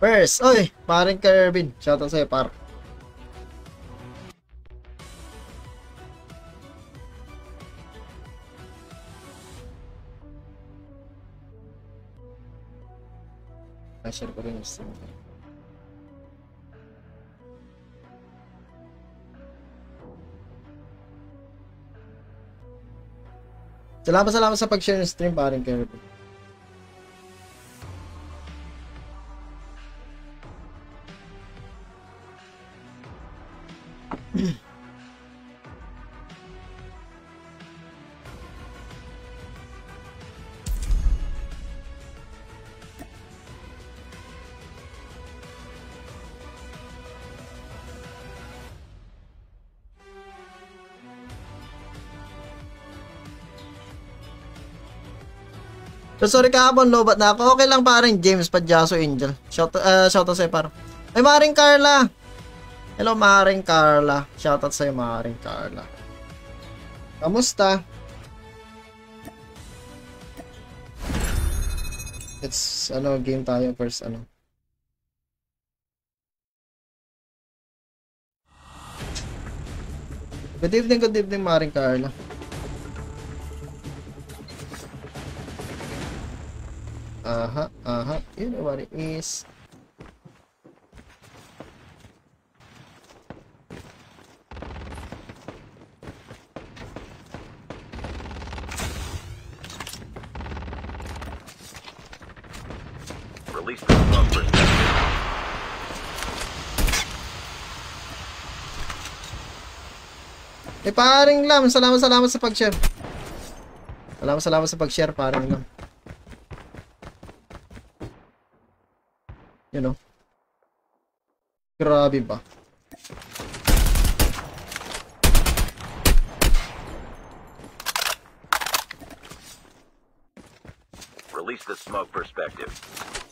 First, oy, paring Kervin. Shoutout sa'yo, par. Stream. Salamat salamat sa pag-share ng stream, paring Kervin. So sorry kahapon, lobat na ako. Okay lang parang James Padjaso Angel. Shout, uh, shout out sa'yo parang. Ay, Maring Carla! Hello, Maring Carla. Shout out sa'yo, Maring Carla. Kamusta? It's, ano, game tayo first, ano. Good evening, good evening, Maring Carla. Aha, aha. You know what it is. Release the smoke for Eh, paring lam. Salamat, salamat sa pag-share. Salamat, salamat sa pag-share, paring lam. Grabe ba? Release the smoke perspective.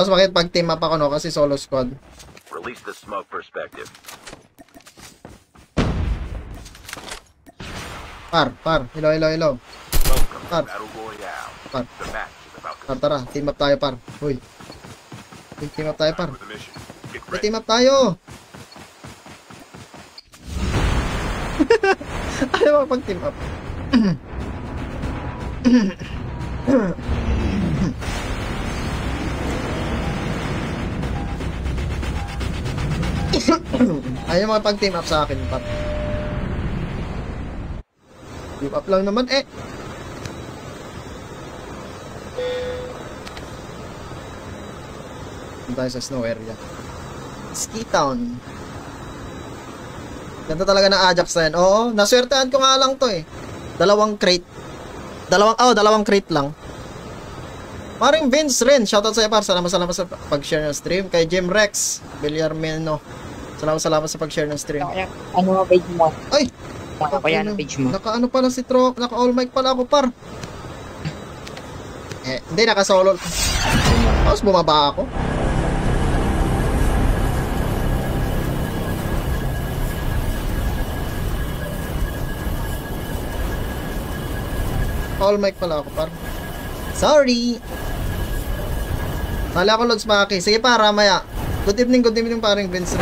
Tapos bakit pag team up ako no? Kasi solo squad. Release the smoke perspective. Par, par. Hello, hello, hello. Par. Par. Par, tara. Team up tayo, par. Uy. Uy, team up tayo, par. ready. team up tayo! Ayaw mo pag team up. Ayaw mo pag team up sa akin, par. Team up lang naman eh. Punta tayo sa snow area. Ski Town. Ganda talaga ng Ajax na yan. Oo, naswertehan ko nga lang to eh. Dalawang crate. Dalawang, oh, dalawang crate lang. Paring Vince rin. Shoutout sa iyo par. Salamat salamat sa pag-share ng stream. Kay Jim Rex. Villarmeno. Salamat salamat sa pag-share ng stream. Ano ang page mo? Ay! Ano kaya ang page mo? Naka ano pala si Tro. Naka all mic pala ako par. Eh, hindi. Naka solo. Tapos bumaba ako. All mic pala ako, par. Sorry! Kala ko Lods Maki. Sige para, maya. Good evening, good evening paring Vince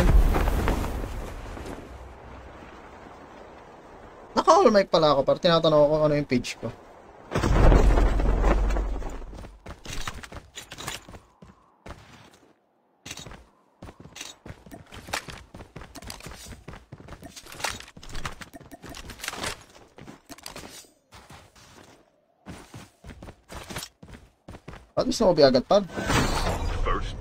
rin. Naka-all mic pala ako, par. Tinatanong ko ano yung page ko. At gusto mo agad, par. First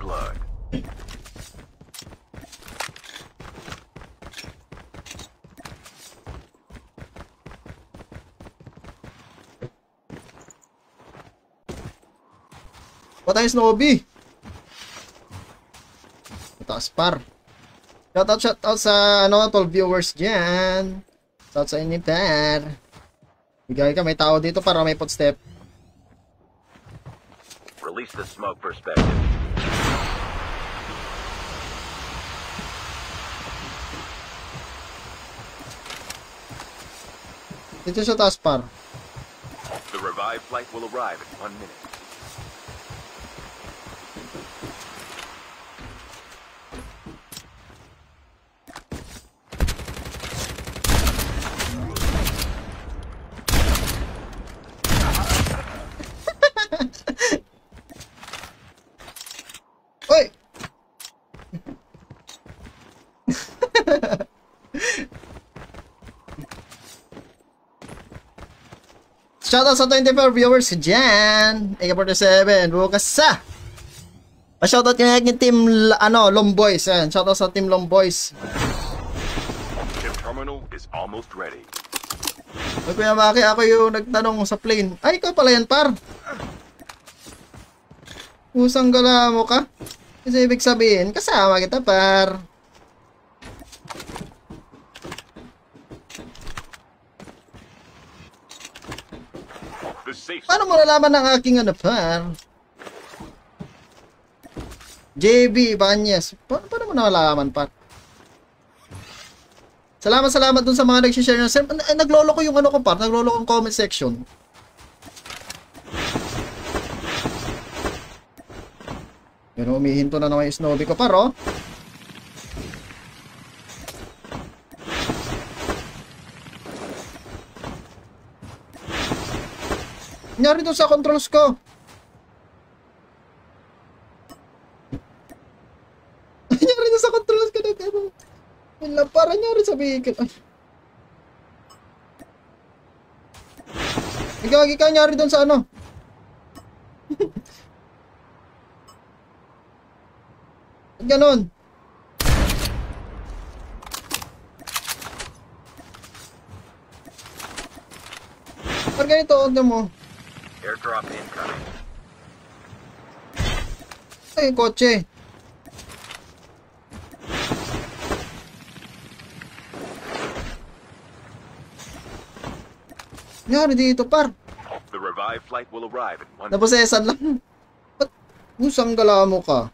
Patay Snowbie. Mataas par. Shoutout, shoutout sa ano, 12 viewers dyan. Shoutout sa inyo, par. Bigay ka, may tao dito para may footstep. Release the smoke perspective. Dito sa taas par. The revived flight will arrive in one minute. Uy! Shoutout sa 24 viewers dyan. AK47. Bukas sa. Pa-shoutout nga yung team ano, Lomboys. Ayan. Shoutout sa team Lomboys. Chip terminal is almost ready. Ay, Kuya Maki, ako yung nagtanong sa plane. Ay, ikaw pala yan, par. Pusang gala mo ka. Kasi ibig sabihin, kasama kita, par. The safe Paano mo nalaman ang aking ano, par? JB Banyes. Pa paano mo nalaman, par? Salamat, salamat dun sa mga nag-share ng ay, naglolo ko yung ano ko, par. Naglolo ko comment section. Pero umihinto na naman yung Snowbie ko, par, oh. Doon sa controls ko. Doon sa controls ko. Ano, wala, para nangyari sa vehicle. Ay. Nagkagi ka nangyari doon sa ano. Ganon. Pag ganito, ano mo. Airdrop incoming. Ay, kotse. Nangyari dito, par. The revived flight will arrive in one Naposesan lang. Ba't usang gala mo ka?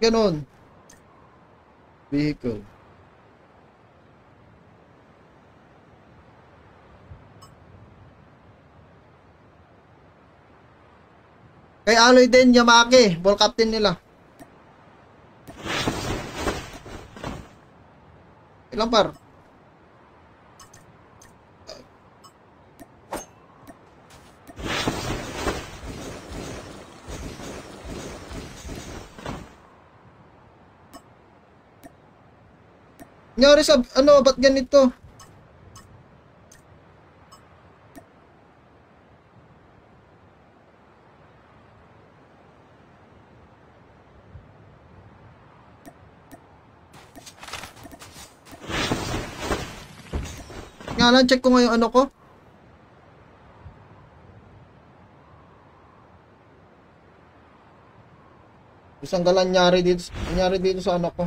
Ganon. Vehicle. Kay Aloy din, Yamake. Ball captain nila. Ilang par? Nangyari sa, ano, ba't ganito? Nga lang, check ko nga ano ko. Isang galan nangyari dito, nangyari dito sa ano ko.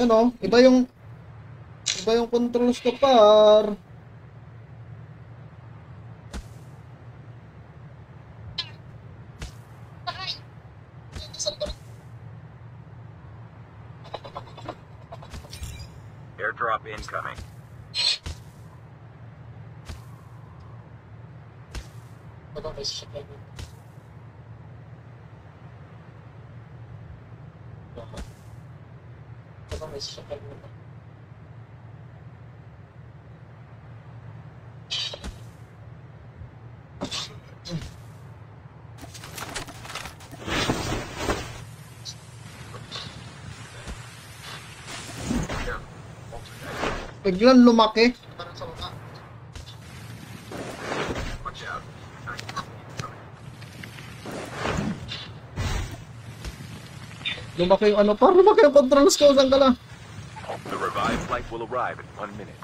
Yan o, iba yung iba yung controls ko par. airdrop incoming. Biglang lumaki. Watch out. Lumaki yung ano par, lumaki yung controls ko, saan ka lang? The revived flight will arrive in one minute.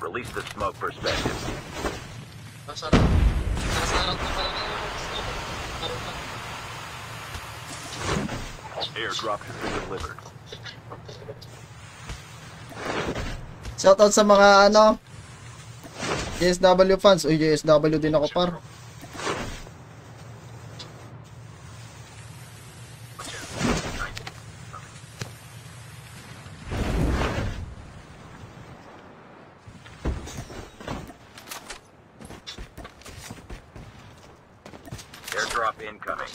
Release the smoke perspective. Nasa harap na pala. Airdrop has been delivered. Shoutout sa mga ano JSW fans. Uy, JSW din ako par. Airdrop incoming.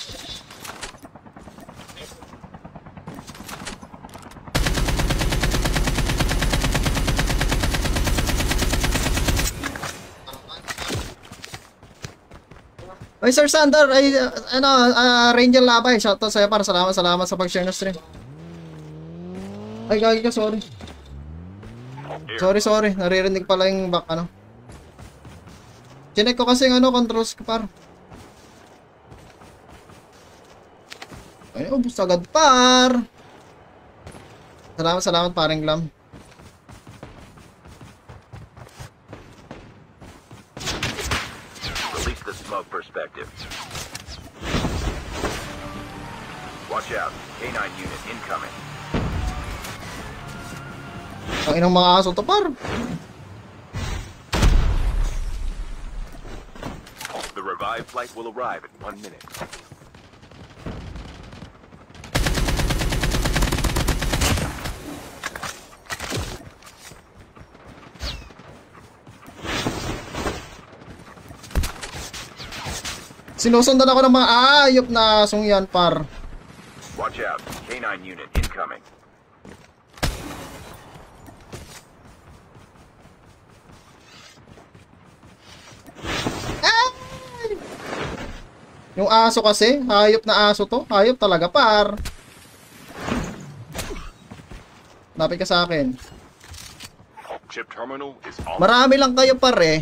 Ay, Sir Sander, ay, ano, uh, Ranger Labay, shoutout sa'yo par. Salamat, salamat sa pag-share ng stream. Ay, gagi ka, sorry. Sorry, sorry. Naririnig pala yung back, ano. Chinek ko kasi yung ano, controls ko par. Ay, ubus agad par. Salamat, salamat paring lam. Inang mga aso to par. The revived flight will arrive in one minute. Sinusundan ako ng mga ayop na asong yan par. Watch out. K9 unit incoming. Yung aso kasi, hayop na aso to. Hayop talaga, par. Lapit ka sa akin. Marami lang kayo, par eh.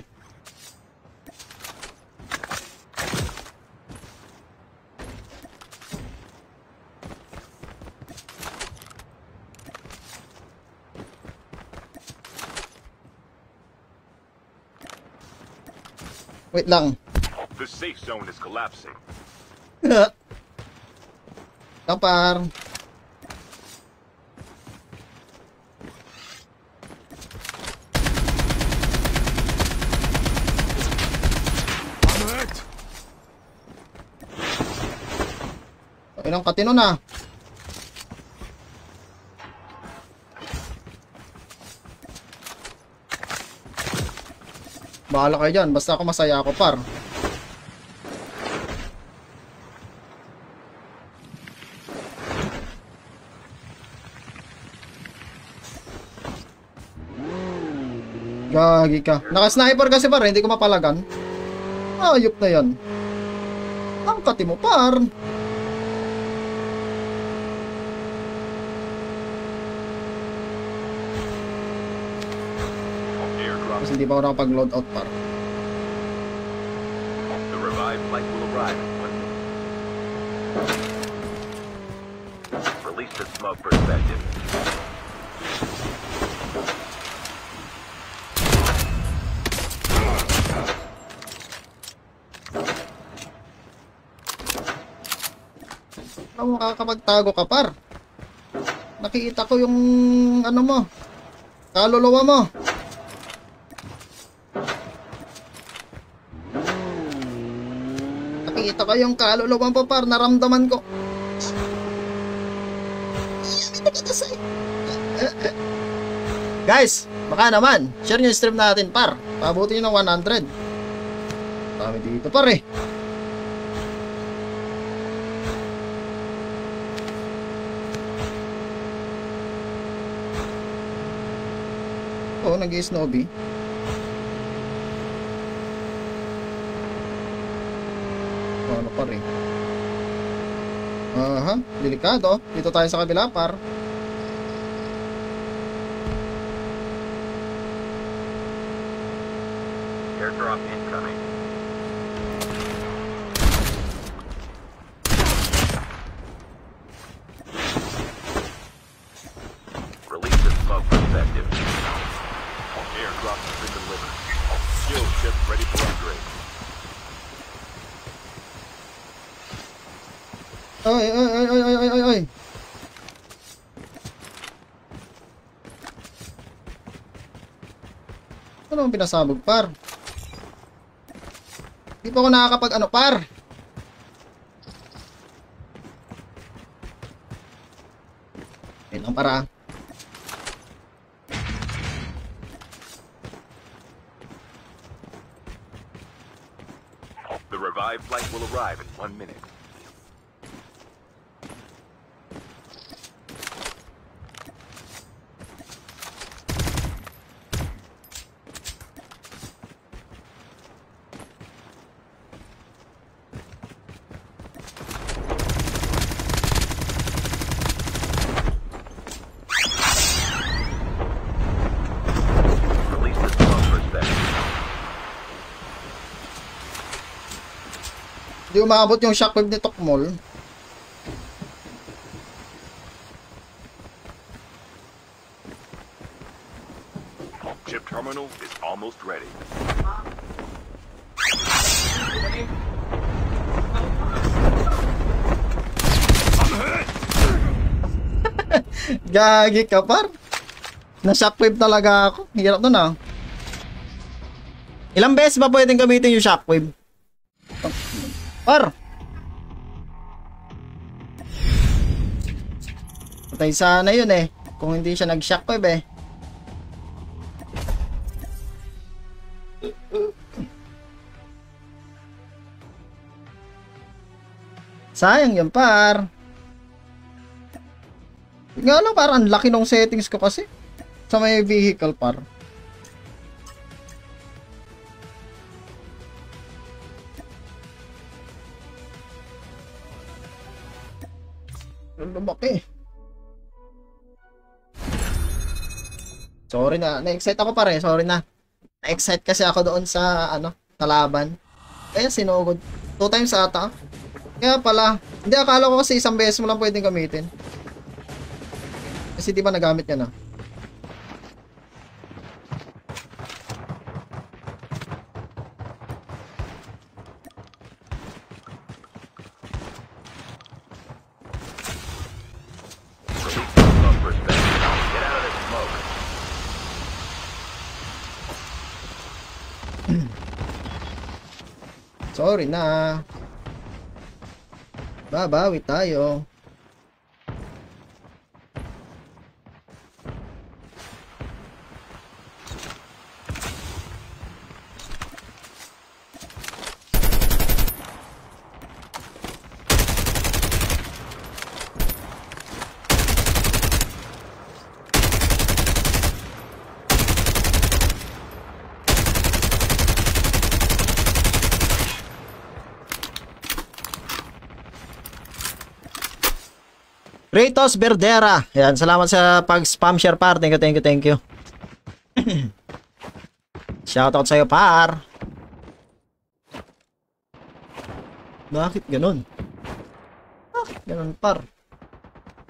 Wait lang. The safe zone is collapsing. Kapar. Ilang katino na. Bahala kayo dyan. Basta ako masaya ako, par. Gagi ka. Naka-sniper kasi par, hindi ko mapalagan. Ayop na yan. Ang kati mo par. Tapos hindi pa ako nakapag-load out par. The revived flight will arrive in one minute. Release the smoke perspective. Ako makakapagtago ka par. Nakita ko yung ano mo. Kaluluwa mo. Nakita ko yung kaluluwa mo par. Naramdaman ko. Guys, baka naman, share nyo yung stream natin par. Pabuti nyo ng 100. Dami dito par eh. Oo, nag-snowbie. Ano pa rin? Aha, delikado. Dito tayo sa kabila, par. Airdrop incoming. Release the smoke perspective. Airdrop has been delivered. Ay, ay, ay, ay, ay, ay, ay, ay. Ano ang pinasabog, par? Di pa ako nakakapag ano, par? Wait lang, para. The revived flight will arrive in one minute. Release the smoke for a second. Hindi umabot yung shockwave ni Tokmol. Chip terminal is almost ready. Gagi ka, par. Na shockwave talaga ako. Hirap nun ah. Ilang beses ba pwedeng gamitin yung shockwave? Par! Patay sana yun eh. Kung hindi siya nag-shockwave eh. Sayang yan par. Nga lang, parang ang laki ng settings ko kasi. Sa may vehicle par. Ang lumaki. Sorry na. Na-excite ako pare. Sorry na. Na-excite kasi ako doon sa, ano, kalaban. Kaya sinugod. Two times ata. Kaya pala. Hindi, akala ko kasi isang beses mo lang pwedeng gamitin. Kasi di ba nagamit niya na? Release the smoke for a second. Get out of this smoke. Sorry na. Babawi tayo. Kratos Berdera. Yan, salamat sa pag-spam share par. Thank you, thank you, thank you. Shoutout sa'yo, par. Bakit ganun? Bakit ganun, par?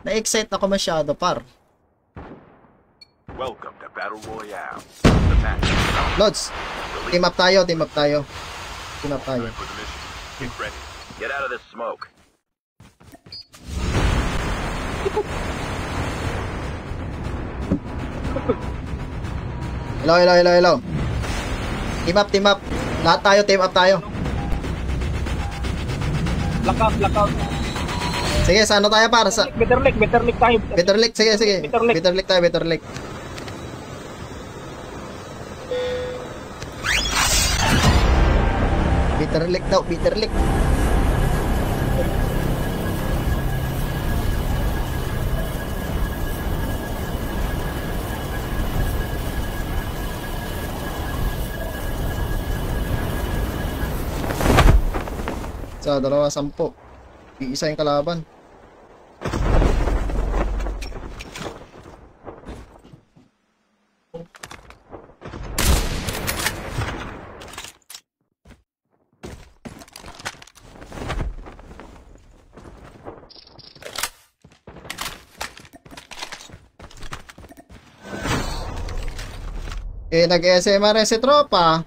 Na-excite ako masyado, par. Welcome to Battle Royale. The match. Lods, team up tayo, team up tayo. Team up tayo. Get ready. Get out of this smoke. Hello, hello, hello, hello. Team up, team up. Lahat tayo, team up tayo. Blackout, blackout. Sige, sa ano tayo, par? Sa Better lick, better lick tayo. Bitter Lake, sige, sige. Bitter Lake. Bitter Lake tayo, Bitter Lake. Bitter Lake daw, Bitter Lake. Sa dalawa, sampo. Iisa yung kalaban. Eh, nag-SMR si tropa.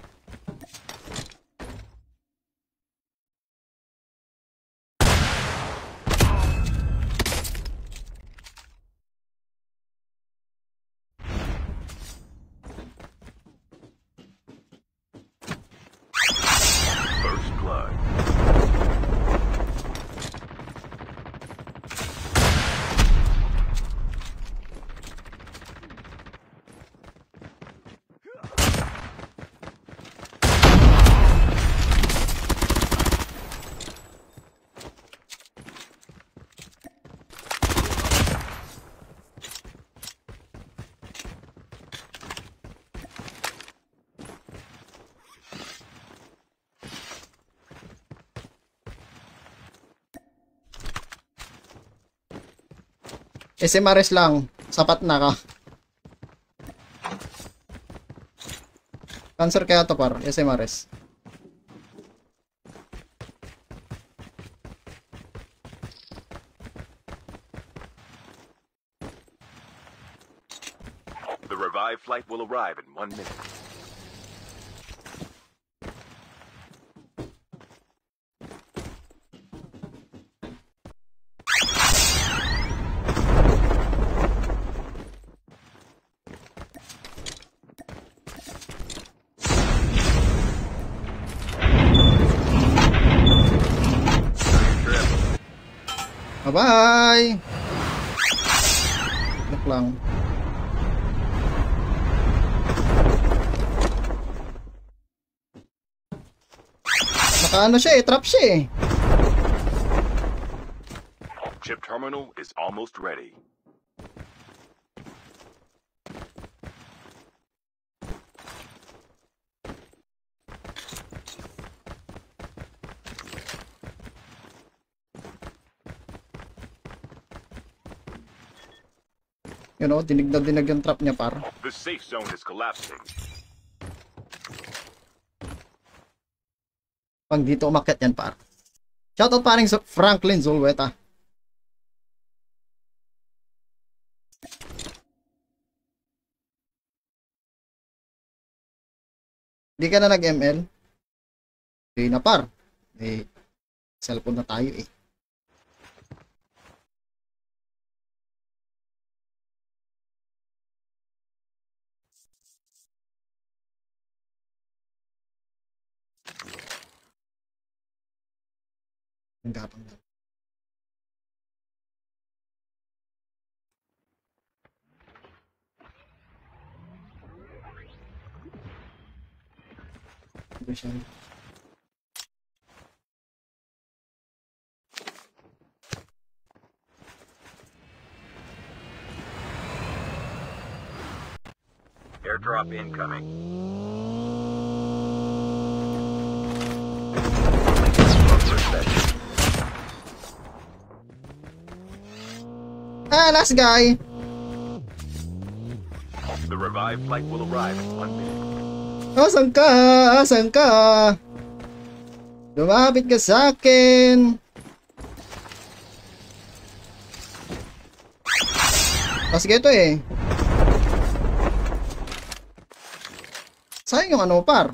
SMRS lang. Sapat na ka. Cancer kaya to par, SMRS. The revived flight will arrive in one minute. Bye-bye! Look lang. Nakaano siya eh, trap siya eh. Chip terminal is almost ready. You know, dinig na dinig yung trap niya par. The safe zone is collapsing. Pag dito umakyat yan par. Shoutout paring sa Franklin Zulweta. Di ka na nag-ML? Di na par. Eh, cellphone na tayo eh. Ang gapang na. Ano siya? Airdrop incoming. Ah, last guy! The revived flight will arrive in one minute. Asan ka? Asan ka? Lumapit ka sa akin. Tapos ito eh. Sayang yung ano par.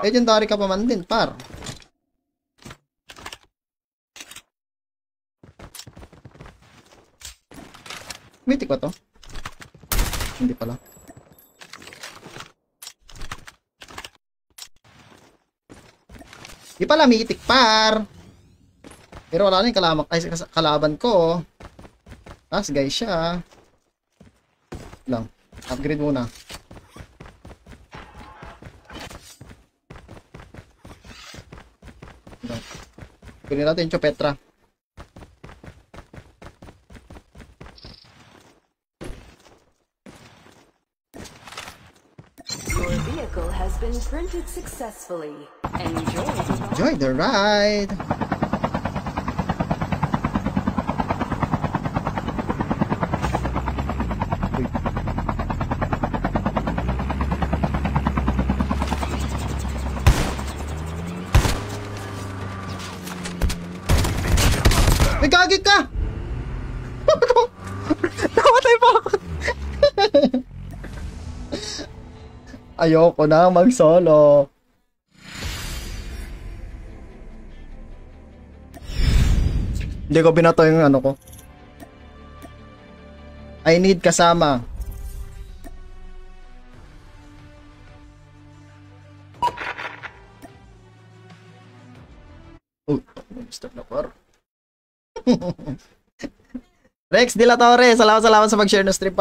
Legendary ka pa man din par. Mythic ba to? Hindi pala. Di pala mythic par. Pero wala na yung kalaban, ay, kalaban ko. Tapos guys siya. Lang. Upgrade muna. Lang. Kunin natin yung Chopetra. Successfully. Enjoy the ride. Enjoy the ride. Ayoko na mag-solo. Hindi ko binato yung ano ko. I need kasama. Oh, stop na par. Rex De La Torre, salamat salamat sa pag-share ng stream.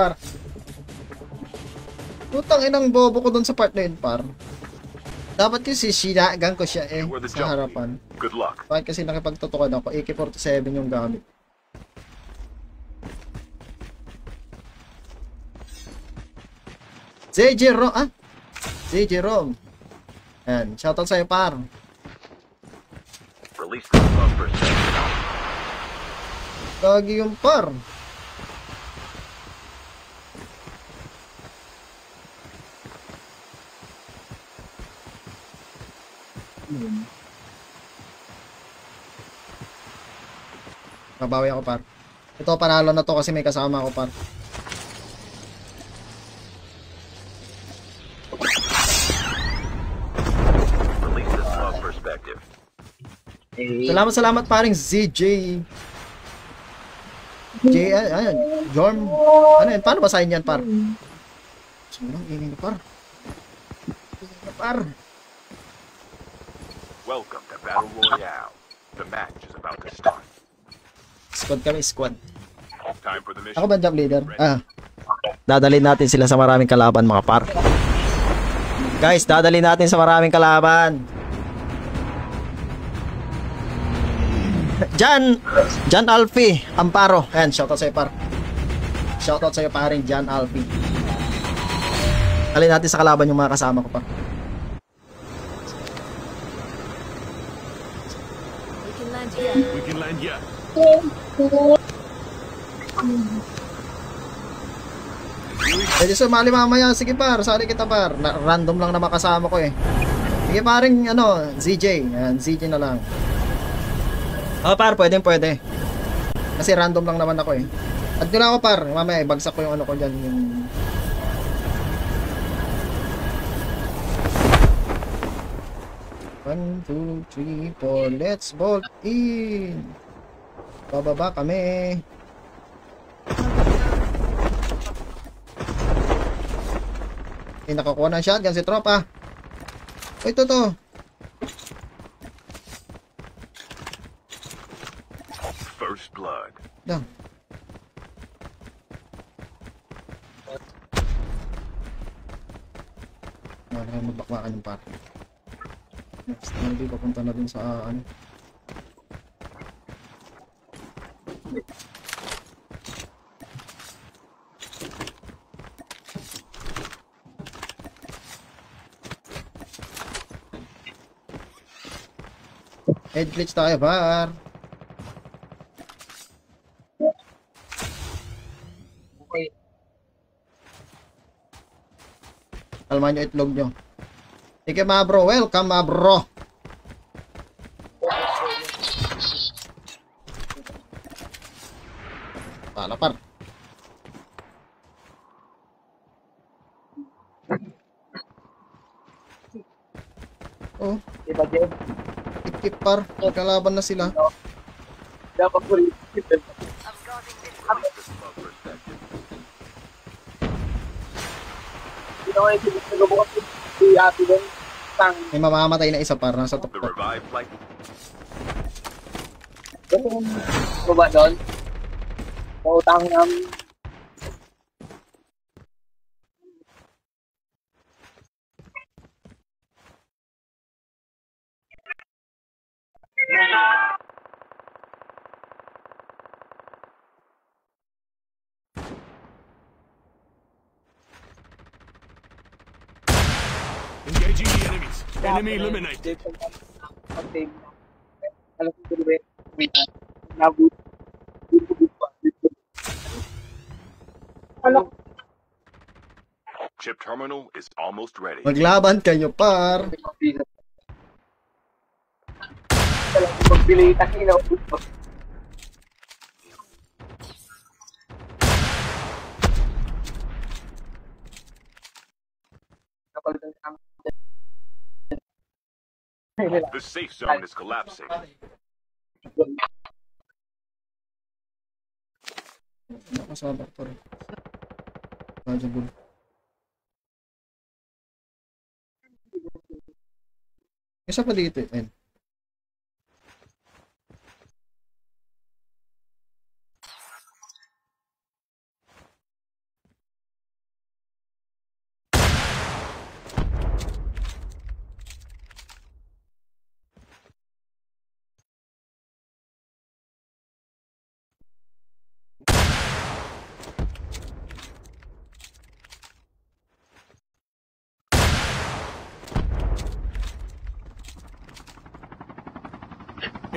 Putang inang bobo ko dun sa part na yun par. Dapat kasi sinagang ko siya eh sa harapan. Good luck. Bakit kasi nakipagtutukan ako? AK-47 yung gamit. ZJ Rom, ah? ZJ Rom. Yan, shoutout sa'yo par. Release the percent. Lagi yung par. Yun. Babawi ako par. Ito panalo na to kasi may kasama ako par. Salamat salamat paring ZJ. J eh, ayan, Jorm. Ano yan? Paano basahin yan, par? Hmm. Sumang ini par. Par. Welcome to Battle Royale. The match is about to start. Squad kami, squad. Time for the mission. Ako ba job leader? Ah. Dadalhin natin sila sa maraming kalaban, mga par. Guys, dadalhin natin sa maraming kalaban. Jan, Jan Alfi, Amparo. Ayan, shoutout sa'yo, par. Shoutout sa'yo, paring Jan Alfi. Dalhin natin sa kalaban yung mga kasama ko, par. We can land here. We can land here. Pwede sumali mamaya. Sige par, sali kita par. Na, random lang na makasama ko eh. Sige paring ano, ZJ. Yan, ZJ na lang. Oh par, pwede pwede. Kasi random lang naman ako eh. At na ako par, mamaya ibagsak ko yung ano ko dyan. Yung... One, two, three, four, let's bolt in! Bababa kami. Eh, nakakuha ng shotgun si tropa. Uy, ito to. First blood. Dang. Na magbakbakan yung par. Next, hindi papunta na dun sa ano. Head glitch tayo, par. okay. Kalma nyo itlog nyo. Sige ma bro, welcome ma bro. Pala par. Oh, Diba, Jeff? ikip par. Kalaban na sila. Dapat ko rin. May mamamatay na isa par. Nasa Ganun. Baba doon. Pautang namin. Engaging the enemies. Enemy eliminated. Pag-save na. Alam ko kung wait. Wait. Nabut. Ano? Chip terminal is almost ready. Maglaban kayo par. Talagang magbili tayo na Kapag The safe zone is collapsing. Nakasabak to rin. Radyo bull. Isa pa dito. Ayun.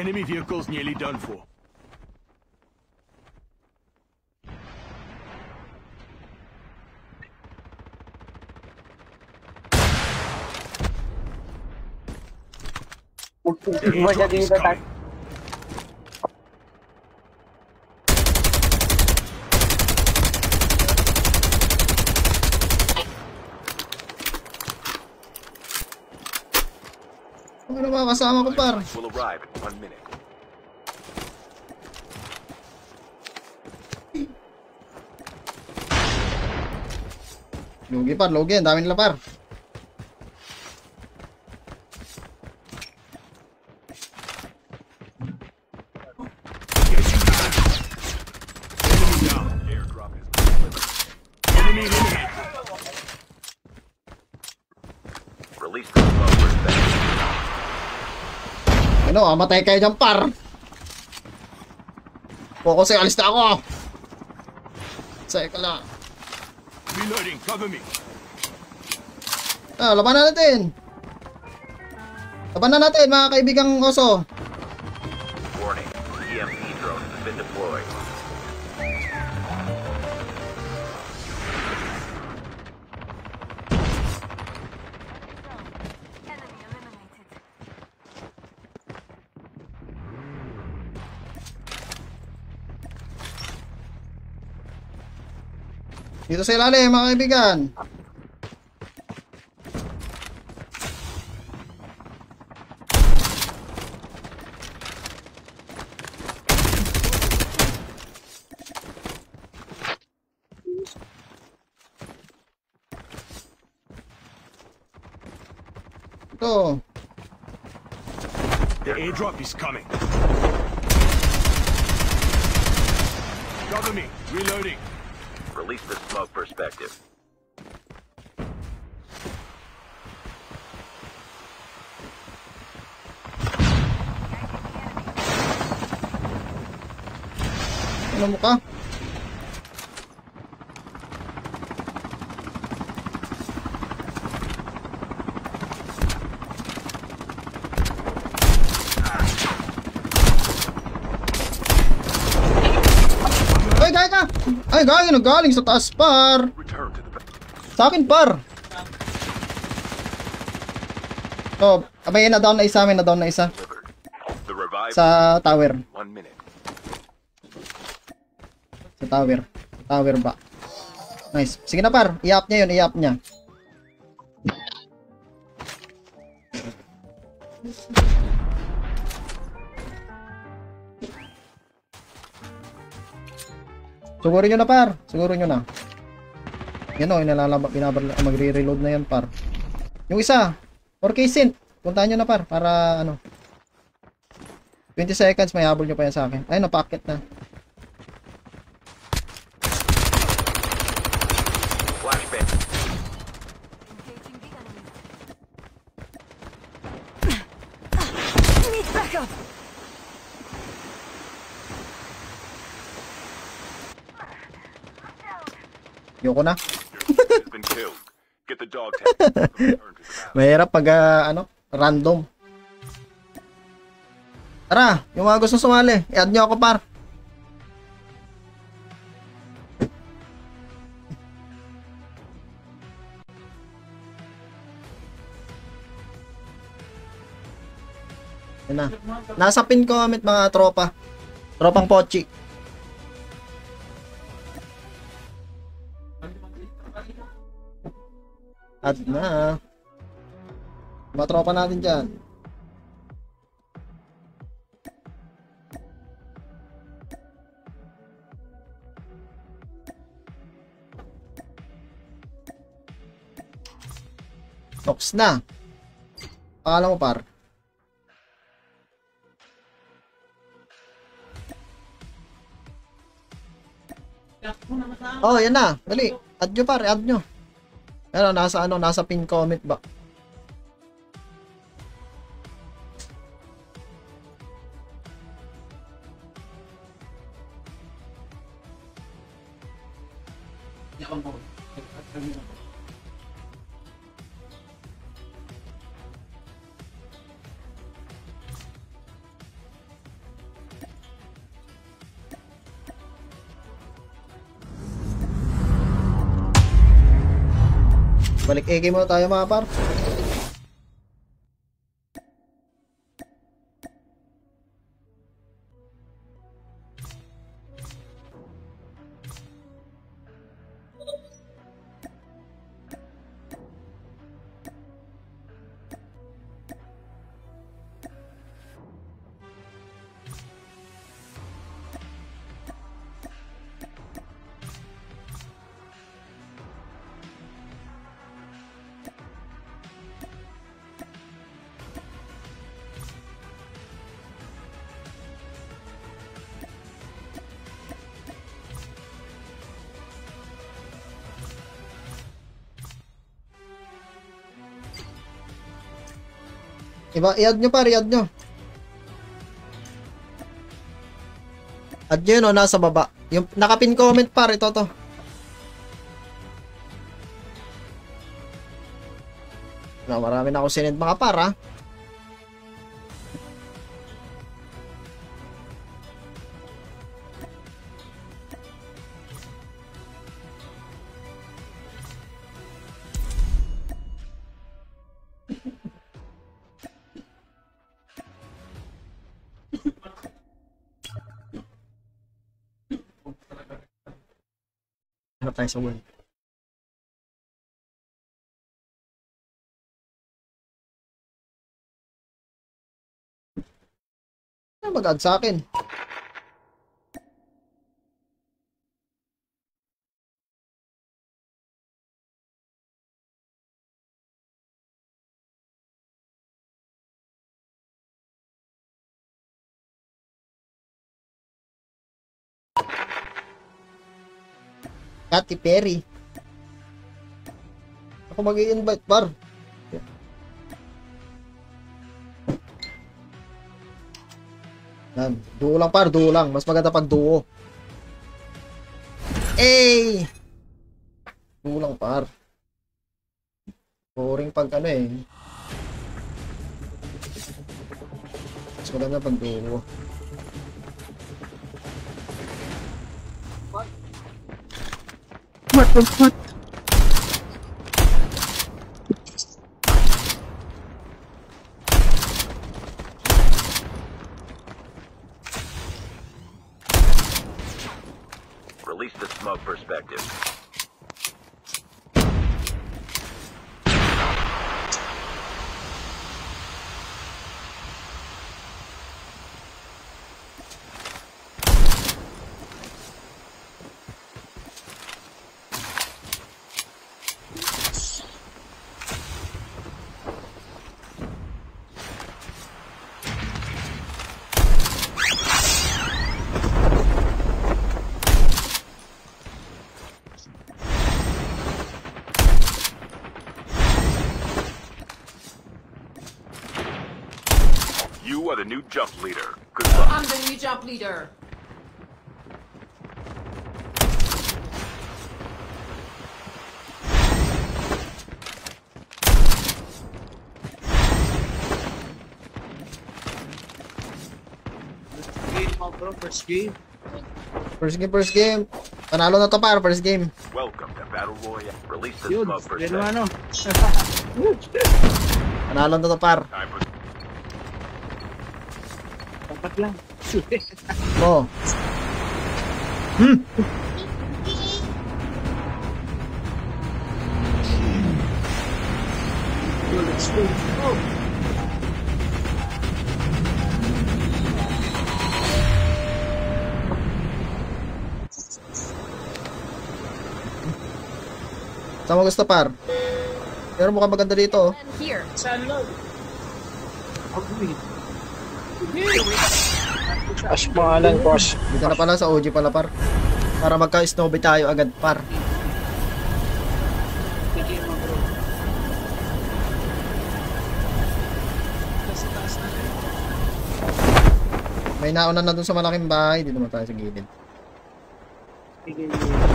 Enemy vehicles nearly done for. Mo siya dito tayo. Ano mga kasama ko par? Lugi par, lugi. Ang dami nila par. Airdrop is delivered. Release the smoke for inspection. Ano, ah, matay kayo dyan par. Focus eh, alis na ako. Say ka lang. Reloading, cover me. Ah, labanan natin. Labanan natin mga kaibigang oso. Warning. EMP drone has been deployed. Dito sa ilalim mga kaibigan. Ito. The airdrop is coming. Cover me. Reloading. Release the smoke perspective. Ano mo? Gaya na galing sa taas, par! Sa akin, par! So, abay na down na isa, may na down na isa. Sa tower. Sa tower. Tower ba? Nice. Sige na par, i-up niya yun, i-up niya. Siguro nyo na par. Siguro nyo na. Yan o, inalalaba, magre-reload na yan par. Yung isa, 4K synth. Puntahan nyo na par, para ano. 20 seconds, may habol nyo pa yan sa akin. Ayun, napacket na. Flashbang. Need backup! Yoko na. Your team has been killed. Get the dog tag. Return to the battle. Mahirap pag ah, ano, random. Tara, yung mga gusto sumali, i-add nyo ako par. Yan na. Nasa pin comment mga tropa. Tropang pochi. Add na. Mga tropa natin dyan. Nox na. Pangalan mo par. Oh, yan na. Dali. Add nyo par, add nyo. Ano, nasa ano, nasa pin comment ba? Balik AK muna tayo mga par. Iba, i-add nyo par, i-add nyo. Add nyo yun o, nasa baba. Yung nakapin comment par, ito to. Na, marami na ako sinend mga par tayo sa. Ano mag-add sa akin? Katy Perry. Ako mag invite par. Yan. Duo lang par, duo lang. Mas maganda pag duo. Eh! Duo lang par. Boring pag ano eh. Mas maganda pag duo. What the fuck? Release the smoke perspective. Jump leader. Good luck. I'm the new jump leader. Game bro, first game. First game, first game. Panalo na to par, first game. Welcome to Battle Royale. Release the Yun, smoke yan perspective. ano. Panalo na to par. Lang. Oh. Yo, let's go. Oh. Saan mo gusto par? Pero mukhang maganda dito. oh. And here. Saan lang? Ugly. As pangalan ko, as Dito na pala sa OG pala par. Para magka-snowball tayo agad par. May nauna na dun sa malaking bahay. Dito naman tayo sa gilid. Sige.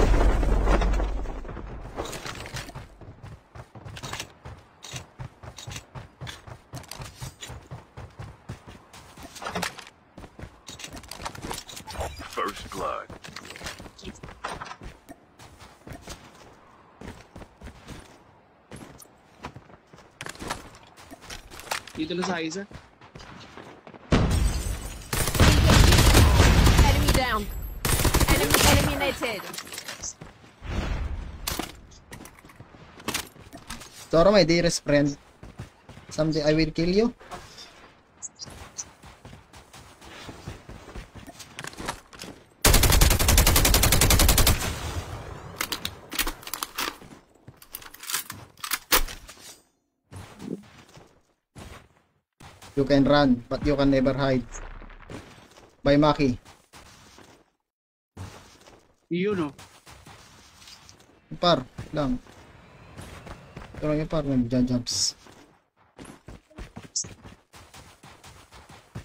Dito na sa isa. Enemy down. Enemy eliminated. Zoro, my dearest friend. Someday I will kill you. Can run, but you can never hide. By Maki. Yun oh. Par, lang. Ito lang yung par, nag-jumps.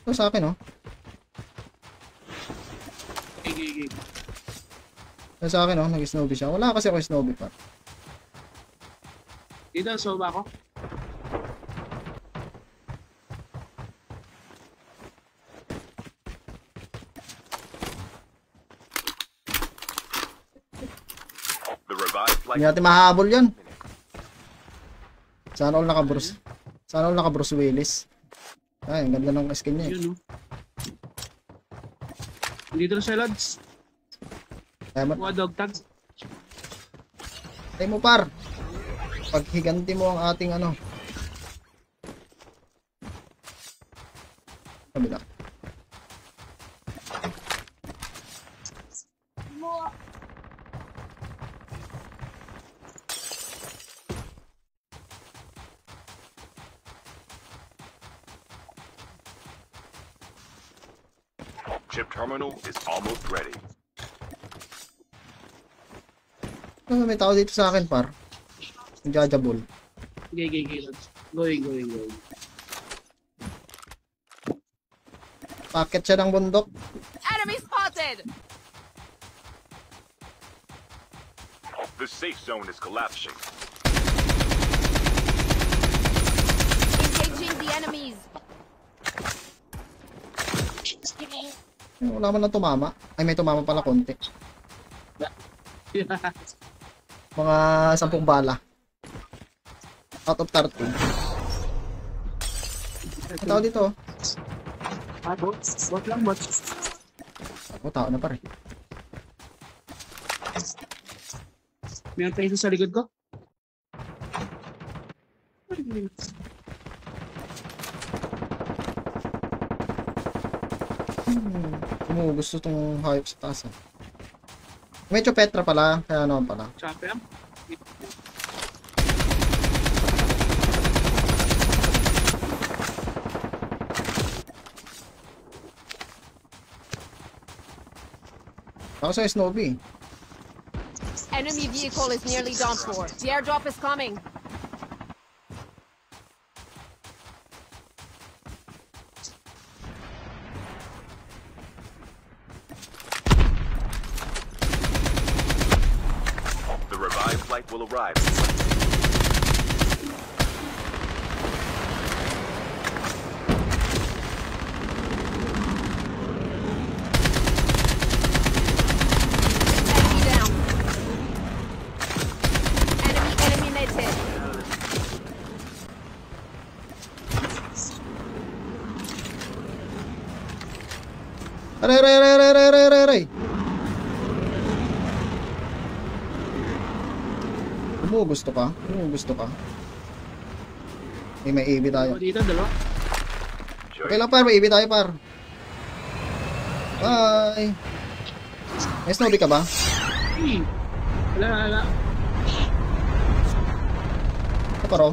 Ito sa akin, oh. Okay, okay, okay. Ito sa akin, oh. Nag-snowbie siya. Wala kasi ako snowbie pa. Dito, so ba ako? The revived flight Hindi natin mahabol yan. Sana all naka Bruce. Sana all naka Bruce Willis. Ay, ang ganda ng skin niya. eh. Yun, no? Dito na siya, lads. Mo, Mga dog tags. Tay mo par. Paghiganti mo ang ating ano. Kabila. chip terminal is almost ready. Ano may tao dito sa akin par? Jajabol. Okay, okay, okay. Going, going, going. Packet siya ng bundok. Enemy spotted! The safe zone is collapsing. Engaging the enemies! Wala man lang tumama. Ay, may tumama pala konti. Mga sampung bala. Out of 13. May tao dito. oh. ah, bot. Bot lang, bot. Ako, tao na pare. May ang sa likod ko. Hmm. Mo, gusto tong hayop sa taas. ah. Medyo Petra pala. Kaya naman pala. Chopper. Ako sa Snowbie. Enemy vehicle is nearly done for. The airdrop is coming. The revived flight will arrive. Enemy down. Enemy, enemy mid hit. Aray, aray, aray, aray, aray, aray, aray. Mo, gusto ka? Gusto ka? May may AB tayo. Dito, dalawa. Okay lang par, may AB tayo par. Bye! May Snowbie ka ba? Hey. Wala, wala, wala. Ito paro.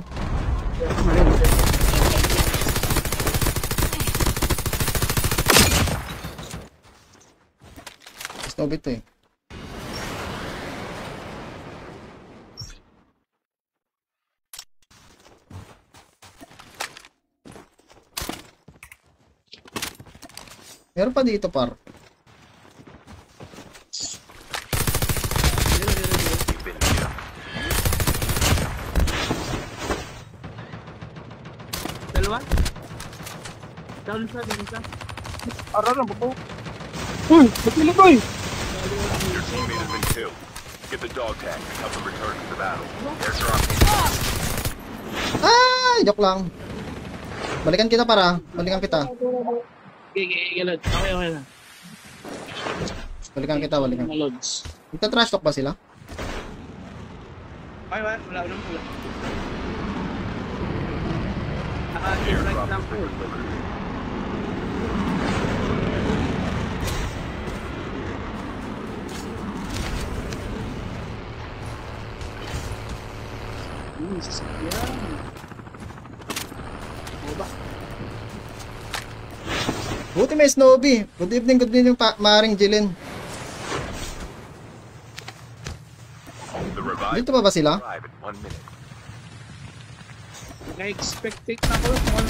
Snowbie to eh. Meron pa dito par. Dalawa. Down siya, down siya. Ara na, bako. Uy, matili boy! Your teammate has been killed. Get the dog tag and help them return to the battle. Airdrop Ay, joke lang. Balikan kita para. Balikan kita. Okay, okay, okay, lads. Okay, okay na. Balikan kita, balikan. Mga lods. Nagta-trash talk ba sila? Okay, wala, wala, wala, wala. Naka-strike lang po. Sasakyan. Buti may Snowbie. Good evening, good evening, pa Maring Jilin. Dito pa ba sila? arrive in one minute. Naka-expectate na ako kung.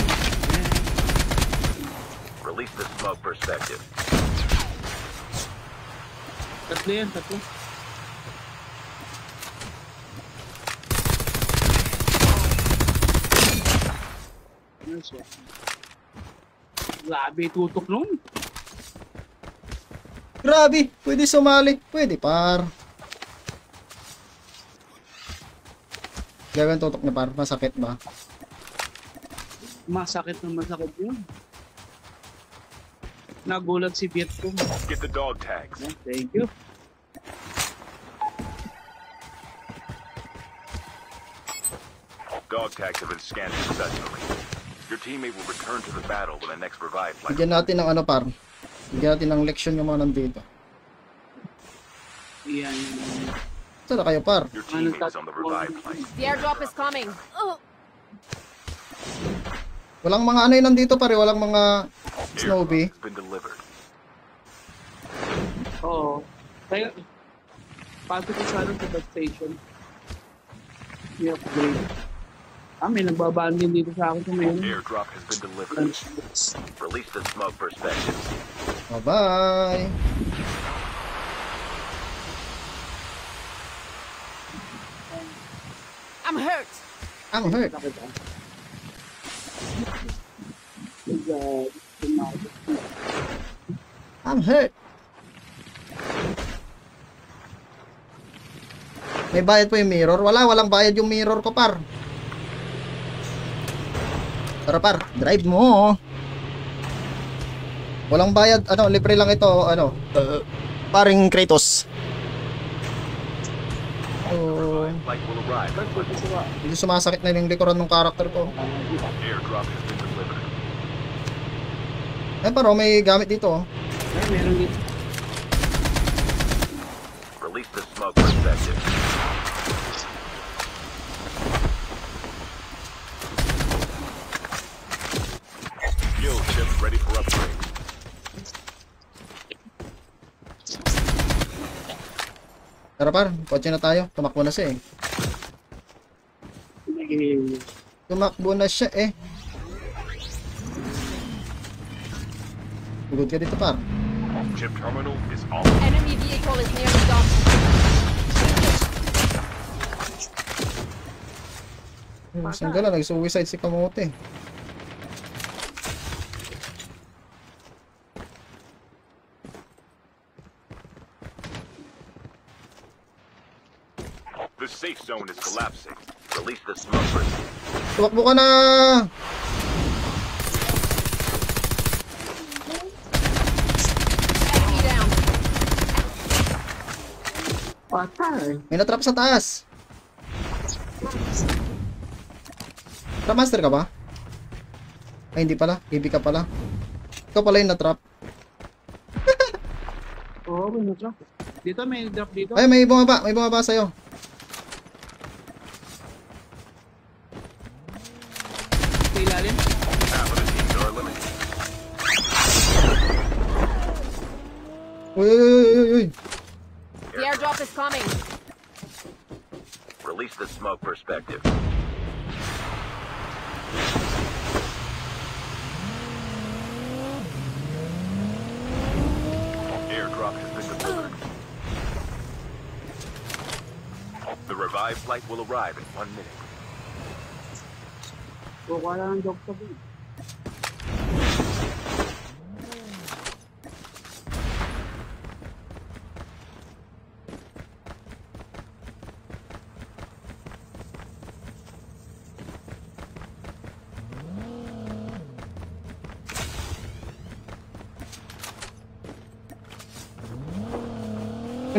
Release the smoke perspective. Tatlo yan, tatlo. Nice one. Grabe, tutok nun. Grabe, pwede sumali. Pwede, par. Gagawin tutok na par, masakit ba? Masakit na masakit yun. Nagulat si Vietcong. Get the dog tags. Thank you. Dog tags have been scanned successfully. Your teammate will return to the battle when the next revive flight. Bigyan natin ng ano par. Bigyan natin ng leksyon yung mga nandito. Yan. Saan na kayo par? Your teammate is on the revive flight. The airdrop is coming. Oh, Walang mga ano yun nandito pare, walang mga delivered. Oo. Kaya, pasok ko sa bus station. I-upgrade. Ah, may nagbabaan din dito sa akin kung may Airdrop has been delivered. Release the smoke perspective. Bye-bye. I'm hurt. I'm hurt. Ah? I'm hurt. May bayad po yung mirror? Wala, walang bayad yung mirror ko, par. Tara, par. Drive mo. Walang bayad. Ano, libre lang ito. Ano, uh, paring Kratos. Oh, hindi sumasakit na yung likuran ng karakter ko. Eh, paro, may gamit dito. oh. Ay, meron dito. Release the smoke perspective. Skill chip ready for upgrade. Tara, par. Kotse na tayo. Tumakbo na siya eh. Tumakbo na siya eh. Tugod ka dito, par. Chip terminal is on. Enemy vehicle is nearly done. Hmm, Sanggala, nag-suicide si Kamote. The safe zone is collapsing. Release the smoke perspective. Tumakbo ka na! Patay. May natrap sa taas. Trap master ka ba? Ay, hindi pala. AB ka pala. Ikaw pala yung natrap. Oo, may drop. Dito, may drop dito. Ay, may bumaba. May bumaba sa'yo. Airdrop coming. Release the smoke perspective. Airdrop has been delivered. The revived flight will arrive in one minute. Kukuha lang ng dog sa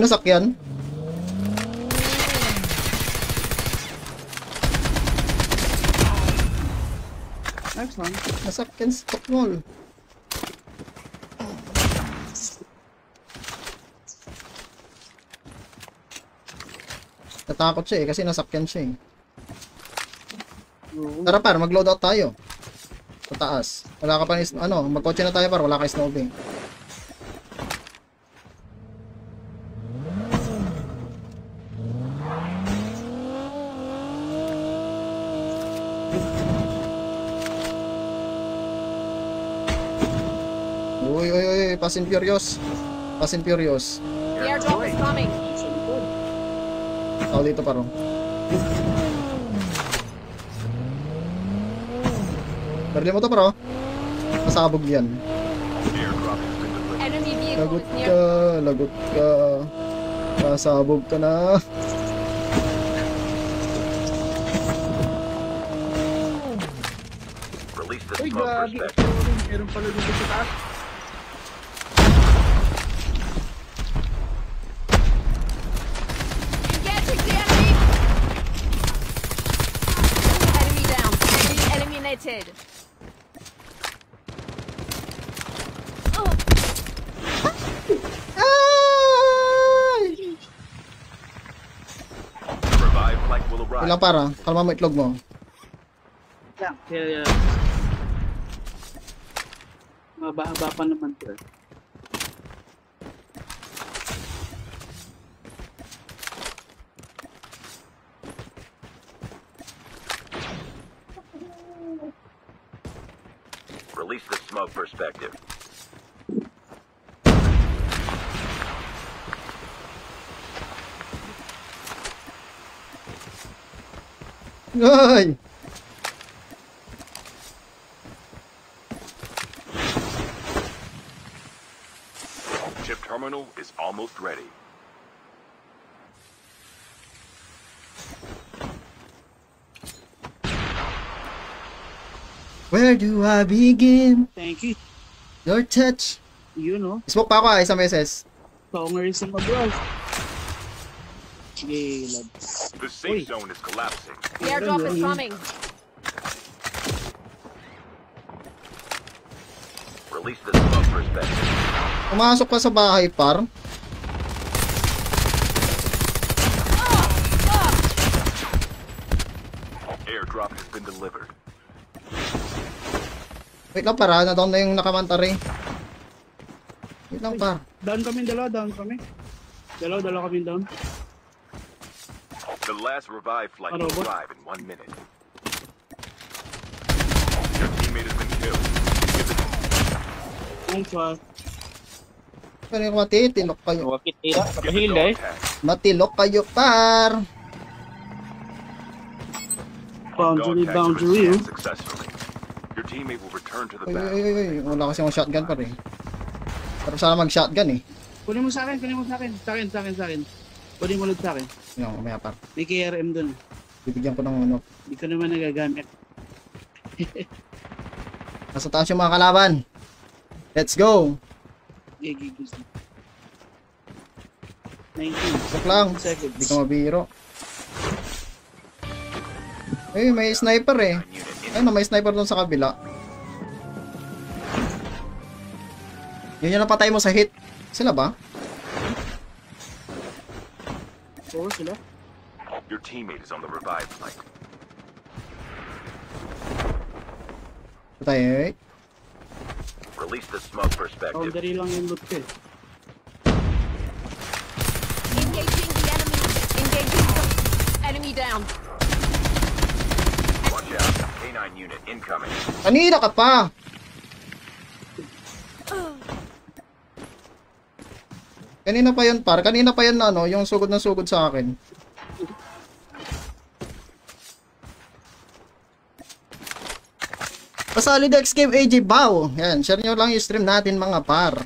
May nasakyan. Next one. Nasakyan sa Tokmol. Natakot siya eh, kasi nasakyan siya eh. Tara par, mag-load out tayo. Sa taas. Wala ka pa ano, magkotse na tayo par, wala ka snowbing. Fast and Furious. Fast and Furious. The airdrop is coming. Tao dito paro. Barili mo to paro. Masabog yan. Lagot ka, lagot ka. Masabog ka na. Uy, gagi. Meron pala dito sa taas. Engaging the enemy. Enemy down. Enemy eliminated. Ay! The revived Ilang para? Kalma mo itlog mo. Yan, kaya yan. Mababa pa naman to. Where do I begin? Thank you. Your touch. You know. Smoke pa ako ah, isang beses. Songers sa bro. Sige, lad. The safe Oi. zone is collapsing. The airdrop is coming. Release the smoke perspective. Pumasok ka sa bahay, par. Wait lang, para. Na-down na yung nakamantari. Wait lang, par. Down kami dalawa, down kami. Dalawa, dalawa kami down. The last revived flight Ano will arrive in one minute. Your teammate has been killed. Give the Nice one. Pero yung matitilok kayo. Wakit tira, Get the kapahil dog eh. Matilok kayo, par. Boundary, boundary. Your teammate will return to the Uy, uy, battle. uy, uy. Wala kasi akong shotgun pa rin. Pero sana mag-shotgun eh. Kunin mo sa akin, kunin mo sa akin. Sa akin, sa akin, sa akin. Kunin mo ulit sa akin. Yung, umaya par. May KRM dun. Bibigyan ko ng ano. Hindi ko naman nagagamit. Nasa taas yung mga kalaban. Let's go. Gigigis. 19 Joke lang. seconds. Hindi ka mabiro. Eh, may sniper eh. Ayun, may sniper doon sa kabila. Yun yung napatay mo sa hit. Sila ba? Oo sila. Your teammate is on the revived flight. Patay eh. Release the smoke perspective. Boundary lang yung loot ko eh. Engaging the enemy. Engaging the enemy down. Watch out. K9 unit incoming. Kanina ka pa! Kanina pa yun par. Kanina pa yun na ano, yung sugod na sugod sa akin. Pasali Dex Game AJ Bow. Yan, share nyo lang yung stream natin mga par.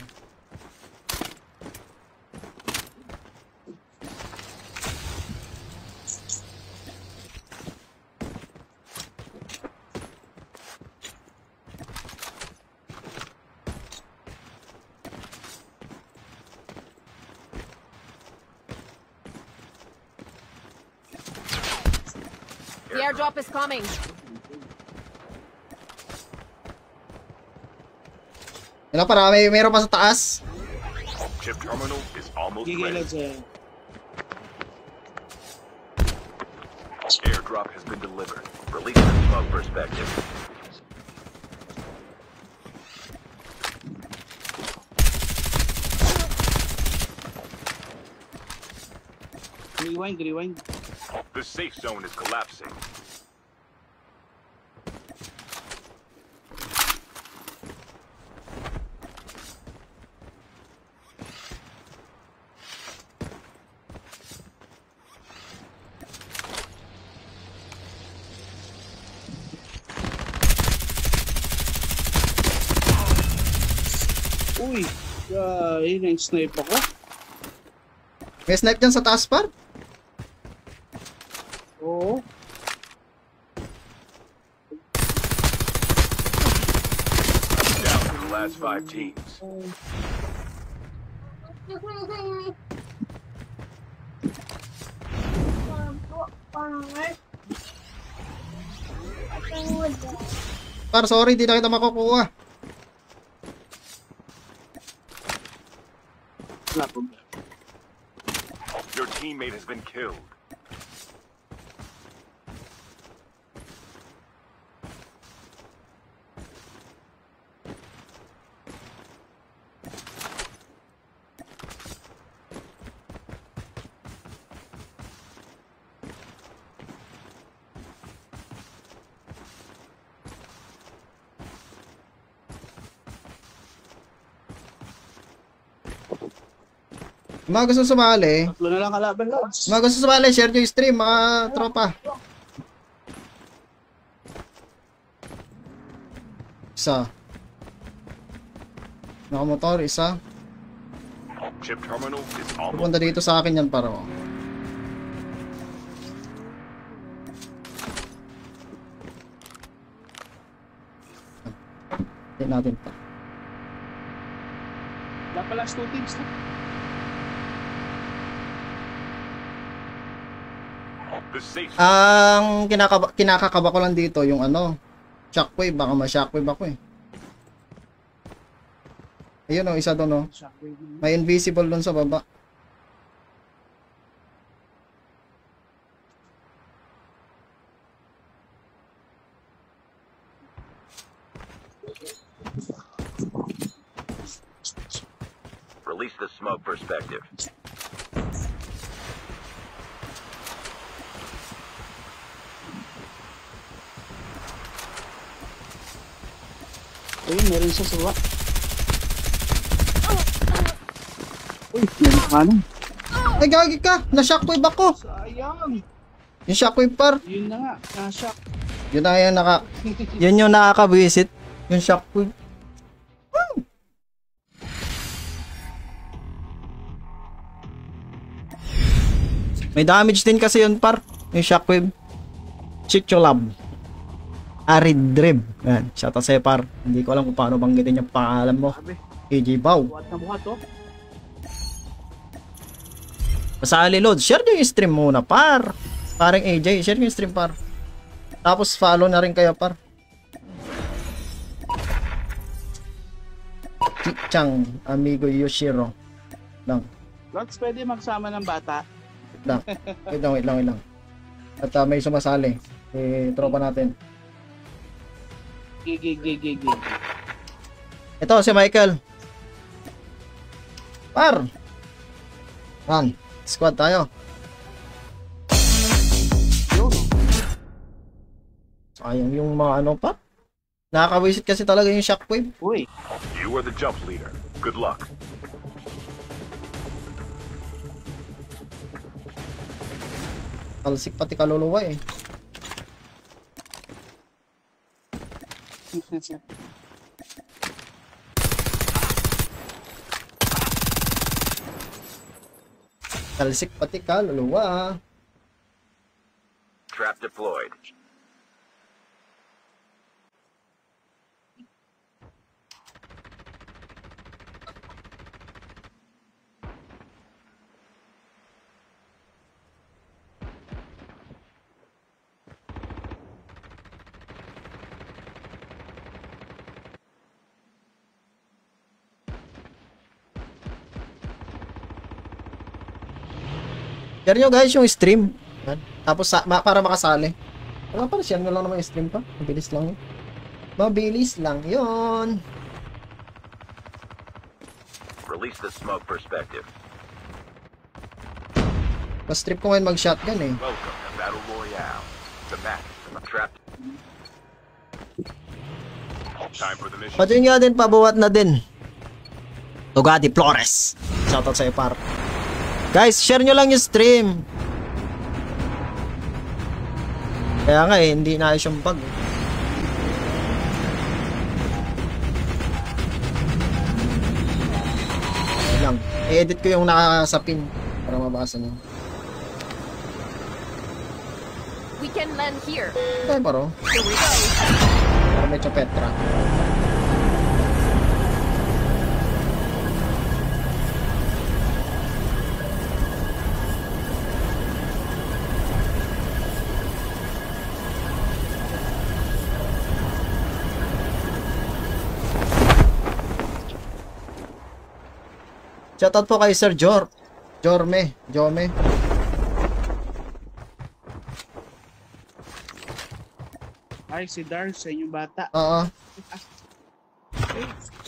Airdrop is coming. Yan para, may meron pa sa taas. Chip terminal is almost ready. Uh, airdrop has been delivered. Release the smoke perspective. Rewind, rewind. The safe zone is collapsing. Ay, na-snipe ako. May snipe dyan sa taas par? Oo. Last five teams. Par, sorry, di na kita makukuha. Wala po. Your teammate has been killed. Mga gusto sumali, Tatlo na lang kalaban, Lods. mga gusto sumali, share nyo yung stream, mga tropa. Isa. Nakamotor, isa. Chip terminal is almost Pupunta dito sa akin yan paro. Hindi natin pa. Wala pa last two teams. no? the safe Ang kinakaba, kinakakaba ko lang dito yung ano, shockwave, baka ma-shockwave ako eh. Ayun o, isa doon o. Shockwave na. May invisible doon sa baba. Release the smoke perspective. Siya sa baba. Uy, meron ka ano? Ay, gagi ka! Na-shockwave ako! Sayang. Yung shockwave par. Yun na nga, na-shock. Yun na yung naka... Yun yung nakaka-visit. Yung shockwave. Hmm. May damage din kasi yun par. Yung shockwave. Chicholab. Aridrib. Yan. Shoutout sa'yo par. Hindi ko alam kung paano banggitin yung pangalan mo. AJ Bow. buhat na buhat oh. Pasali load. Share nyo yung stream muna par. Parang AJ. Share nyo yung stream par. Tapos follow na rin kayo par. Chichang amigo Yoshiro. Lang. Lods, pwede magsama ng bata. lang. Wait lang, wait lang, wait lang. At ah, may sumasali. Eh, tropa natin. Gig, gig, gig, gig. Ito, si Michael. Par! Yan. Squad tayo. Sayang yung mga ano pa. Nakaka-visit kasi talaga yung shockwave. Uy, You are the jump leader. Good luck. Talsik pati kaluluwa eh. Talsik pati kaluluwa. Trap deployed. Share nyo guys yung stream. Yan. Tapos sa, ma- para makasali. Wala pa, share nyo lang naman yung stream pa. Mabilis lang yun. Mabilis lang yun. Release the smoke perspective. Mas trip ko ngayon mag-shotgun eh. Welcome to Battle Royale. The match. Trap Time for the mission. Pati nga din, pabuhat na din. Tugati Flores. Shoutout sa par. Guys, share nyo lang yung stream. Kaya nga eh, hindi na ayos yung bug. eh. I-edit ko yung nakasapin para mabasa nyo. We can land here. Tayo paro. Here we go. Para may Petra. Shoutout po kay Sir Jor. Jorme. Jome. Ay, si Dars sa inyong bata. Oo.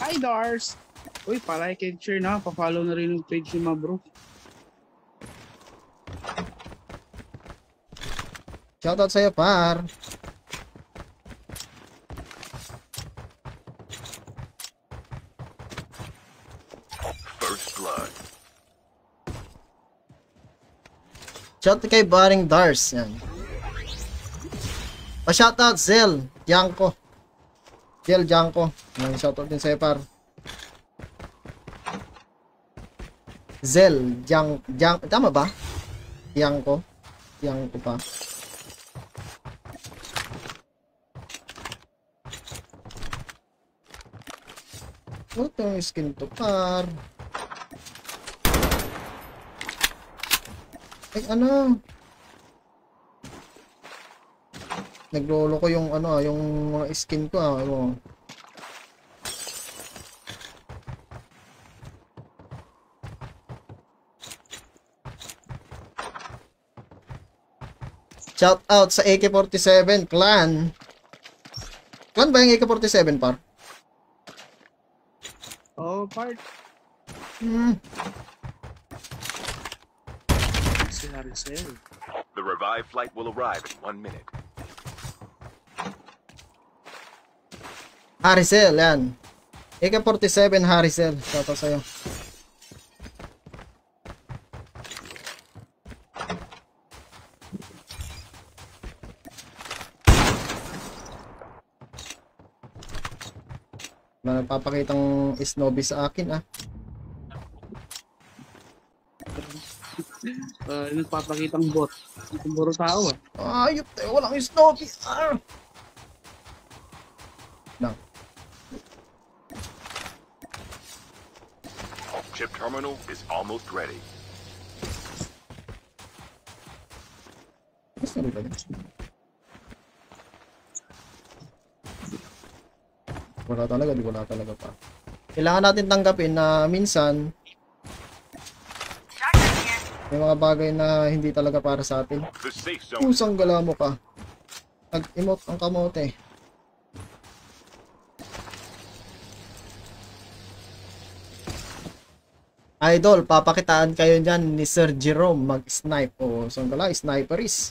Hi, Dars! Uy, para like and share na. Pa-follow na rin yung page ni ma bro. Shoutout sa'yo, par. Shoutout kay Baring Dars. Yan. Pa shoutout Zel, Janko. Zel Janko. Yan, shoutout din sa'yo, par. Zel, Jang, Jang, tama ba? Janko. Janko pa. What yung skin to, par? Ay, ano? Naglolo ko yung ano, ah, yung mga skin ko ah. Ano. Shout out sa AK47 clan. Clan ba yung AK47 par? Oh, part. Hmm. Si Haricel. The revived flight will arrive in one minute. Haricel, yan. AK47 Haricel. Shout out sa'yo. Wala nagpapakitang snobby sa akin ah. Uh, nagpapakitang bot. Itong buro tao ah. Ayop tayo, walang snobby. Ah! Lang. Chip terminal is almost ready. Ba yun? Wala talaga, di wala talaga pa. Kailangan natin tanggapin na minsan may mga bagay na hindi talaga para sa atin. Pusang gala mo ka. Nag-emote ang kamote. Idol, papakitaan kayo niyan ni Sir Jerome mag-snipe. O, oh, saan gala? Sniperis.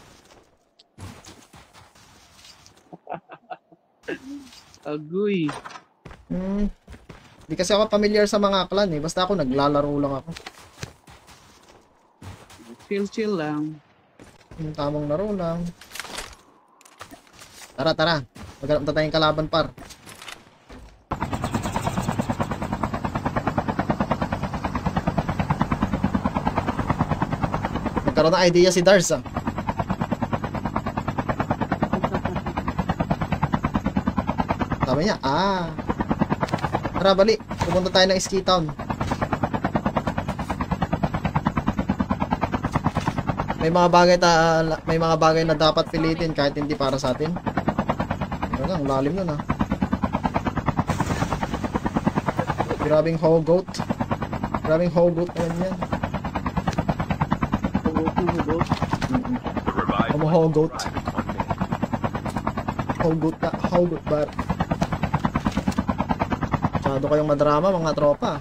Agoy. Hmm. Hindi kasi ako familiar sa mga clan eh. Basta ako naglalaro lang ako. Chill-chill lang. Yung tamang laro lang. Tara, tara. Maghanap na tayong kalaban par. Nagkaroon ng idea si Dars ah. Sabi niya, ah. Tara, bali. Pupunta tayo ng Ski Town. May mga bagay ta may mga bagay na dapat pilitin kahit hindi para sa atin. Ano lang, lalim nun ah. Grabing hogoat. Grabing hogoat naman yan. In one minute. Hogoat na, hogoat bar. Masyado kayong madrama mga tropa.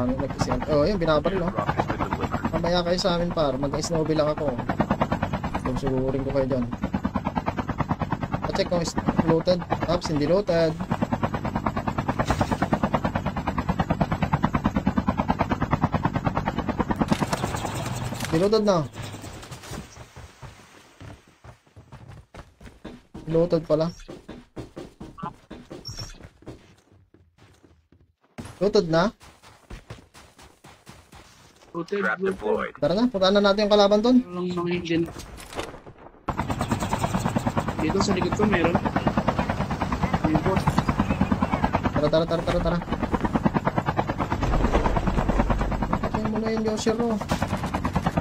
Marami nagkisiyan. Oh, yun, binabaril oh. Mamaya kayo sa amin par, mag-snowball lang ako. Susugurin ko kayo dyan. Pa-check kung is loaded. Ops, hindi loaded. Hindi loaded na. Loaded pala. Lutod na. Trap deployed. Tara na, puntaan na natin yung kalaban doon. Meron lang mga engine. Dito sa likod ko meron. Tara, tara, tara, tara, tara. Patayin mo na yun, Yoshiro.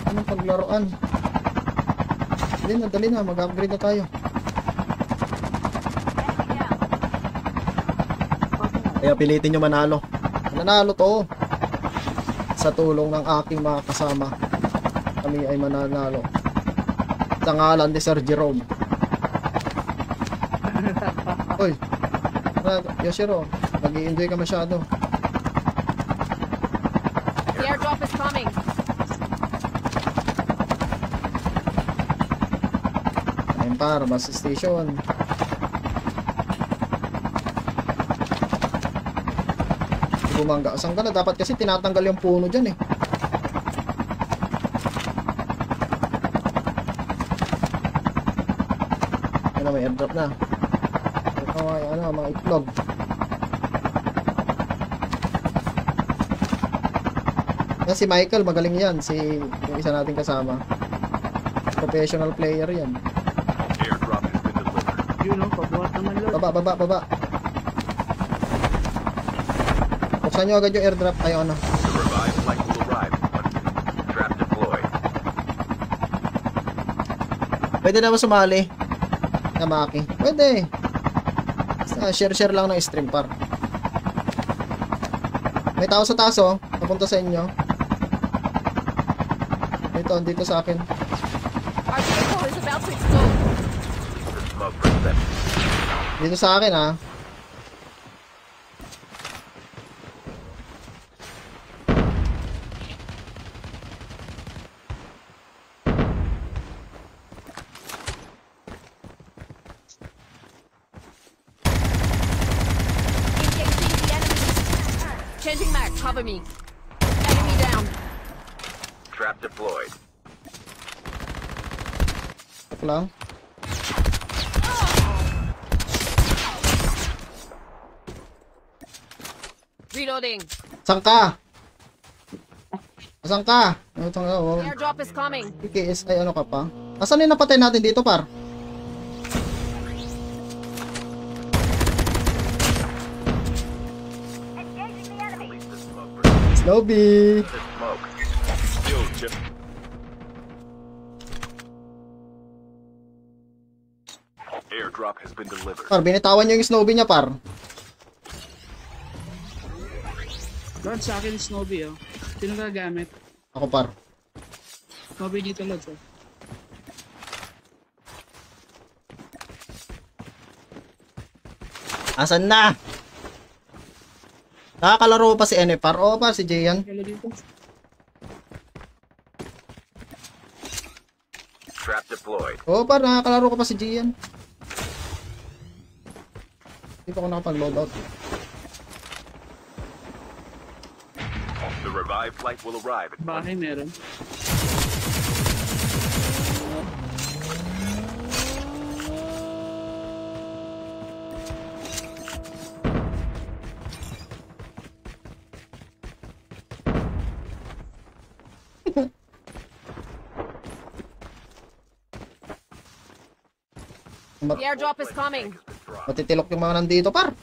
Anong paglaruan? Dali na, dali na. Mag-upgrade na tayo. Kaya pilitin nyo manalo. Mananalo to. Sa tulong ng aking mga kasama. Kami ay mananalo. Sa ngalan ni Sir Jerome. Uy, Yoshiro, nag-i-enjoy ka masyado. The airdrop is coming. Ayun par, bus station. Bumangga. Saan ka na? Dapat kasi tinatanggal yung puno dyan eh. Ano, may airdrop na. Ito ay ano, mga itlog. Yan si Michael, magaling yan. Si yung isa nating kasama. Professional player yan. Airdrop has been delivered. Yun o, pabuhat naman lang. Baba, baba, baba. Buksan nyo agad yung airdrop. Ay, ano. Pwede naman sumali. Namaki. Pwede. Basta share-share lang ng stream par. May tao sa taas oh. Papunta sa inyo. Dito, dito sa akin. Dito sa akin ah. Engaging the enemy. Changing mag, cover me. Enemy down. Trap deployed. Ito lang. Reloading. Saan ka? Saan ka? Ito nga, oh. Airdrop is coming. PKSI ano ka pa? Asan yung napatay natin dito par? Chip. Airdrop has been delivered. Par, binitawan nyo yung Snowbee niya par. Lord, sa akin Snowbee oh. Sino gagamit? Ako par. Snowbee dito, Lord. Oh. Asan na? Nakakalaro pa si Ene par. Oo par, si Jayan. Trap deployed. Oo par, nakakalaro ko pa si Jayan. Hindi pa ako nakapag-loadout. The revived flight will arrive in one Bahay meron. The airdrop is coming. matitilok yung mga nandito par.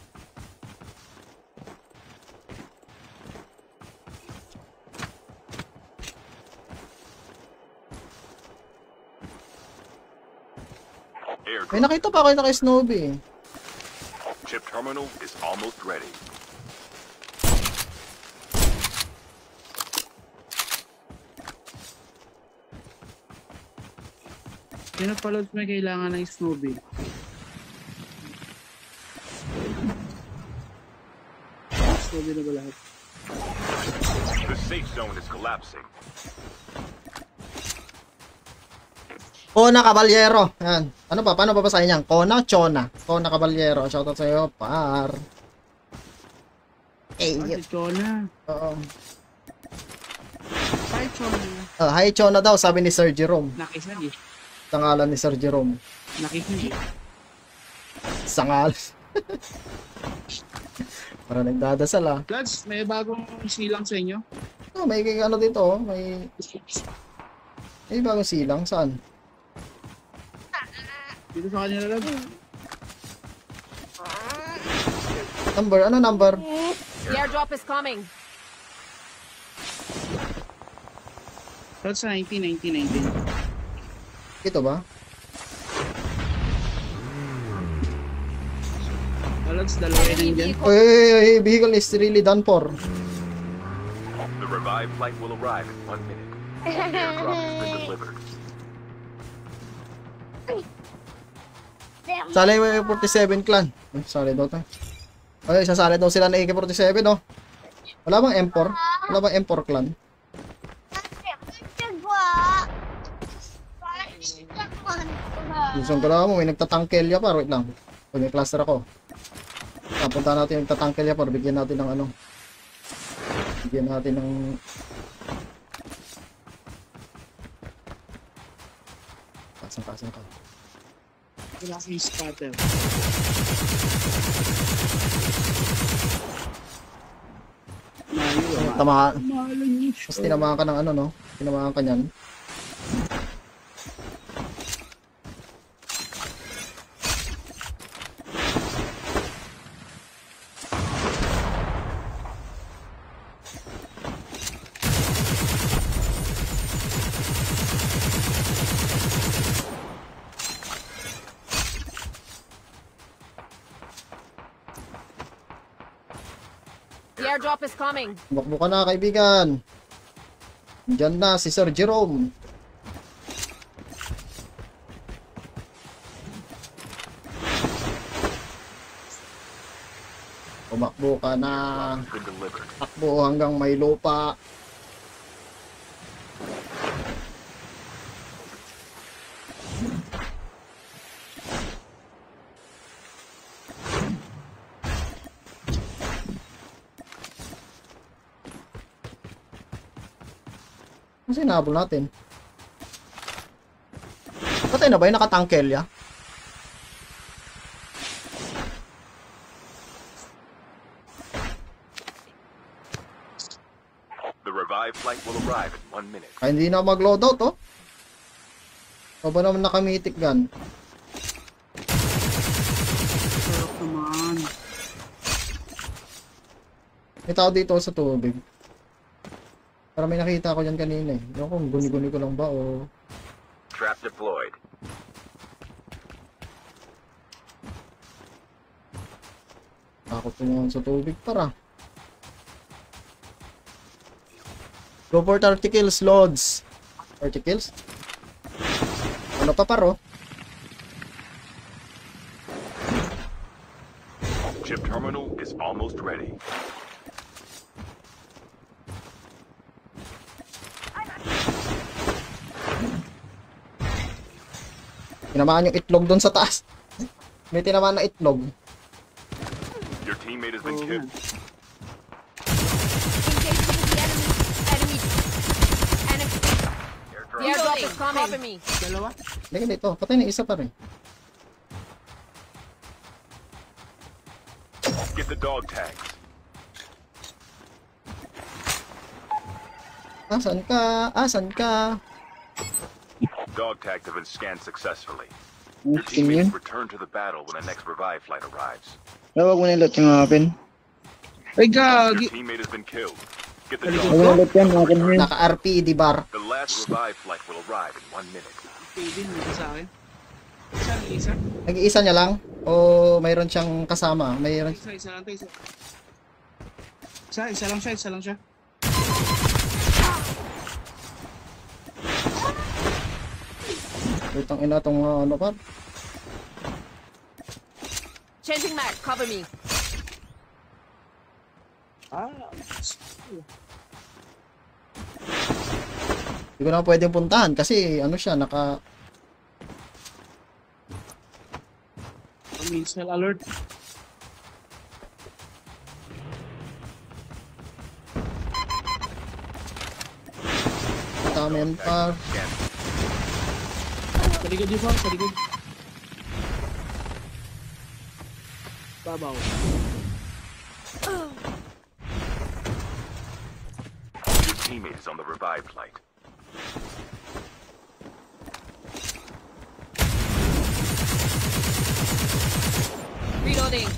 May nakita pa kayo na kay Snowbee. eh. Chip terminal is almost ready. Sino pa, Lord, may kailangan ng Snowbee? Snowbee na ba lahat? The safe zone is collapsing. Kona Caballero. Yan. Ano pa? Paano babasahin yan? Kona Chona. Kona Caballero. Shoutout sa'yo, par. Eh, Ah, si Chona. oo. Hi, Chona. Ah, hi Chona daw, sabi ni Sir Jerome. Nakisag eh. Sa ngalan ni Sir Jerome. Nakisag eh. Sa ngalan. Para nagdadasal ah. Lads, may bagong silang sa inyo. Oh, may ano dito oh. May, may bagong silang. Saan? Dito sa kanila lads. Number? Ano number? The airdrop is coming. Sa 19, 19, 19. Ito ba? Lads, dalawa yun dyan. Oy, oy, oy, oy, vehicle is really done for. The revived flight will arrive in one minute. Airdrop has been delivered. Sali yung 47 clan. Ay, sali daw. Ay, sasali daw sila na AK-47, no? Wala bang M4? Wala bang M4 clan? Gusto ko lang mo, may nagtatangkelya pa. Wait lang. Pag may cluster ako. Ah, punta natin yung nagtatangkelya pa. Bigyan natin ng ano. Bigyan natin ng... Kasan, kasan ka. Ah. Tama. Mahalan niyo siya. Tapos tinamaan ka ng ano, no? Tinamaan ka niyan. The airdrop is coming. Tumakbo ka na, kaibigan. Diyan na si Sir Jerome. Tumakbo ka na. Takbo hanggang may lupa. Kasi nahabol natin. Patay na ba yung nakatangkel ya? The revived flight will arrive in one minute. Kaya hindi na mag-loadout, oh. O ba naman nakamitik gun? Sarap naman. May tao dito sa tubig. Para may nakita ko dyan kanina eh. Ko kung guni-guni ko lang ba o... Trap deployed. Takot ko naman sa tubig para. Report articles, loads. Articles? Ano pa paro? Chip terminal is almost ready. Tinamaan yung itlog doon sa taas. May tinamaan na itlog. Your teammate has been Oo killed. Airdrop. Is coming. Dalawa? Ka dito. Patay na isa pa rin. Get the dog tags. Asan ka? Asan ka? Dog tags have been scanned successfully. Your yun. teammates return to the battle when the next revive flight arrives. Wala, wag mo na yung open. Ay, Your gagi. teammate has been killed. Get the dog Wag mo na tags. ilot yan, mo yun. Naka-RP, di bar. The last revive flight will arrive in one minute. Pwede mo sa akin. Isa, isa. Nag-iisa niya lang? O mayroon siyang kasama? Mayroon... Isa, isa lang tayo. Isa. Isa, isa lang siya, isa lang siya. Itong ina tong uh, ano pa? Changing mag. Cover me. Ah, Hindi ko na pwedeng puntahan kasi ano siya, naka... missile alert. Tama yan pa. Scan Very good, Jufo. Very good. Babaw. Your teammate is on the revive flight. Reloading.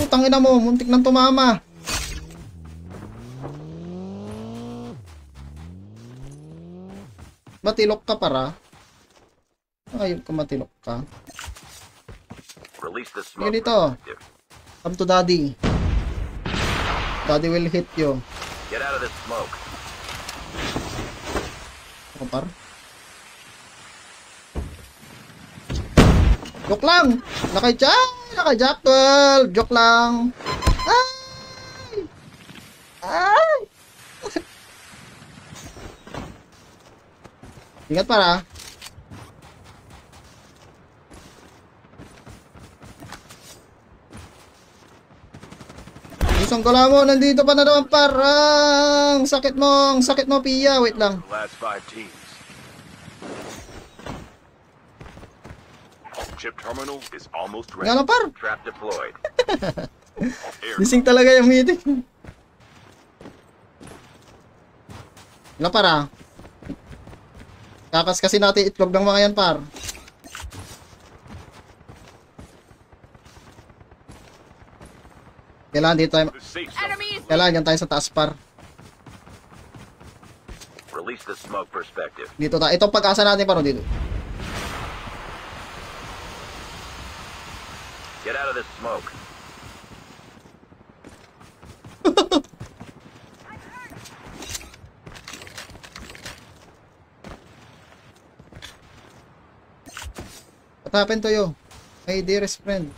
Putang ina mo, muntik nang tumama. Matilok ka para? Ayun ka matilok ka. Release smoke. dito. Come to daddy. Daddy will hit you. Get out of this smoke. Ako par. Joke lang! Naka-jack! Naka-jack 12! Joke lang! Ay! Ay! Ingat para. Isang kala mo, nandito pa na naman parang sakit mo, ang sakit mo, Pia. Wait lang. Last five teams. Chip terminal is almost ready. Lang par. Trap deployed. Air Gising talaga yung meeting. Wala para. Kakas kasi natin itlog ng mga yan par. Kailangan dito tayo, kailangan yan tayo sa taas par. Release the smoke perspective. Dito tayo. Itong pag-asa natin paro dito. Get out of this smoke. happened to you? My dearest friend.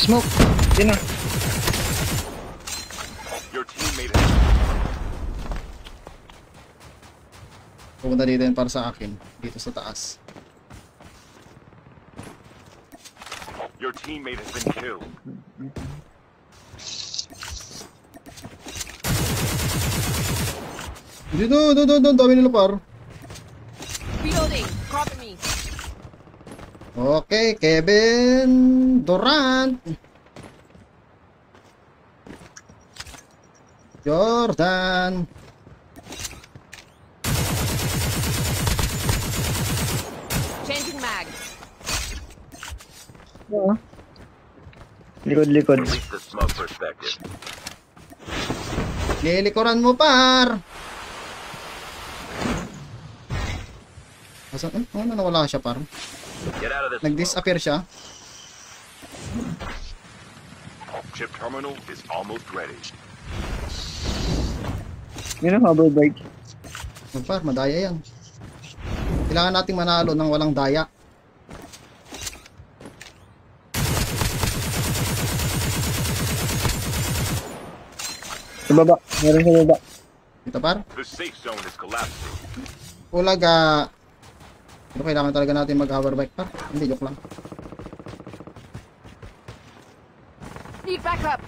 Smoke. Yun na. Your teammate has Pupunta dito yan para sa akin. Dito sa taas. Teammate has been killed. Dito, dito, dito. Dami nila par. Reloading. Cover me. Okay, Kevin Durant. Jordan. Changing mag. Oo. Likod, likod. Lilikuran mo par. Asan? Eh, ano nawala siya par? Nag-disappear siya. Chip terminal is almost ready. Yun ang hoverbike. Oh, par, madaya yan. Kailangan nating manalo ng walang daya. Sa baba. Meron sa baba. Dito par. Collapsing. Ulaga. Pero kailangan talaga natin mag-hoverbike par. Hindi, joke lang. Need backup.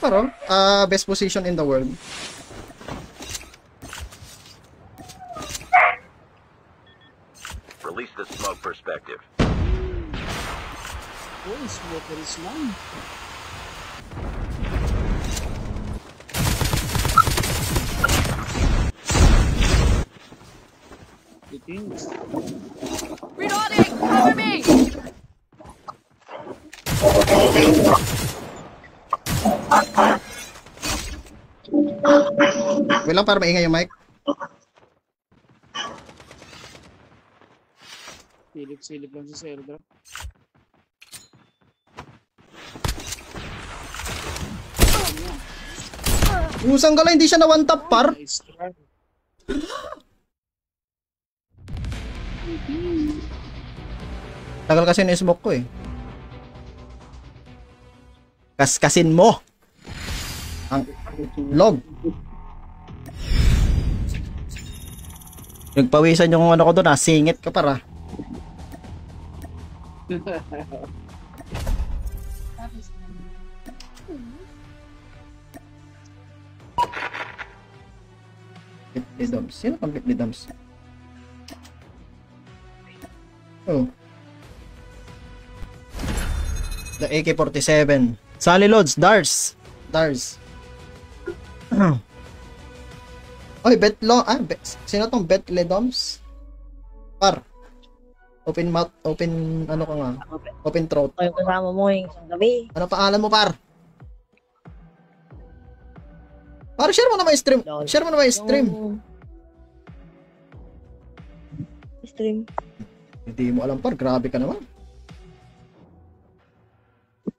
Pero, ah best position in the world. Release the smoke perspective. Uy, smoker is lang. Iting. Reloading. Cover me. Wait lang para maingay yung mic. Silip-silip lang si Serdra. Usang gala, hindi siya na one tap par. Tagal kasi na-smoke ko eh. Kaskasin mo! Ang log. Nagpawisan yung ano ko doon ah, singit ka para. Bitly Doms. Sino pang Bitly Doms? Oh. The AK-47. Sally Loads, Dars. Dars. Oy, Betlo, ah, bet, sino tong Betle Doms? Par. Open mouth, open, ano ka nga? Open throat. O yung kasama mo yung isang gabi. Ano pangalan mo, par? Par, share mo naman yung stream. Lol. Share mo naman yung stream. Yung... Stream. Hindi mo alam, par. Grabe ka naman.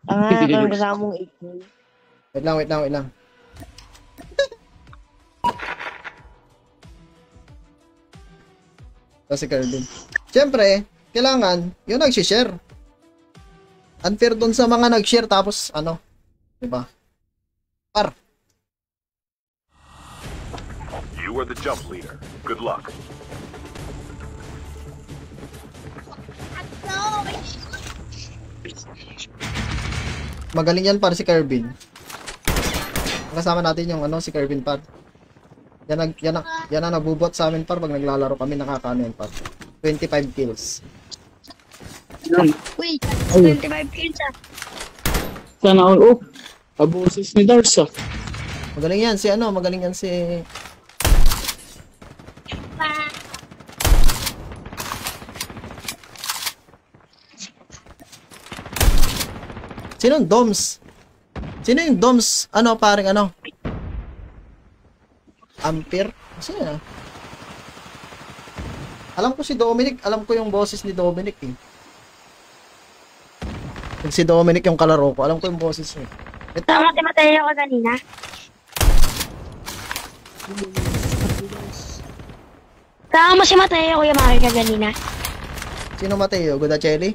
Yung kasama mong 8 Wait lang, wait lang, wait lang. Ito si Kervin. Siyempre, kailangan, yung nag-share. Unfair dun sa mga nag-share tapos ano, 'di ba? Par. You are the jump leader. Good luck. Magaling yan para si Kervin. Kasama natin yung ano si Kervin par. Yan ang yan ang yan ang nabubot sa amin par pag naglalaro kami nakakaano yan par. 25 kills. Uy, 25 kills ah. Sana all. Oh, aboses ni Dars ah. Magaling yan si ano, magaling yan si Sino yung Doms? Sino yung Doms? Ano, paring ano? Ampere? Sino yan? Alam ko si Dominic. Alam ko yung boses ni Dominic eh. Yung si Dominic yung kalaro ko. Alam ko yung boses niya. eh. Tama si Mateo ko kanina. Tama si Mateo Kuya Maki ka kanina. Sino Mateo? Godachelli?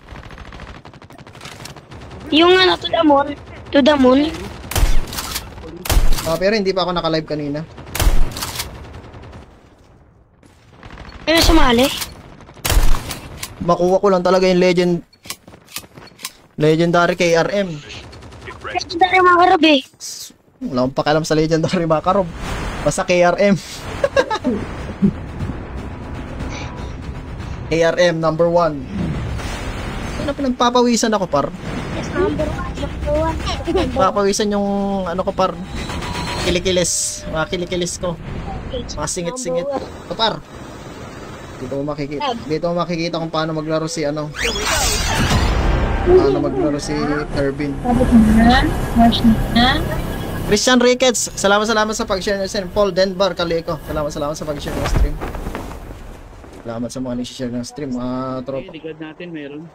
Yung ano, to the moon. To the moon. Ah, pero hindi pa ako naka-live kanina. Pero sumali. Makuha ko lang talaga yung legend Legendary KRM. Mga karab eh. Wala akong pakialam sa Legendary Makarov. Basta KRM. KRM number one. Ano pinagpapawisan ako par? Papawisan yung ano ko par. Kilikilis. Mga kilikilis ko. Mga singit-singit. Ito par. Dito mo makikita. Dito mo makikita kung paano maglaro si ano. Paano maglaro si Turbine. Christian Ricketts, salamat salamat sa pag-share ng stream. Paul Denbar Kaliko, salamat salamat sa pag-share ng stream. Salamat sa mga nag-share ng stream, mga tropa. Okay, likod natin meron.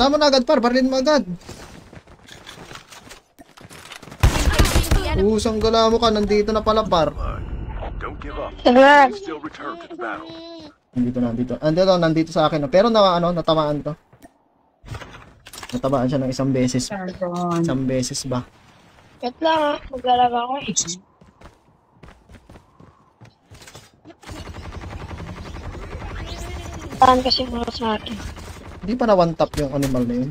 Tama na agad par, barilin mo agad. Usang gala mo ka, nandito na pala par. Nandito, nandito. Nandito, nandito sa akin. Pero na, ano, natamaan to. Natamaan siya ng isang beses. Isang beses ba? Wait lang ah. Maglalaba ako eh. Saan kasi mga sa akin? Hindi pa na one tap yung animal na yun.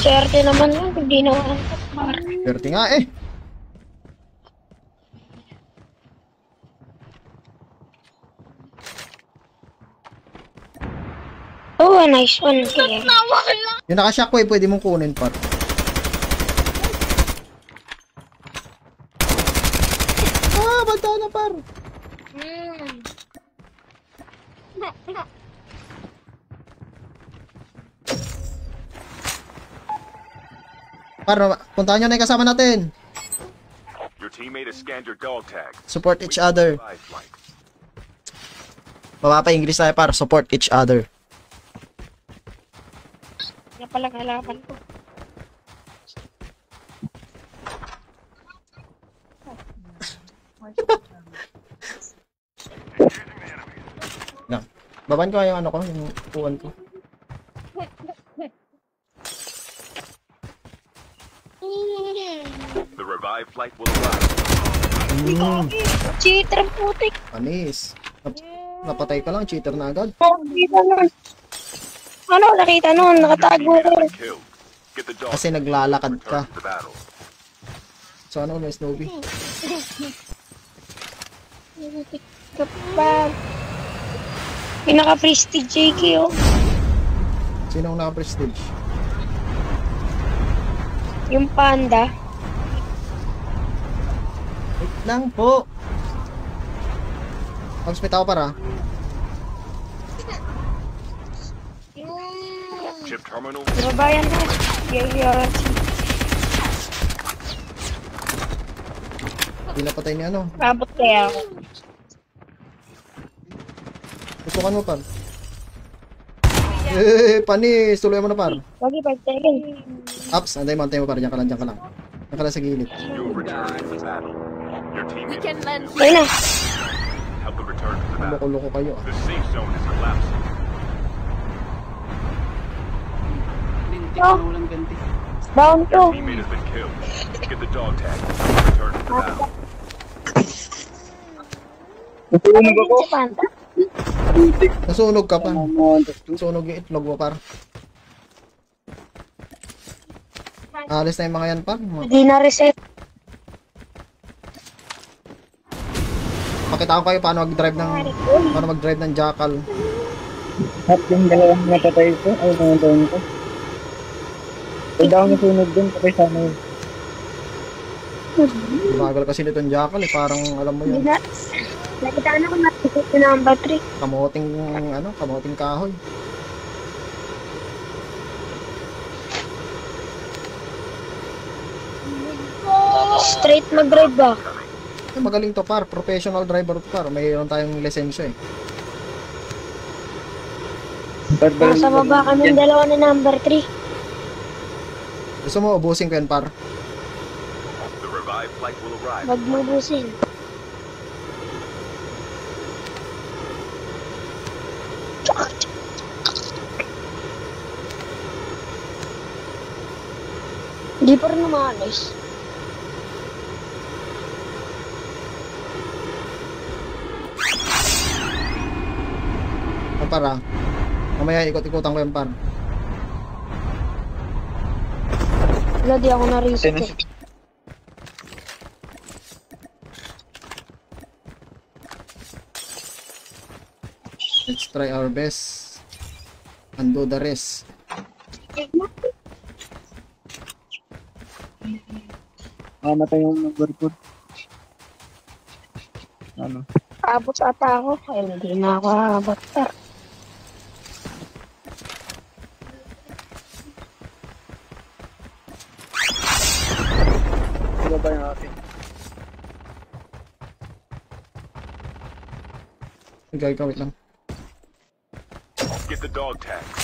Swerte naman yun. Hindi na ako. Swerte nga eh. Oh, nice one. Okay. Yung naka-shockwave, pwede mong kunin par. Ah, banta na par. Par, puntahan nyo na yung kasama natin. Your teammate has scanned your dog tag. Support each other. Mapapa-English tayo par, support each other. Yan pala kalaban ko. Na. Baban ko yung ano ko, yung upuan ko. The revived flight will arrive. Mm, Cheater putik. anis. Nap- napatay ka lang, cheater na agad. Oh, nakita nun. Ano, nakita nun. Nakatago ko. Kasi naglalakad ka. return to the battle. May. Pinaka-prestige JK, oh. Sino ang naka-prestige? Yung panda. Wait lang po. Pag may tao para. Chip terminal. Trabayan na. Yeah, Hindi napatay ni ano. Abot kaya ako. Tutukan mo par. Eh, panis. Tuloy mo na par. Lagi, 5 seconds. Ups, antay mo, antay mo par. Diyan ka lang, diyan ka lang. Diyan ka lang sa gilid. We can lend Ayun na. Loko-loko kayo. ah. Ganti. Down to. Get the dog tag. Return to the battle. Natulog ako. Si panda. Nasunog ka pa. Nasunog yung itlog mo par. Alis na yung mga yan par. Hindi na reset. Pakita ko kayo paano mag-drive ng paano mag-drive ng jackal. At yung dalawang natatay ko, ay mga doon ko. Pwede ako nasunog dun, patay sana yun. Bagal kasi nitong jackal eh, parang alam mo yun, na. Nakita na na ang battery. kamoting ano, kamoting kahoy. Straight mag-drive ba? Eh, magaling to par, professional driver to par. Mayroon tayong lisensya eh. Barbaro Nasa baba kami dalawa na number 3. Gusto mo ubusin ko yan par? Wag mo busin. Hindi pa rin umalis. Ano par ah? Mamaya ikot-ikutan ko yan par. Wala, di ako na-reset eh. Let's try our best. And do the rest. Mamatay yung number ko. Ano? Abot ata ako. Ay, hindi na ako abot. Ah, Ano ba yung akin? Gagawin lang. Get the dog tag.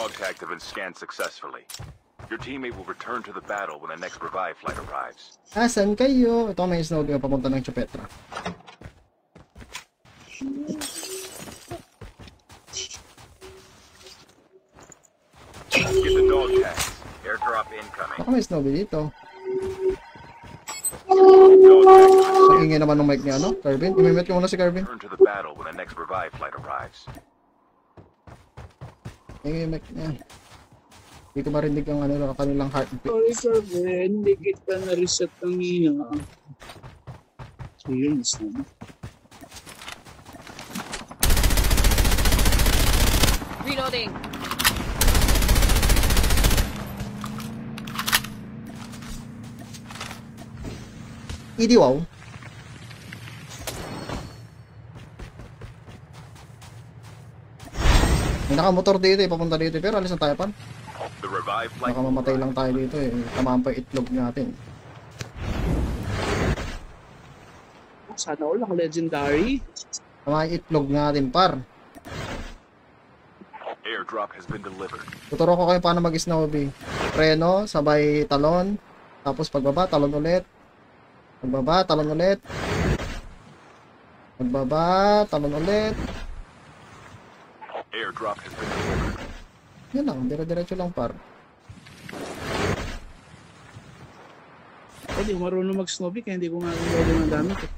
Dog tags have been scanned successfully. Your teammate will return to the battle when the next revive flight arrives. Asan kayo? Ito may snow yung papunta ng Chupetra. Get the dog tags. Airdrop incoming. Baka may snow dito. Dog tags have been Ang ingay naman ng mic niya, ano? Carvin? Imimit ko muna si Carvin. return to the battle when the next revive flight arrives. Ingay yung mic niya. Hindi ko marinig ang ano, kanilang heartbeat. Sorry, sir, man. Hindi kita na-reset ng ina. Serious na. Reloading. Idi wow. Nakamotor dito eh, papunta dito eh. Pero alis na tayo pan. Baka mamatay lang tayo dito eh. Tamaan pa itlog natin. Sana all ako legendary. Tamaan yung itlog natin par. Airdrop has been delivered. Tuturo ko kayo paano mag-snowbie. Preno, sabay talon. Tapos pagbaba, talon ulit. Pagbaba, talon ulit. Pagbaba, talon ulit. Airdrop has been delivered. Yan lang, dire-diretso lang par. Hindi ko marunong mag-snowbie kaya hindi ko nga gagawin ng damit. eh.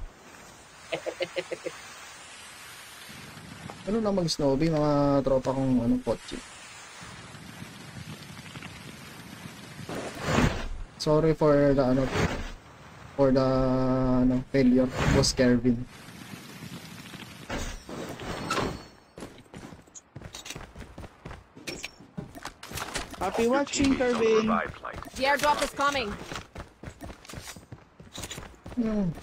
Ano lang mag-snowbie, mga tropa kong ano, kotse. Sorry for the ano for the ano, failure, Boss Kervin. Happy watching, Kervin. The airdrop is coming. Yung...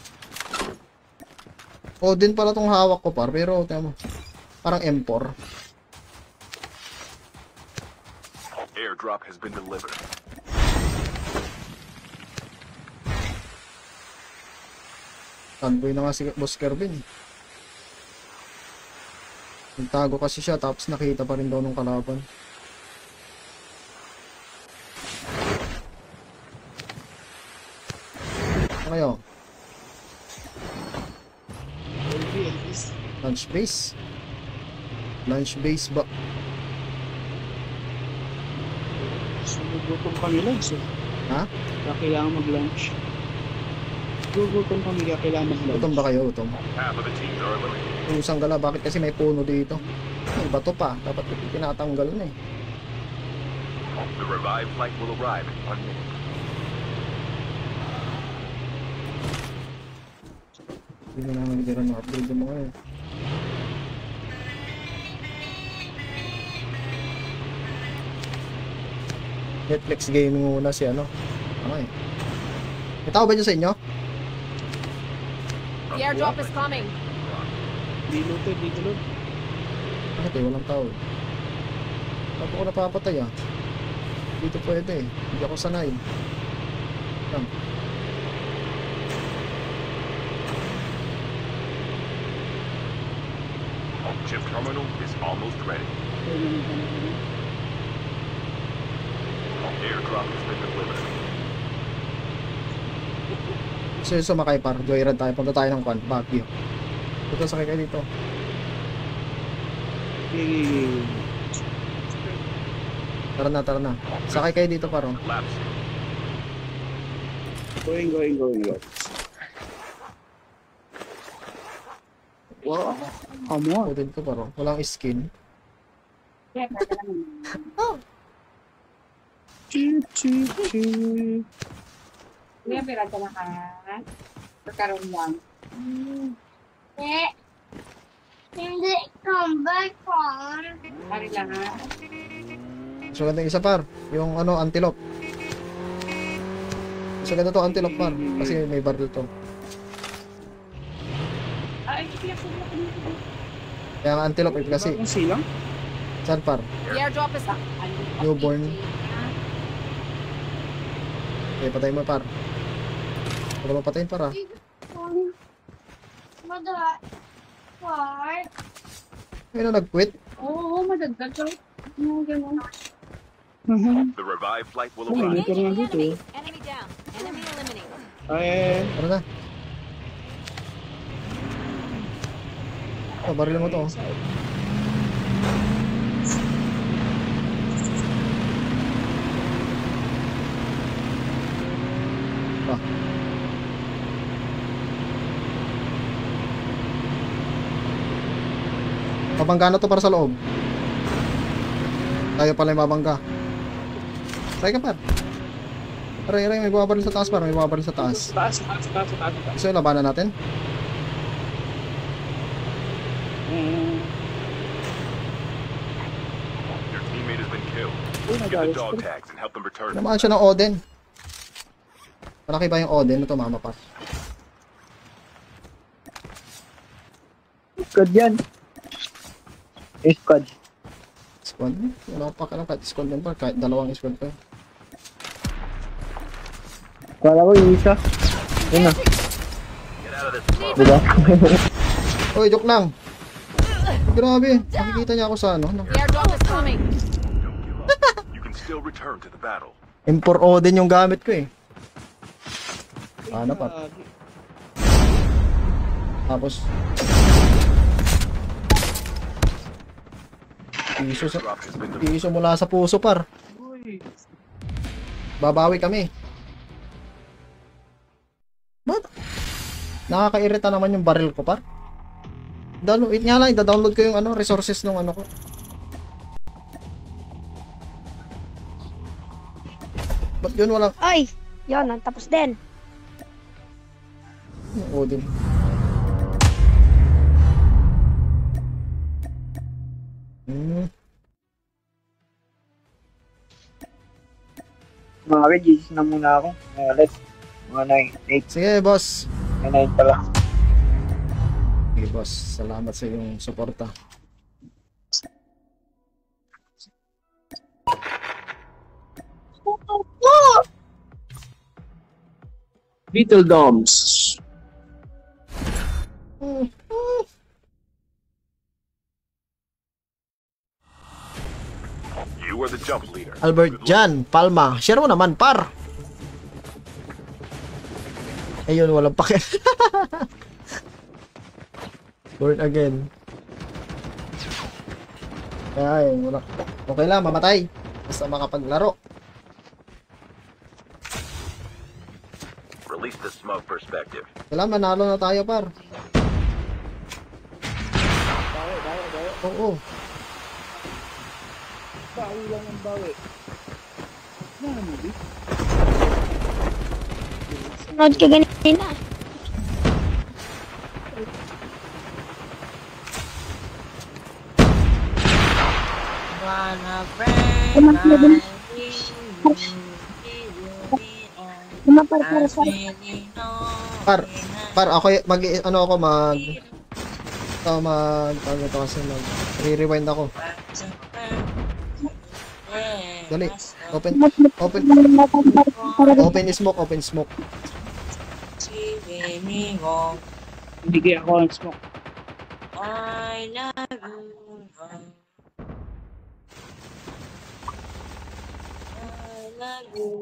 O din pala tong hawak ko par, pero tingnan mo. Parang M4. Airdrop has been delivered. Convoy na nga si Boss Kervin. Nagtago kasi siya tapos nakita pa rin daw nung kalaban. Ano kayo? Lunch base? Lunch base ba? Sumugutom kami lads eh. Ha? Kaya kailangan mag-lunch. Gugutom kami kaya kailangan mag-lunch. Utom ba kayo? Utom? Half of the teams are eliminated. Usang gala, bakit kasi may puno dito? May bato pa. Dapat tinatanggal na eh. The revive flight will arrive in one minute. Hindi na namin nagdira ng upgrade yung mga Netflix gaming muna si ano. Ano eh. May tao ba dyan sa inyo? The airdrop is coming. Di looted, di tulog. Bakit eh, walang tao eh. Ba't ako napapatay ah? Dito pwede eh. Hindi ako sanay. Yan. Chip terminal is almost ready. Airdrop has been delivered. So yung sumakay par, joyride tayo. Punta tayo ng kwan, Baguio. Dito sakay kayo dito. Tara na, tara na. Sakay kayo dito par. oh. Lapse. Going, going, going, going. Wow. Come on. Putin ko par. oh. Walang skin. Choo, choo, choo. Kuya, pirata na ka. Pagkaroon lang. Hindi. Hindi. Come back on. Ari lang ha. So ganda yung isa par. Yung ano, antelope. So ganda to antelope par. Kasi may barrel to. Ay, ako na Kaya nga antelope eh, kasi. Bagong silang? Saan par? Airdrop is Newborn. Okay, patay mo par. Huwag mo patayin par ah. Madala. What? May na nag-quit. Oo, madagdag ka. Ano ganun? The revive flight will arrive. dito. enemy. Enemy down. Enemy eliminated. Ay, Tara na. Oh, baril mo to. oh. Mabangga na to para sa loob. Tayo pala yung mabangga. Try ka par. Aray, aray, may bumabaril sa taas par, may bumabaril sa taas. taas, taas, taas, taas, taas. Gusto yung labanan natin? Mm. Your teammate has been killed. Uy, Get the dog tags and help them return. Namaan siya ng Oden. Malaki ba yung Oden? Ito mama pa. Squad yan. Eh, squad. Squad? Wala pa ka lang kahit squad member. Kahit dalawang squad pa. Kala ko yung isa. Yun na. Diba? Uy, joke lang. Grabe. Nakikita niya ako sa ano. The airdrop is coming. Don't give up. You can still return to the battle. M4 Oden yung gamit ko eh. Ano pa? Tapos. Piso, sa, piso mula sa puso par. Uy. Babawi kami. Ba't? Nakakairita naman yung baril ko par. Download, wait nga lang, i-download ko yung ano, resources ng ano ko. Ba't yun walang, Ay! Yun, tapos din. yung Odin. Hmm, Mga Jesus na muna ako. Mga alas. Mga 9, sige boss. 8, 9 pala. Sige boss, salamat sa iyong suporta. Beetle Doms. You are the jump leader. Albert Jan, Palma. Share mo naman, par. Ayun, walang pake. Born again. Ay, wala. Okay lang, mamatay. Basta makapaglaro. Release the smoke perspective. Wala, manalo na tayo, par. Oo. Bawi lang ang bawi. Na, ano, di? Sunod ka ganina. Kumapar para sa Par, par, ako, y- mag, ano ako, mag, ito, mag, tawag ito kasi, mag, re-rewind ako. Dali, open, open, open smoke, open smoke. Hindi kaya ako ang smoke.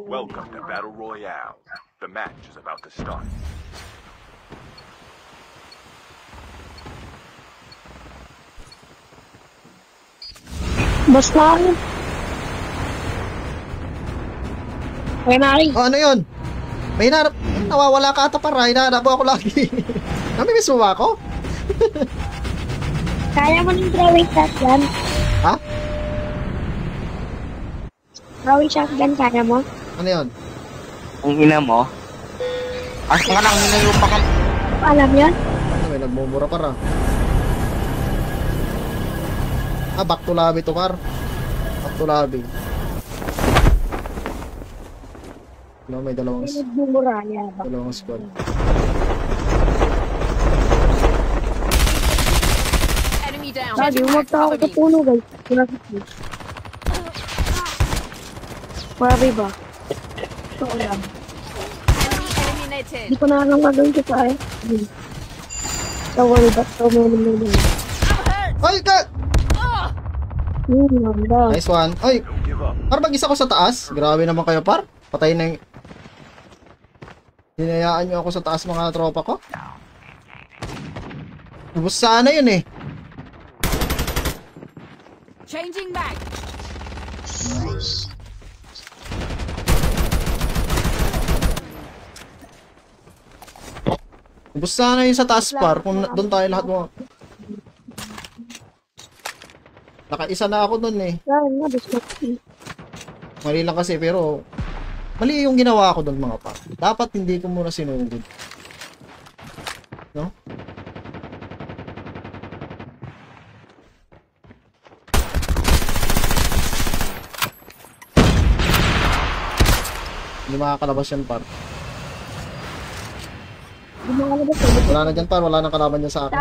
Welcome to Battle Royale. The match is about to start. boss lang. Mari. Oh, ano yun? May hinarap, nawawala ka ata para, hinahanap mo ako lagi. Namimiss mo ba ako? Kaya mo ng throwing shotgun? Ha? Throwing shotgun, kaya mo? Ano yun? Ang ina mo. Asa ka nang hinayupa ka. Alam yun? Ano, may nagmumura para. Ah, back to lobby to, par. Back to lobby. No, may dalawang, dalawang squad. Enemy down. Sabi, huwag ka ako sa puno, guys. Grabe ko. Grabe ba? Ito lang. Enemy eliminated. Hindi ko na alam gagawin ko sa eh. Tawal ba? Tawal mo mo. Ay, ka! Hmm, ganda. Nice one. Ay, par mag-isa ko sa taas. Grabe naman kayo, par. Patay na yung... Hinayaan niyo ako sa taas mga tropa ko. Ubus sana yun eh. Changing back. Ubus sana yun sa taas par. Kung doon tayo lahat mo. Nakaisa na ako doon eh. Mali lang kasi pero mali yung ginawa ko doon mga pa. Dapat hindi ko muna sinugod. No? Hindi makakalabas yan par. Ito? Wala na dyan par, wala nang kalaban dyan sa akin.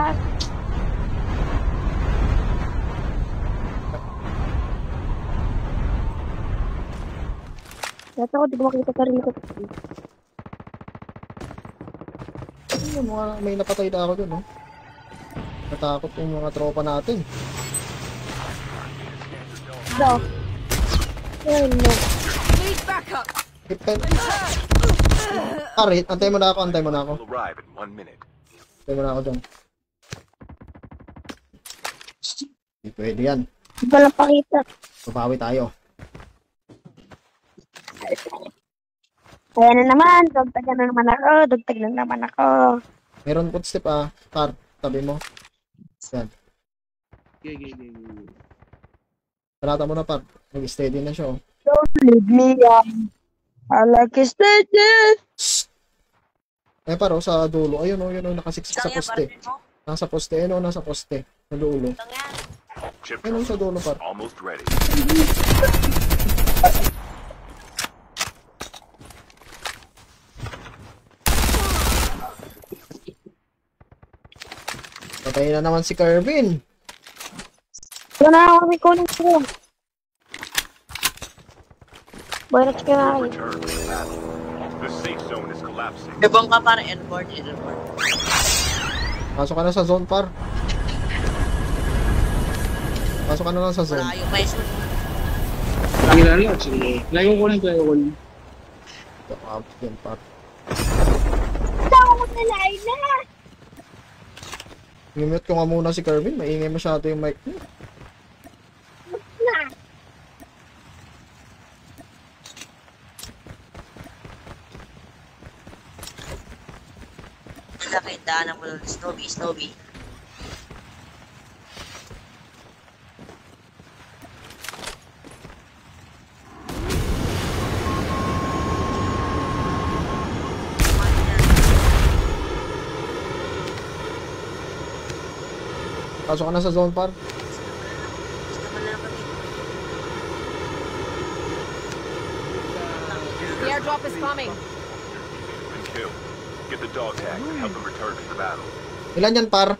Dati ako, di ko makita sa rin ko. Ano, mga, may napatay na ako doon. Oh. Natakot yung mga tropa natin. Ito. Ayun mo. Need backup. Hit pen. Pare, antay mo na ako, antay mo na ako. Antay mo na ako dyan. Hindi pwede yan. Hindi lang pakita. Babawi tayo. Kaya na naman, dagtag na naman ako, dagtag na naman ako. Meron footstep ah. Par, tabi mo. Yan. Okay, okay, okay, okay. Parata mo na par. Nag-steady na siya oh. Don't leave me young. I like it steady. Eh paro sa dulo. Ayun oh, yun oh, nakasiksik sa poste. Nasa poste, ayun oh, nasa poste. Sa dulo. Ayun oh, sa dulo par. almost ready. Patay na naman si Kervin. Wala na ako may kunin ko. Bayrat ka na zone collapsing. Ibang ka para airborne, airborne. Pasok ka na sa zone par. Pasok ka na lang sa zone. Wala yung mais. Sige lang lang, sige. Layo ko lang, layo ko lang. Ah, yan par. Tao na I-mute ko nga muna si Kervin. Maingay masyado yung mic niya. Nakaitaan mo ng Snowy, Snowy. Pasok ka na sa zone par. The airdrop is coming. Killed. Get the dog tag and help them return to the battle. Ilan yan par?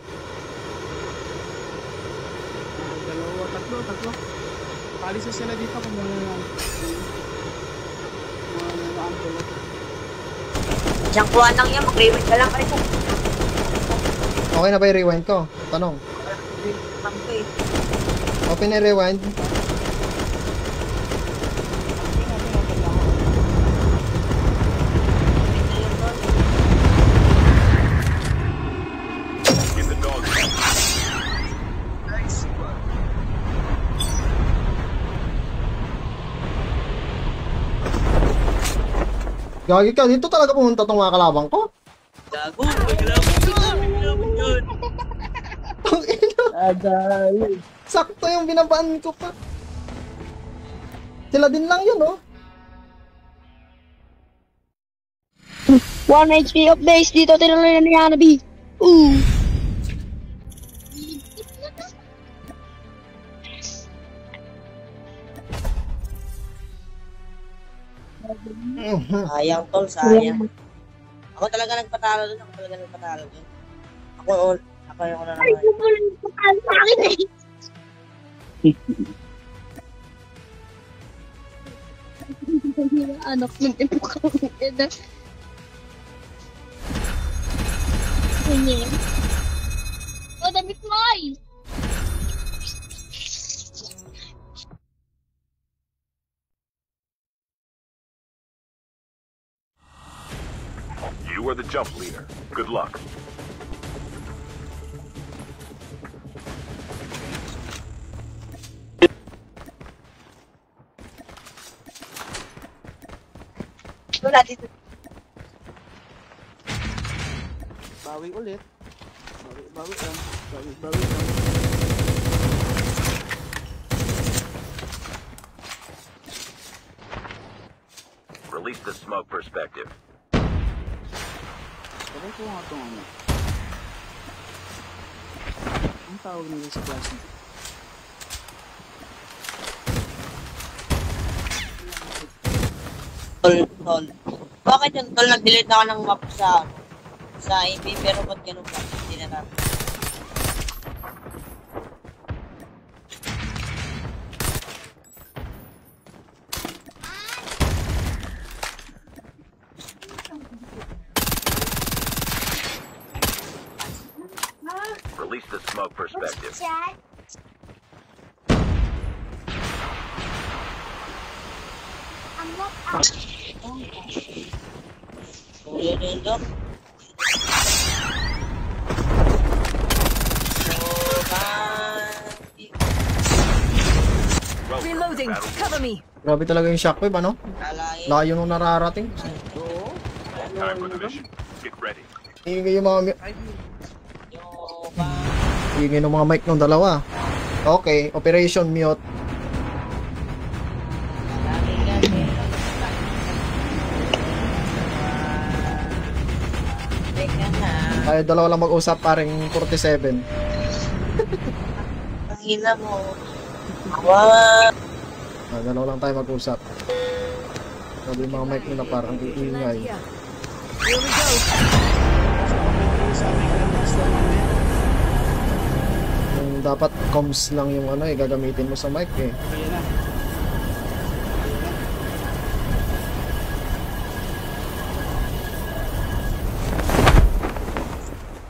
Dalawa, tatlo, tatlo. Palisan sila dito kung mga mga mga uncle. Isang kuha lang yan, mag-rewind ka lang. Okay na ba yung rewind ko? Tanong. Eh. Open na rewind. Gagi ka, dito talaga pumunta tong mga kalabang ko. Adali. sakto yung binabaan ko pa. Sila din lang yun, oh. 1 HP of days dito tinanong ni Hanabi. Ooh. Mhm. Sayang tol, sayang. Ako talaga nagpatalo dun, ako talaga nagpatalo dun. Ako, ako yung una Ay, naman. bumulan ko ka sa akin eh. Anak ng ipo ka. Ina. Ganyan. Oh, damit mo ay. You are the jump leader. Good luck. Wala dito. Bawi ulit. Bawi, bawi lang. Bawi, bawi lang. Release the smoke perspective. Sabay ko nga itong ano. Ang tawag nila sa class nito? Tol, tol. Bakit yung tol nag-delete ako ng map sa sa AP pero ba't ganun ba? Hindi na natin. Release the smoke perspective. Ulo din to. So, bye. Welcome to the Reloading. battle. Cover me. Grabe talaga yung shockwave, ano? Layo nung nararating. Oo. Ingay yung mga... Ingay ng mga mic ng dalawa. Okay, operation mute. Tayo dalawa lang mag-usap, paring 47. Pagina mo. Wow. Ah, dalawa lang tayo mag-usap. Sabi yung mga mic nila parang iingay. Here. Dapat comms lang yung ano eh, gagamitin mo sa mic eh. Kaya na.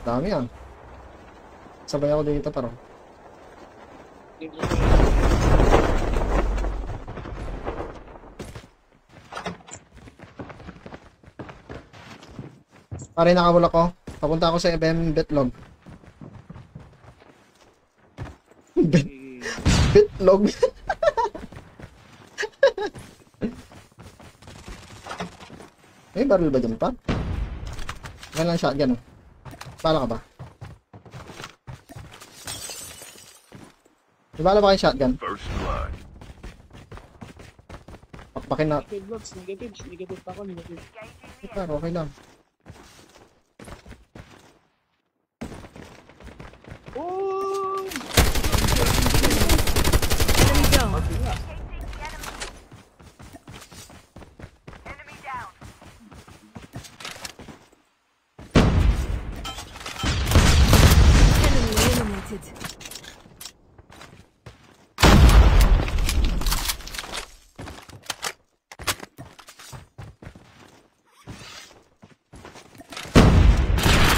Dami yan. Sabay ako dito parang. Pare nakabulak ko. Papunta ako sa FM Betlog. Bet Betlog. May baril ba dyan pa? Yan lang shotgun oh. Paano ka ba? Di ba ba kayo shotgun? First blood. Pakpakin na. Negative negative. Negative pa ako, negative. Pero okay lang. Enemy down. Enemy eliminated.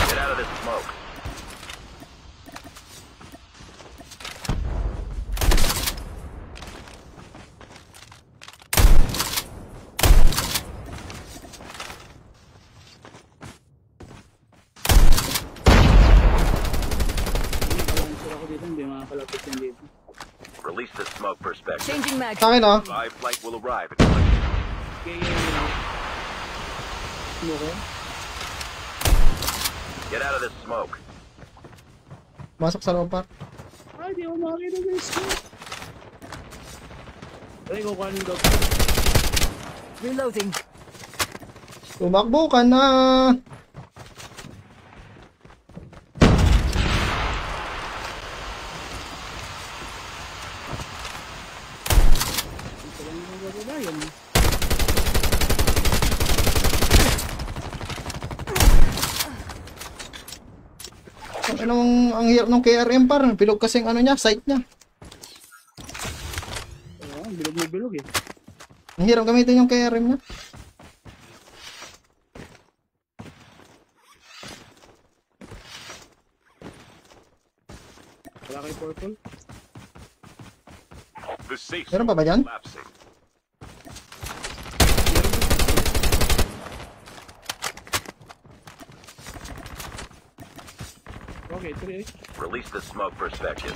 Get out of this smoke. Nakalancer ako dito, hindi makakalapit yan dito. Release the smoke Sa akin oh. Live flight will arrive in 20 minutes. Kaya yun. Smoke Get out of this smoke. Masok sa loob pa. Ay, di ako makakita sa smoke. Ay, kukuha ng dog. Reloading. Tumakbo ka na. Ito lang yung bababa yan. Anong ang hirap ng KRM par, bilog kasing ano niya, site niya. Oo, bilog na bilog eh. Ang hirap gamitin yung KRM niya. Wala kay purple. Meron pa ba dyan? Okay, 3 Release the smoke perspective.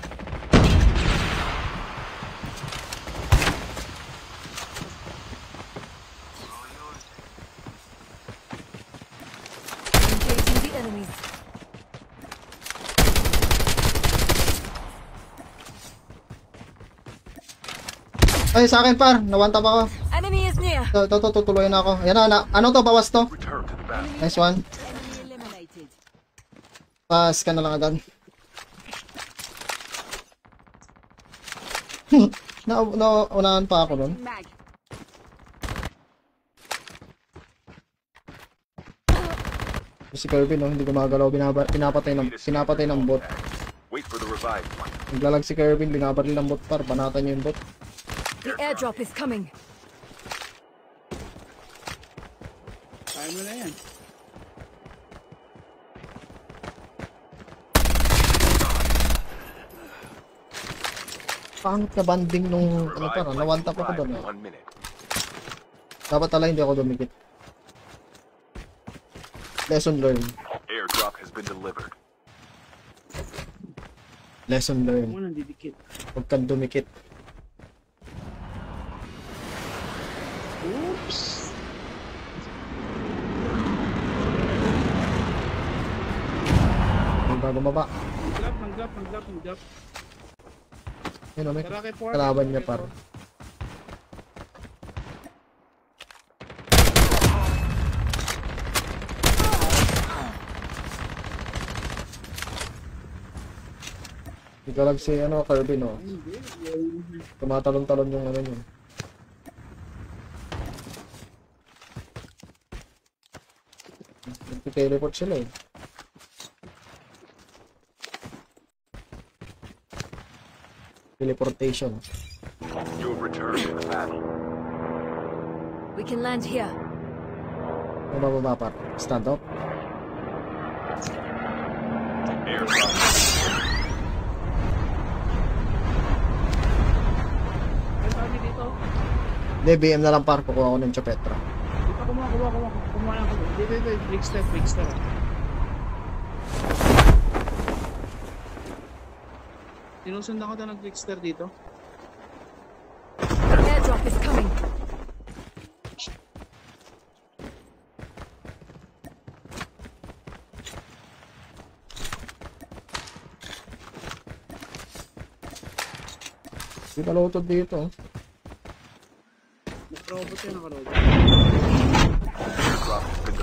Engaging the enemies. Ay, sa akin par, nawantap ako. Enemy is near. Ito, ito, ito, tutuloy na ako. Ayan na, na, ano to, bawas to. Nice one. Pass ka na lang agad. Na, na, unahan pa ako nun. Si Kirby, no, hindi gumagalaw, binaba, pinapatay ng, pinapatay ng bot. Wait for the revive flight. Naglalag si Kirby, binabaril ng bot par, banatan niya yung bot. The airdrop is coming. Kaya mo na yan. Pangit na banding nung, ano Revive nawantap ako doon. eh. Dapat tala hindi ako dumikit. Lesson learned. Airdrop has been delivered. Lesson Huwag learned. Huwag kang dumikit. Oops! May bumaba. Nag-drop, nag-drop, nag-drop, nag-drop. Yun o, may kalaban niya par. Ikalag si ano, Kirby no. Tumatalon-talon yung ano niya. Nagti-teleport sila eh. Teleportation. You have returned to the battle. We can land here. Ano bababa par? Stand up? Hindi, BM na lang par. Kukuha ko ng Chopetra. Kumuha, kumuha, kumuha. Kumuha lang ako. Dito, dito, big step, big step. Sinusundan ko ito ng Trickster dito. Airdrop is coming. Hindi kalutod dito. Nakarobot yun, nakarobot. Airdrop has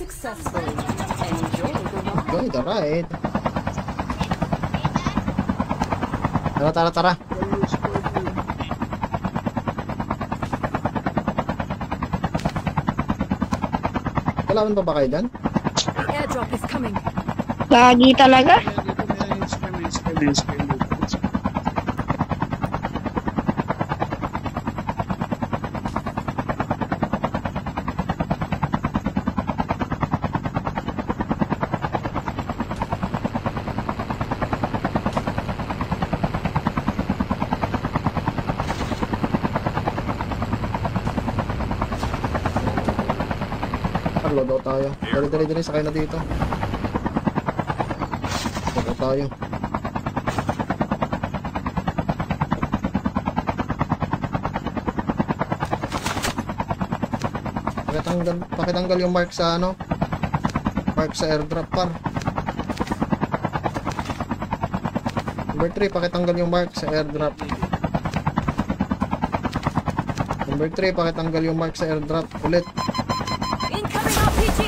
successfully. Enjoy the ride. Enjoy the ride. Tara, tara, tara. Kailangan pa ba kayo dyan? Airdrop is coming. Lagi talaga. Dito may spam, may spam, may spam dito. Par, load out dali, dali. Sakay na dito. Out tayo. Pakitanggal, pakitanggal yung mark sa ano? Mark sa airdrop par. Number 3, pakitanggal yung mark sa airdrop. Number 3, pakitanggal yung mark sa airdrop. Ulit. Incoming RPG.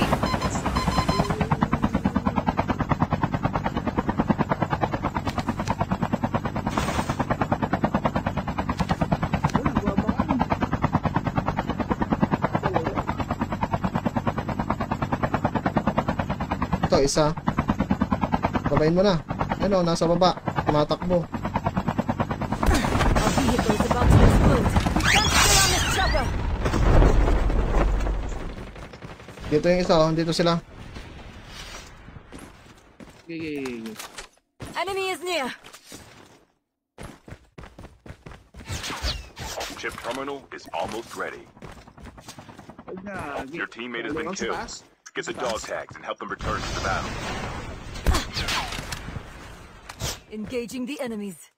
Oh, nagbabaan. Ito, isa. Babayin mo na. Ano, nasa baba. Tumatakbo. Dito yung isa, oh. Dito sila. Enemy is near. Chip terminal is almost ready. Your teammate has been killed. Get the dog tags the battle. Engaging the enemies.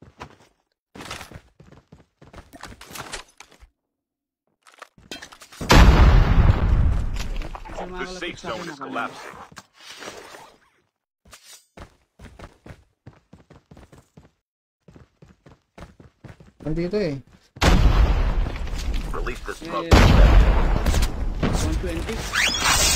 Sa mga The kalapit safe sa akin, zone is naka- collapsing. Nandito eh. Release the smoke Yeah. perspective. 120.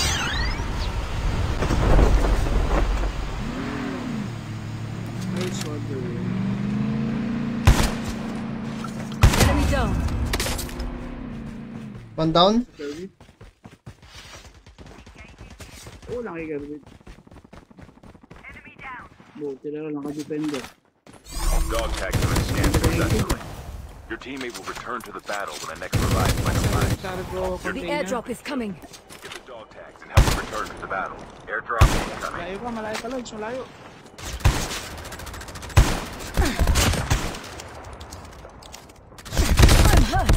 Enemy down. One down. Kerwin. Oo lang kay Kerwin. Buti na lang nakadepende. Dog tags have been scanned successfully. Your teammate will return to the battle when the next revive flight arrives. Cargo The container. airdrop is coming. Get the dog tags and help them return to the battle. Airdrop incoming. Malayo ka, malayo ka lang. Malayo.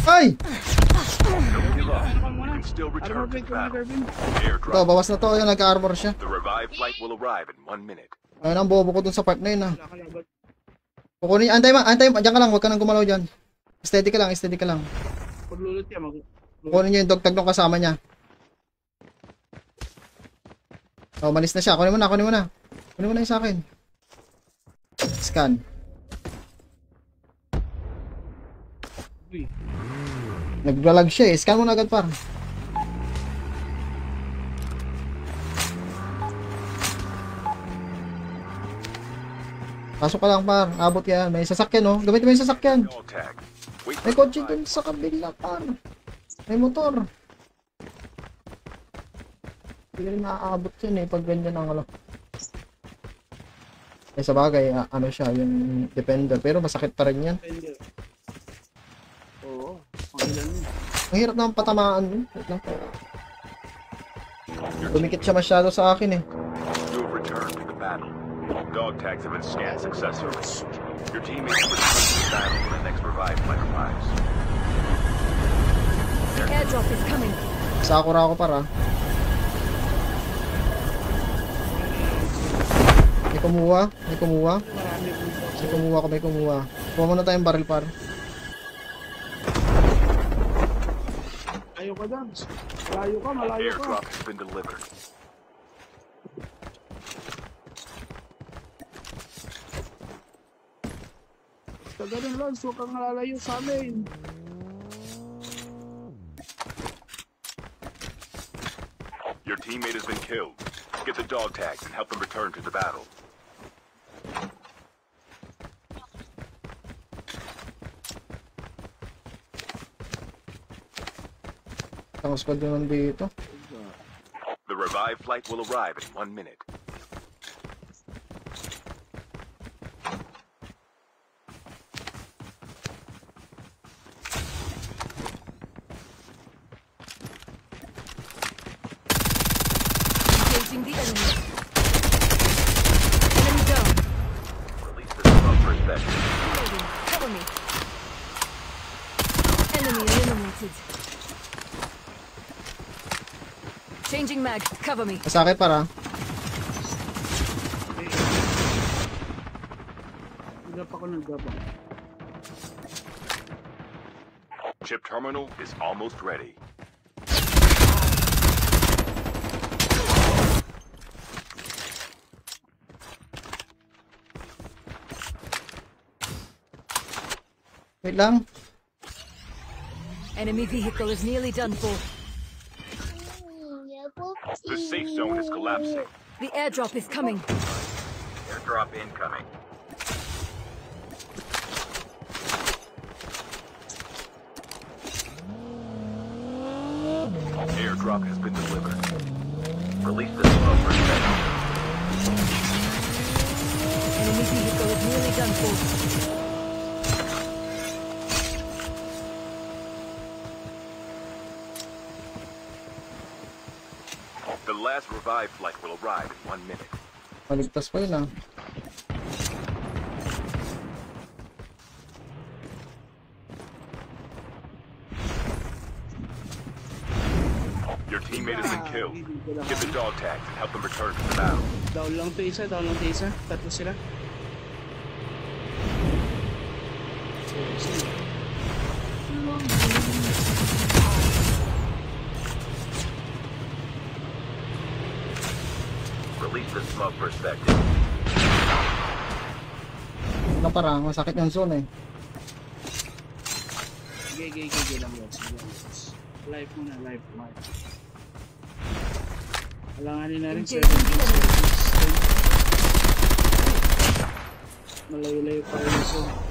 Na, battle. Kerwin. Ito, bawas na to. Ayun, nag-armor siya. Ayun ang bobo ko dun sa part na yun ah. Ka laban. Kukunin, antay ma, antay, diyan ka lang, huwag ka nang gumalaw dyan. Steady ka lang, steady ka lang. Paglulot niya, mag... Kukunin niyo yung dog tag nung kasama niya. Oh, malis na siya. Kunin mo na, kunin mo na. Kunin mo na yung sa akin. Scan. Uy. Naglalag siya eh. Scan mo na agad par. Pasok ka lang par. Abot yan. May sasakyan oh. Gamitin mo yung sasakyan. May kotse dun sa kabila par. May motor. Hindi rin naaabot yun eh pag ganyan ang ano. Eh sa bagay, ah, ano siya, yung defender. Pero masakit pa rin yan. Defender. Oo. Ang ilan yun. Ang hirap naman patamaan yun. Wait lang. Tumikit siya masyado sa akin eh. You have returned to the battle. Dog tags have been scanned successfully. Your teammate will return to the battle when the next revive flight arrives. The airdrop is coming. Sakura ako para. May kumuha, may kumuha. May kumuha ko, may kumuha. Kuha muna tayong barrel par. Ka, Dams. Malayo ka, malayo ka. Airdrop has been delivered. Basta ganun lang, huwag kang lalayo sa amin. Your teammate has been killed. Get the dog tags and help them return to the battle. Tangos pa din dito. The revive flight will arrive in one minute. Mag. Cover me. Masakit para. Hindi pa ako naggabang. Chip terminal is almost ready. Wait lang. Enemy vehicle is nearly done for. Collapsing. The airdrop is coming. Airdrop incoming. Airdrop has been delivered. Will arrive in one minute. Maligtas pa yun ah. Your teammate has been killed. Hindi ko lang. Get the dog tags and help them return to the battle. Down lang to isa, down lang to isa. Tatlo sila. Ano para, masakit yung zone eh. Sige Sige, sige, sige lang Lods. Live muna, live. live. Alanganin na rin 17 seconds. Malayo-layo pa rin so.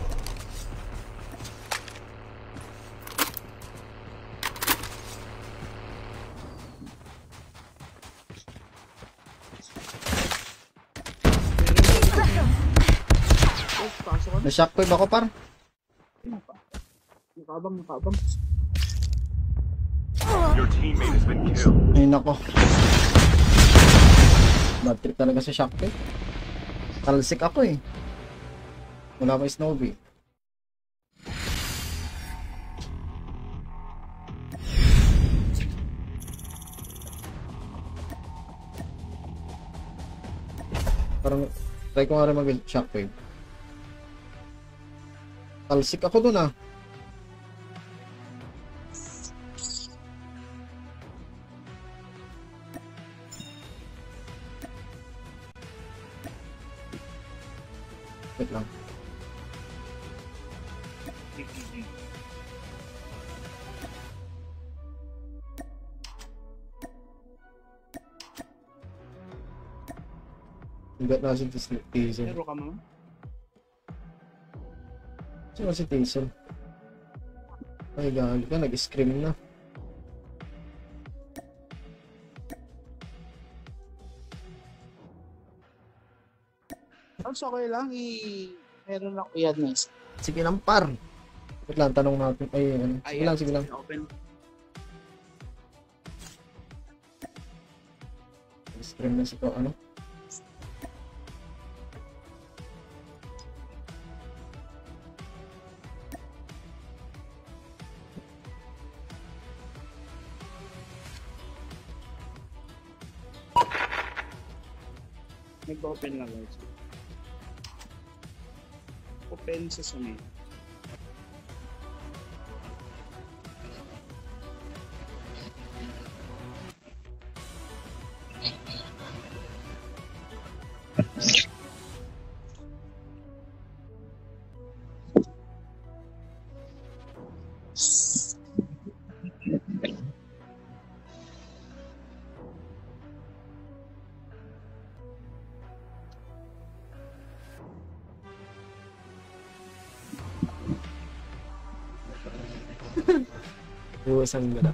Oh, pasok ka na. Na shockwave ako par. Nakabang, nakabang. Your teammate has been killed. Ay nako. Bad trip talaga sa shockwave. Talsik ako eh. Wala pa Snowbee. Parang try ko nga rin mag shockwave. Talsik ako dun ah. Wait lang. Hanggat nasin to sleep. Pero ka mama. Sino si Tazel? Ay, gagal ka. Nag-scream na. Tapos okay lang, i... Meron ako yan, nice. Sige lang, par. Wait lang, tanong natin. Ay, ano. Sige lang, sige lang. Open. Scream na si to, ano? Nag-open lang guys. Open sa sumi. Iwasan mo na.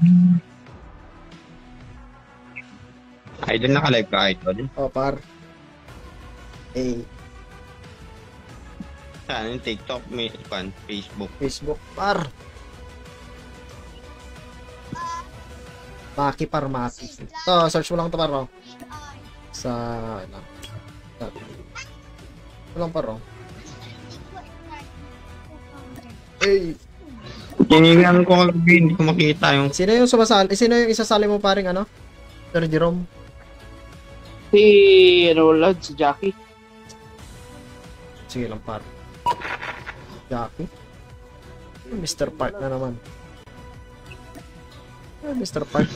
Idol naka-live ka, Idol. Oh, par. Eh, Saan yung TikTok, may fan, Facebook. Facebook, par. Maki par, Maki. Ito, search mo lang ito, par, oh. Sa, ano. Ito lang, par, oh. Eh, Tiningan ko kagabi, hindi ko makita yung sino yung sumasali? eh, Sino yung isasali mo paring ano? Sir Jerome? Si, ano, Lod, si Jackie. Sige lang, par. Jackie? Mr. Park na naman. Eh, Mr. Park.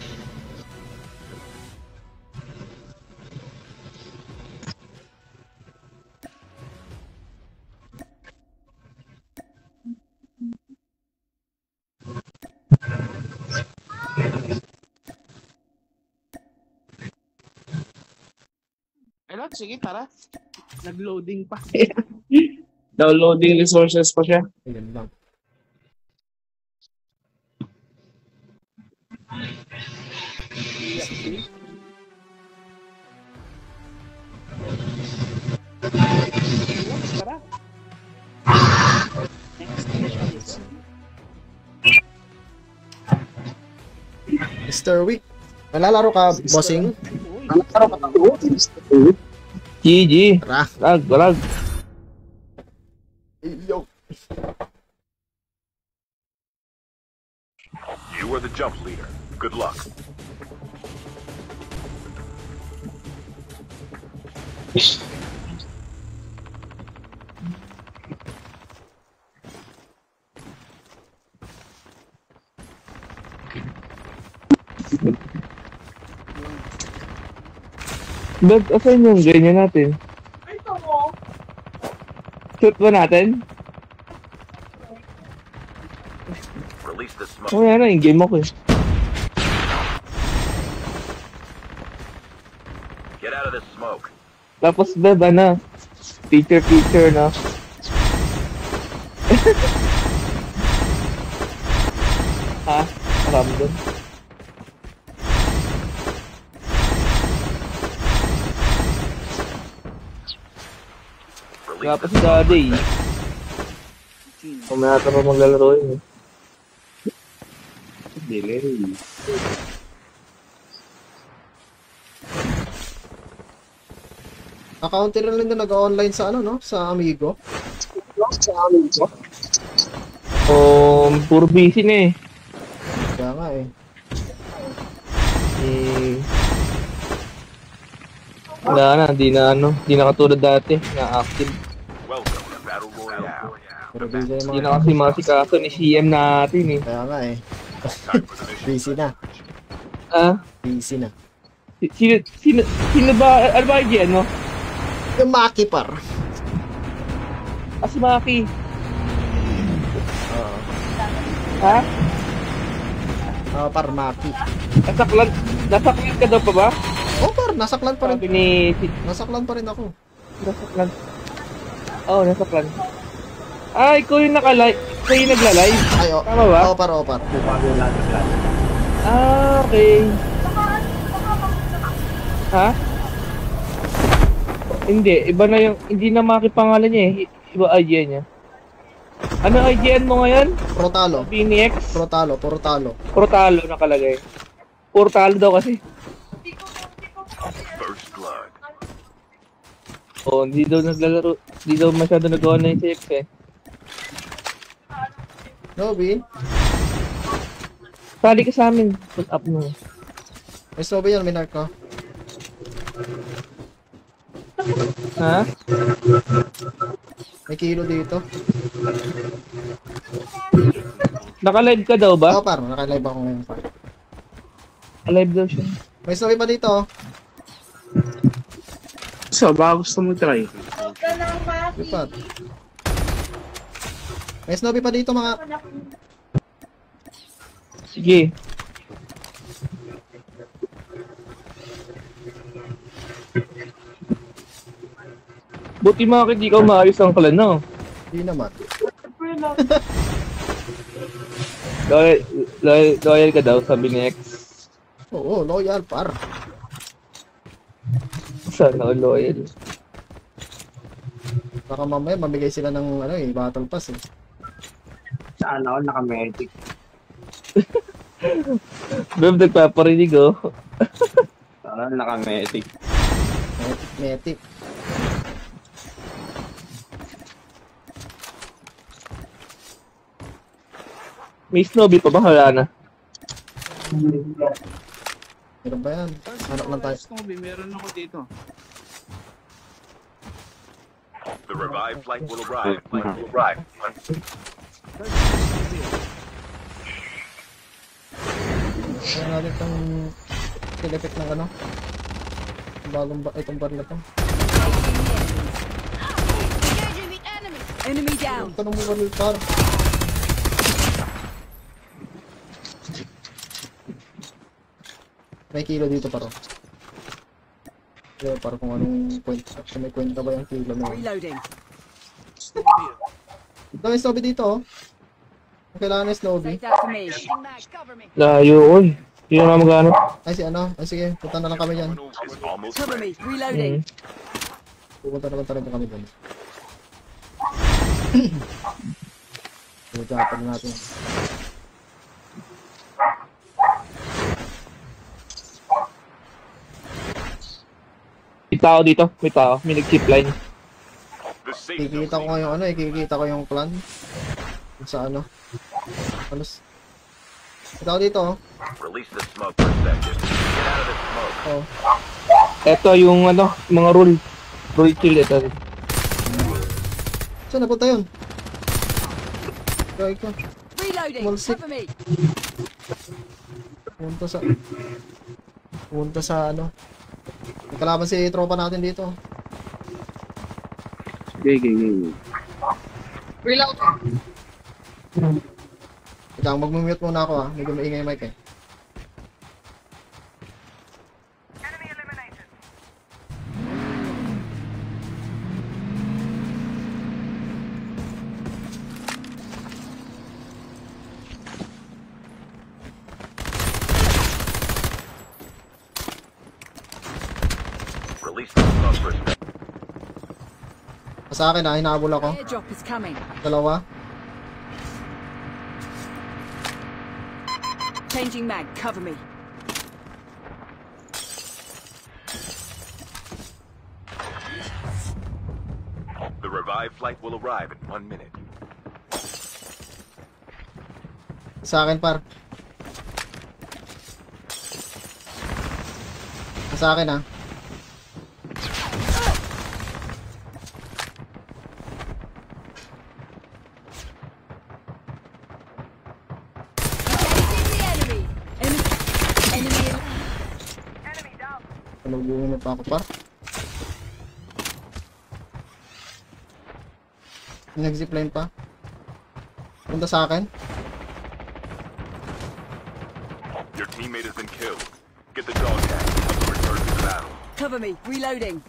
Sige, tara. Nag-loading pa. Downloading resources pa siya. Ayun lang. Tara. Mr. Wick. Nalalaro ka, bossing? GG. Tara. Lag, lag. Yo. You are the jump leader. Good luck. Ba't asan yung ganyan natin? Shoot ba natin? Release the smoke. Oh, yan na, yung game ako eh. Get out of this smoke. Tapos beba na. Feature, feature na. ha? Marami Wala pa si Daddy eh. Kumaya pa maglalaro yun eh. Delay. Accounter rin din nag-online sa ano, no? Sa Amigo. Um, puro busy na eh. Kaya nga eh. Hmm. Wala na, di na ano, di na katulad dati, na active. Di mga... na kasi masikaso ni CM natin eh. Kaya nga eh. Busy na. Ah, Busy na. si- sino, sino, sino ba, ano ba yung mo? Yung Maki par. Ah, si Maki. Oo. Ha? Ah, par Maki. Nasaklan, nasaklan ka daw pa ba? Oh, par. Nasaklan pa Sabi rin. ni, Nasaklan pa rin ako. nasaklan. Oo, oh, nasaklan. Ah, ikaw yung nakalive, ikaw yung nagla-live. Ay, oh. Tama ba? Oh, par, oh, par. Ah, okay. Ha? Hindi, iba na yung, hindi na makipangalan niya eh. Iba idea niya. Ano IGN mo ngayon? Protalo. Phoenix? Protalo, Protalo. Portalo nakalagay. Portalo daw kasi. First blood. Oh, hindi daw naglalaro. Hindi daw masyado nag-online si X eh. Nobi? Sali ka sa amin. Put up mo. May Nobi yan, minark ko. Ha? May kilo dito. Naka-live ka daw ba? Oh, par. Naka-live ako ngayon, par. Alive daw siya. May Nobi pa dito. So, baka gusto mo try. Lipat. May Nobi pa dito, mga... Sige. Buti mga hindi ka maayos ang clan, no? Hindi naman. Loyal, loyal, loyal ka daw, sabi ni X. Oo, loyal, par. Sana loyal. Baka mamaya mamigay sila ng ano eh, battle pass eh. Saan ako naka-medic? Beb, nagpaparinig, oh. Saan naka-medic? Metic, metic. May snowball pa ba? Wala na. Meron ba yan? Hanap lang tayo. Snowy, meron ako dito. The revived flight will arrive. Flight will arrive. Kaya natin itong skill effect ng ano. Bagong ba itong bar na to. Enemy down. Ito nung baril par. May kilo dito paro. Kaya para kung anong point, kung may kwenta ba yung kilo na yun. Reloading. Ito may snowbie dito oh. Kailangan to me. Layo, oy. Hindi na magano. Ay si ano, ay sige, punta na lang kami dyan. Cover me. Reloading. Hmm. Pupunta naman talaga kami dyan. Pupunta natin. May tao dito. May tao. May nag-chip line. Kikita ko nga yung ano eh, kikita ko yung clan. Sa ano. Ano? Ito ako dito oh. Release the smoke second. Get out of the smoke. Oh. Ito yung ano, mga rule. Rule kill ito. Saan napunta yun? Try ko. Reloading. Cover me. Punta sa... Punta sa ano. Kalaban si tropa natin dito. Okay, okay, okay. Ikaw, mag-mute muna ako ha. Medyo maingay yung mic eh. Sa akin ha, hinahabol ako. Dalawa. Changing mag. Cover me. The revived flight will arrive in one minute. Sa akin par. Sa akin ha. Palugungin mo pa ako par. May Nag-zipline pa. Punta sa akin. Your teammate has been killed. Get the dog tag. Cover me. Reloading.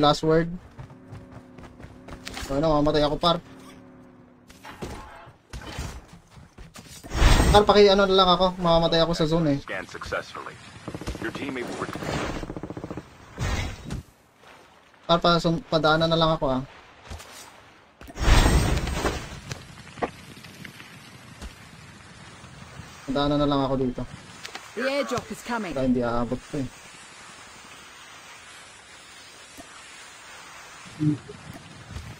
Last word? Ano, mamatay ako par. Par, paki ano na lang ako. Mamamatay ako sa zone eh. Scan successfully. Your teammate will return. Par, pa, sun- padaanan na lang ako ah. Padaanan na lang ako dito. The airdrop is coming. Kaya hindi aabot to eh.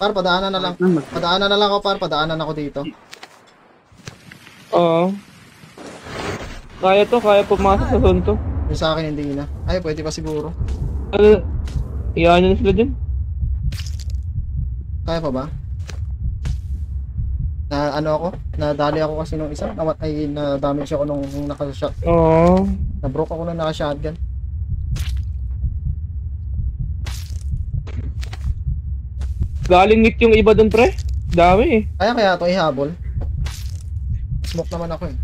Par, padaanan na lang. Padaanan na lang ako, par. Padaanan ako dito. Oo. Kaya to, kaya pumasok sa zone to. Yung sa akin hindi na. Ay, pwede pa siguro. Ano, iyaan na sila dyan. Kaya pa ba? Na ano ako? Nadali ako kasi nung isa. Na, ay, na-damage ako nung naka-shot. Oo. Na-broke ako nung naka-shotgun. Galing ngit yung iba dun, pre. Dami eh. Kaya kaya ito ihabol. Smoke naman ako eh.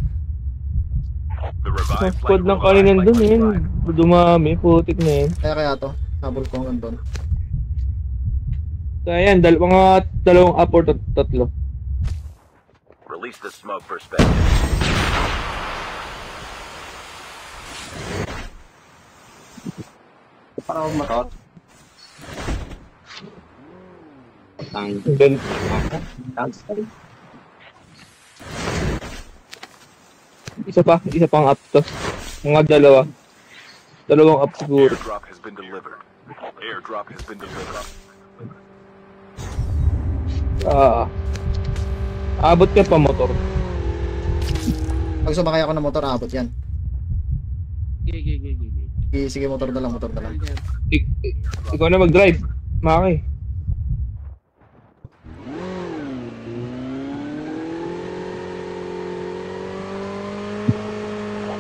Sa squad ng like dun eh. Dumami, putik na yun. Kaya kaya to. Habol ko hanggang doon. Kaya yan, dal mga dalawang up or tat- tatlo. Release the smoke perspective. Para ako matot. Gan- Isa pa, isa pang up to. Mga dalawa. Dalawang up siguro. Airdrop has been delivered. Airdrop has been delivered. Ah. abot ka pa motor. Pag sumakay ako ng motor, abot yan. Gigi, gigi, gigi. Sige, sige, motor na lang, motor na lang. Ik- ik- ikaw na mag-drive. Maki.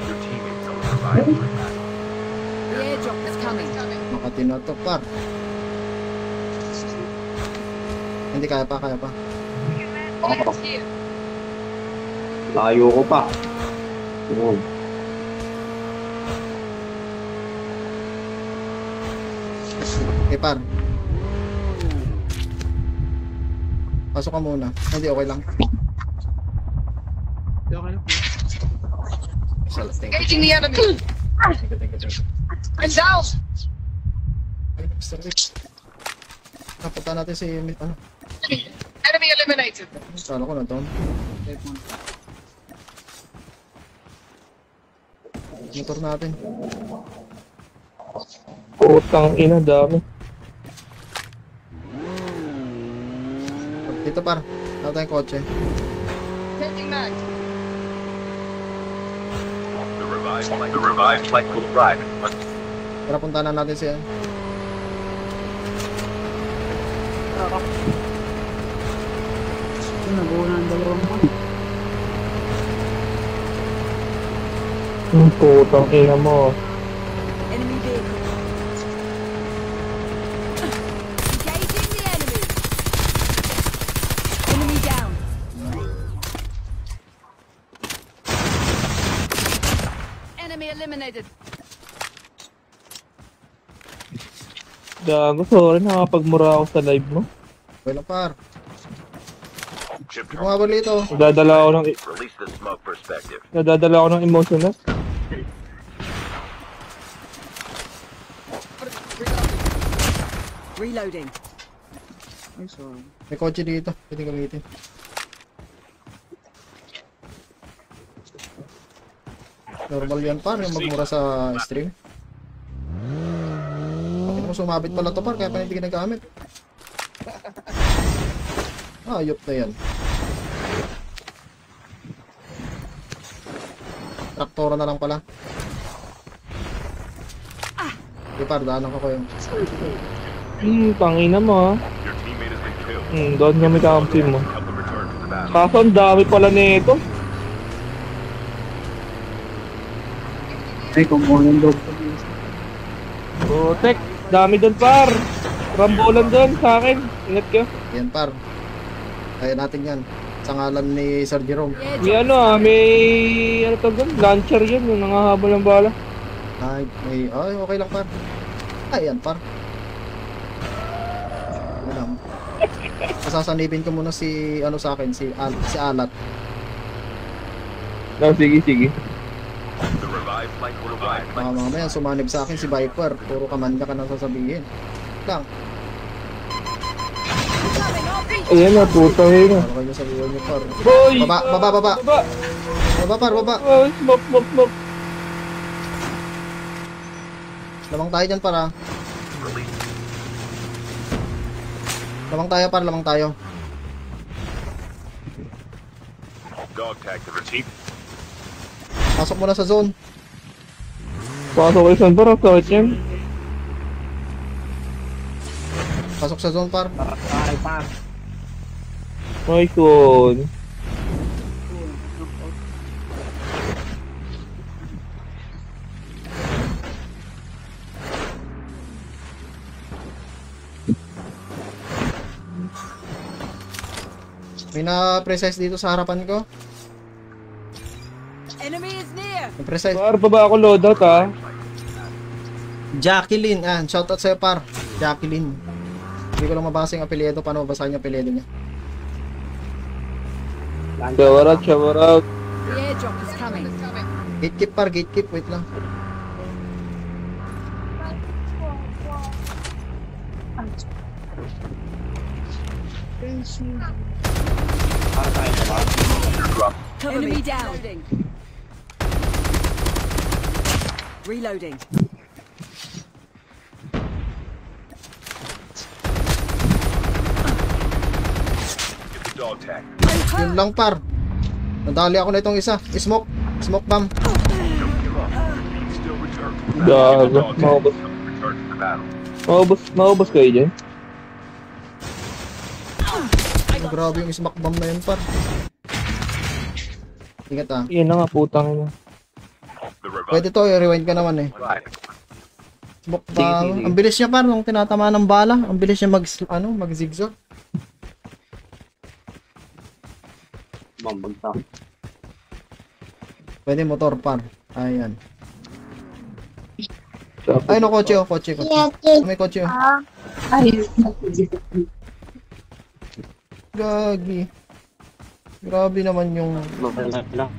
Your teammates are revived for battle. The airdrop is coming. Makatino to, par. Hindi, kaya pa, kaya pa. Layo ko pa. Yun. Okay, par. Pasok ka muna. Hindi, okay lang. Okay lang. Thank you. Engaging the enemy. I'm down. Napunta natin si... Ano? Enemy eliminated. Kala ko na doon. Motor natin. Putang ina, dami. Dito par. Ano tayong kotse? The revived flight will arrive. Para puntahan na natin siya. Ito, nabuo na ang dalawang mo. Ang putang ina mo. Gago, sorry, nakapagmura ako sa live mo. Lang par. Nga balito. Nadadala ako ng, Release the smoke perspective. nadadala ako ng emotional. Reloading. Ay, sorry. May kotse dito. Pwede gamitin. Normal yan par, yung magmura sa stream. Sumabit pala to par, kaya pa hindi ginagamit. Ah, ayop na yan. Traktora na lang pala. Di par, daanan ko yun. Hmm, tangina mo killed. Hmm, doon kami kampi mo. Kaso ang dami pala nito. Ay, kung unang dog. Protect, dami doon par. Rambulan doon sa akin. Ingat ka. Yan par. Kaya natin yan. Sa ngalan ni Sir Jerome. May ano ah, may ano to doon? Launcher yun, yung nangahabol ng bala. Ay, may, ay, okay lang par. Ay, yan par. Alam. Sasanibin ko muna si, ano sa akin, si, Al, si Alat. No, sige, sige. The revived flight will arrive. Baka mamaya sumanib sa akin si Viper. Puro kamanda ka na sasabihin. Lang, Ayan na, puta yun. ano kayo sa buhay niyo par. Boy! Baba, baba, baba. Baba! Baba par, baba. Smoke, smoke, smoke. Lamang tayo dyan para. Lamang tayo par, lamang tayo. Dog tag to retrieve. Pasok muna sa zone. Pasok kayo saan para, sakit yan. Pasok sa zone par. Ay, pa. Nice one. May na-precise dito sa harapan ko. Enemy Na-precise. Par, baba ako loadout ah. Jacqueline. Ah, shoutout sa'yo par. Jacqueline. Hindi ko lang mabasa yung apelyido. Paano mabasahin yung apelyido niya? Shower out, shower out. The airdrop is coming. Gatekeep par, gatekeep. Wait lang. Enemy down. Reloading. Yun lang par. Nadali ako na itong isa. Smoke. Smoke bomb. Gago, maubos. Maubos, maubos kayo dyan. Ay, grabe yung smoke bomb na yun par. Ingat ah. Yan na nga, putang ina. Pwede to, i-rewind ka naman eh. Smoke. Ang bilis niya par nung tinatama ng bala. Ang bilis niya mag, ano, mag zigzag. Mambagsak. Pwede motor par. Ayan. Ay, no, kotse oh, kotse, kotse. May kotse oh. Ah, ay. Gagi. Grabe naman yung lang.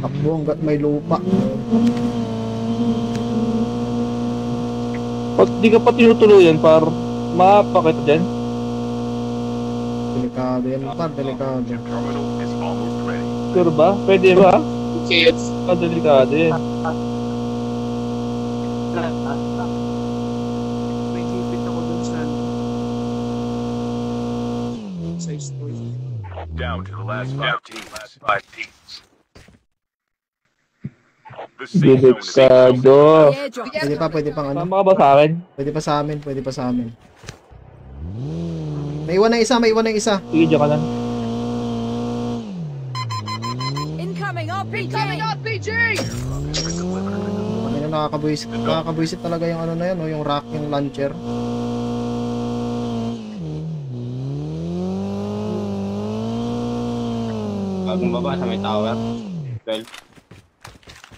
Takbo hanggat may lupa. Pag di ka pa tinutuluyan, par, mapakit dyan. Delikado yan par, delikado. Sure ba? Pwede ba? Okay, Ah, delikado yan. may kipit ako dun sa sa store. Down to the last five teams. Last five teams. Is Pwede pa, pwede pang ano. Tama ka ba sa akin? Pwede pa sa amin, pwede pa sa amin. May iwan na isa, may iwan na isa. Sige, dyan ka lang. Incoming RPG! Incoming RPG! Ano yung nakakabuisit, nakakabuisit talaga yung ano na yan, no? yung rock, yung launcher. Bagong baba sa may tower. Well,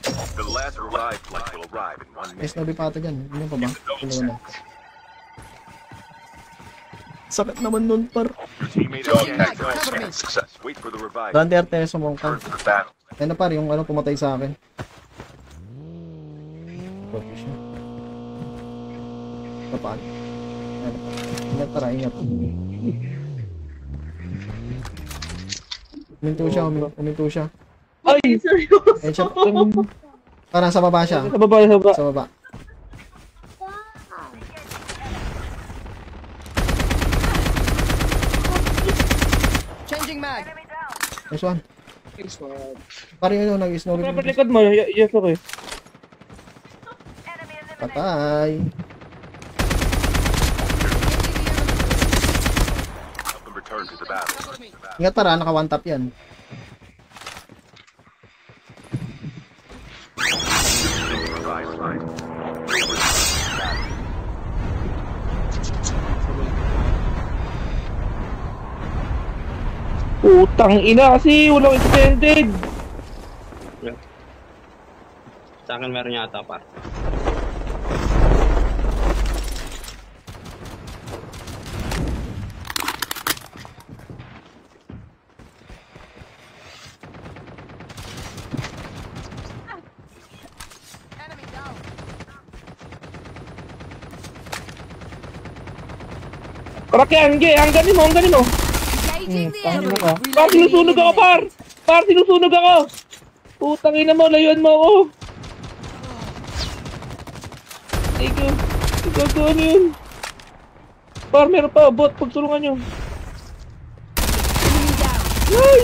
The last revived flight will arrive in one minute. snowy pa ata dyan. Ano pa ba? Ano na? Sakit naman nun, par. Dante Arte, sumong ka. Yan na par, yung ano pumatay sa akin. Focus siya. Kapaan. Ingat tara, ingat. Uminto siya, umin- uminto siya. Ay! Ayun siya. Parang sa baba siya. Sa baba, sa baba. Sa baba. Changing mag. Nice one. Nice one. Parang yun, nag-snowball. Sa likod mo, yes. Patay. To the battle. Ingat para, naka one tap yan. Revive flight. Putang ina kasi, walang extended. sa akin meron yata par. Crack yan, Ge, ang ganin mo, ang ganin mo. Enemy. ka. Par, sinusunog ako, par! Par, sinusunog ako! Putang ina mo, layuan mo ako! Thank you. Ikaw ko ano yun? Par, meron pa, bot, pagsulungan nyo. Ay!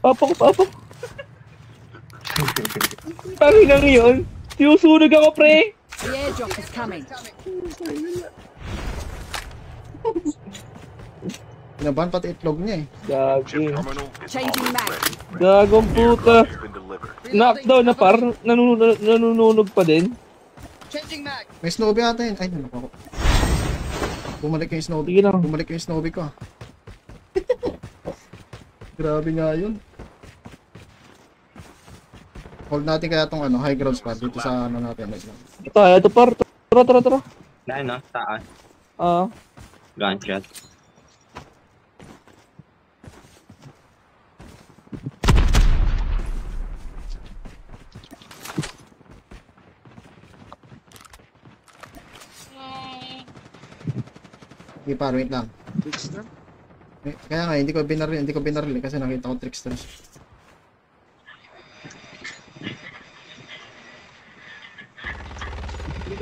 Papa ko, papa ko. Parang nga ngayon, sinusunog ako, pre! The airdrop is coming. Pinabahan pati itlog niya eh. Gagi. Changing ready. Gagong puta. Knockdown na par, nanununog, nanununog pa din. Changing mag. May snowbie ata yun. Ay, naku ako. Bumalik yung snowbie. Sige lang. Bumalik yung snowbie ko. Grabe nga yun. Hold natin kaya tong ano, high ground spot dito sa ano natin. Ito, ito par, tara, tara, tara. Dahil no, taas. Ah, Gunshot. Sige par, wait lang. Trickster. Eh, Kaya nga, hindi ko binaril, hindi ko binaril eh, kasi nakita ko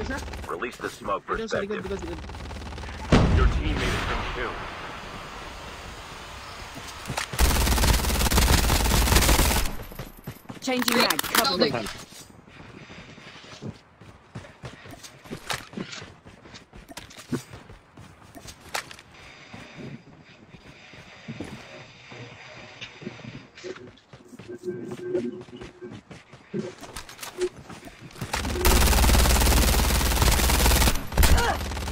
siya. Release the smoke Dito sa likod, perspective. Dito, dito. Your teammate has been killed. Changing mag. Cover me. Building.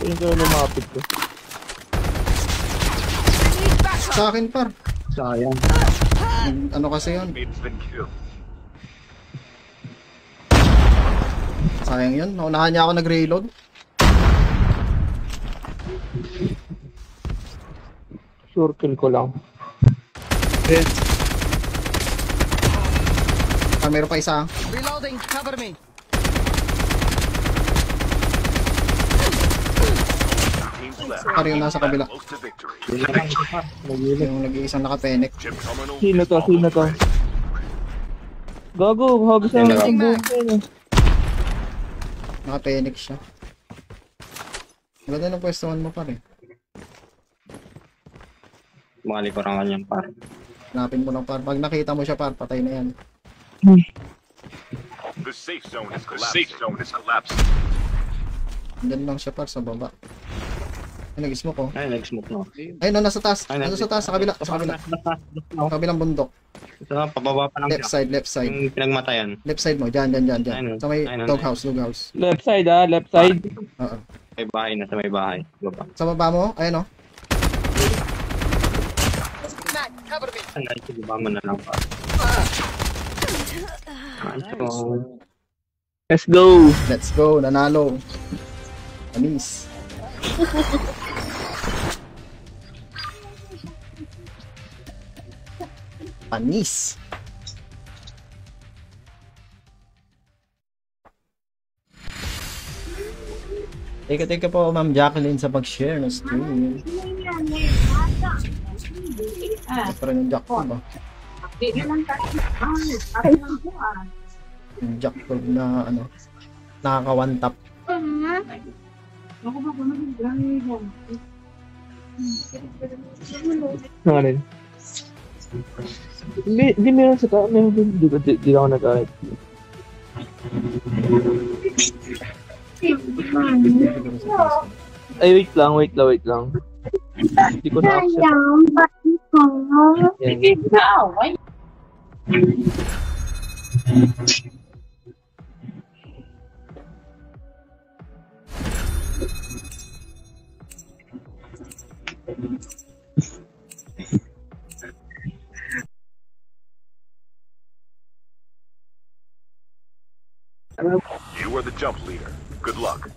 yun ko lumapit ko. Sa akin par. Sayang. Ano kasi yun? Sayang yun. Naunahan niya ako nag-reload. Sure kill ko lang. Ah, meron pa isa. Reloading. Cover me. Teams left. Par yung nasa kabila. Close to victory. Yun na lang ito par. Nagilip. Yung nag-iisang nakapenek. Sino to? Sino to? Gago, habis na Yan ang lang. buhok ko yun. Nakapenek siya. Maganda ng pwestuhan mo par eh. Mga likuran kanyang par. Hanapin mo lang par. Pag nakita mo siya par, patay na yan. The safe zone is collapsing. The safe zone is collapsing. Diyan lang siya par sa baba. Ay, nag-smoke oh. Ay, nag-smoke na. Ayun, no, nasa taas. Ay, Nasa sa taas, sa kabila. Sa kabila. Sa kabilang bundok. Ito na, pababa pa lang Left side, left side. Yung pinagmatayan. Left side mo. Diyan, diyan, diyan, diyan. Ayun, Sa may ayun, doghouse, doghouse. Left side ah, left side. Oo. May bahay na sa may bahay. Baba. Sa baba mo, ayun oh. Cover me. Ay, ay, baba mo na lang pa. Ay, so, Let's go. Let's go, nanalo. Anis. Panis. Teka, teka po, Ma'am Jacqueline, sa pag-share ng stream. Ito pa rin yung jack ko ba? Yung jack ko na ano, nakaka one tap. Ano rin? Hindi, hindi meron sa tao. Meron din. Di, di, di ako nag-ahit. Ay, wait lang, wait lang, wait lang. Hindi ko na-accept. Yan. You are the jump leader. Good luck.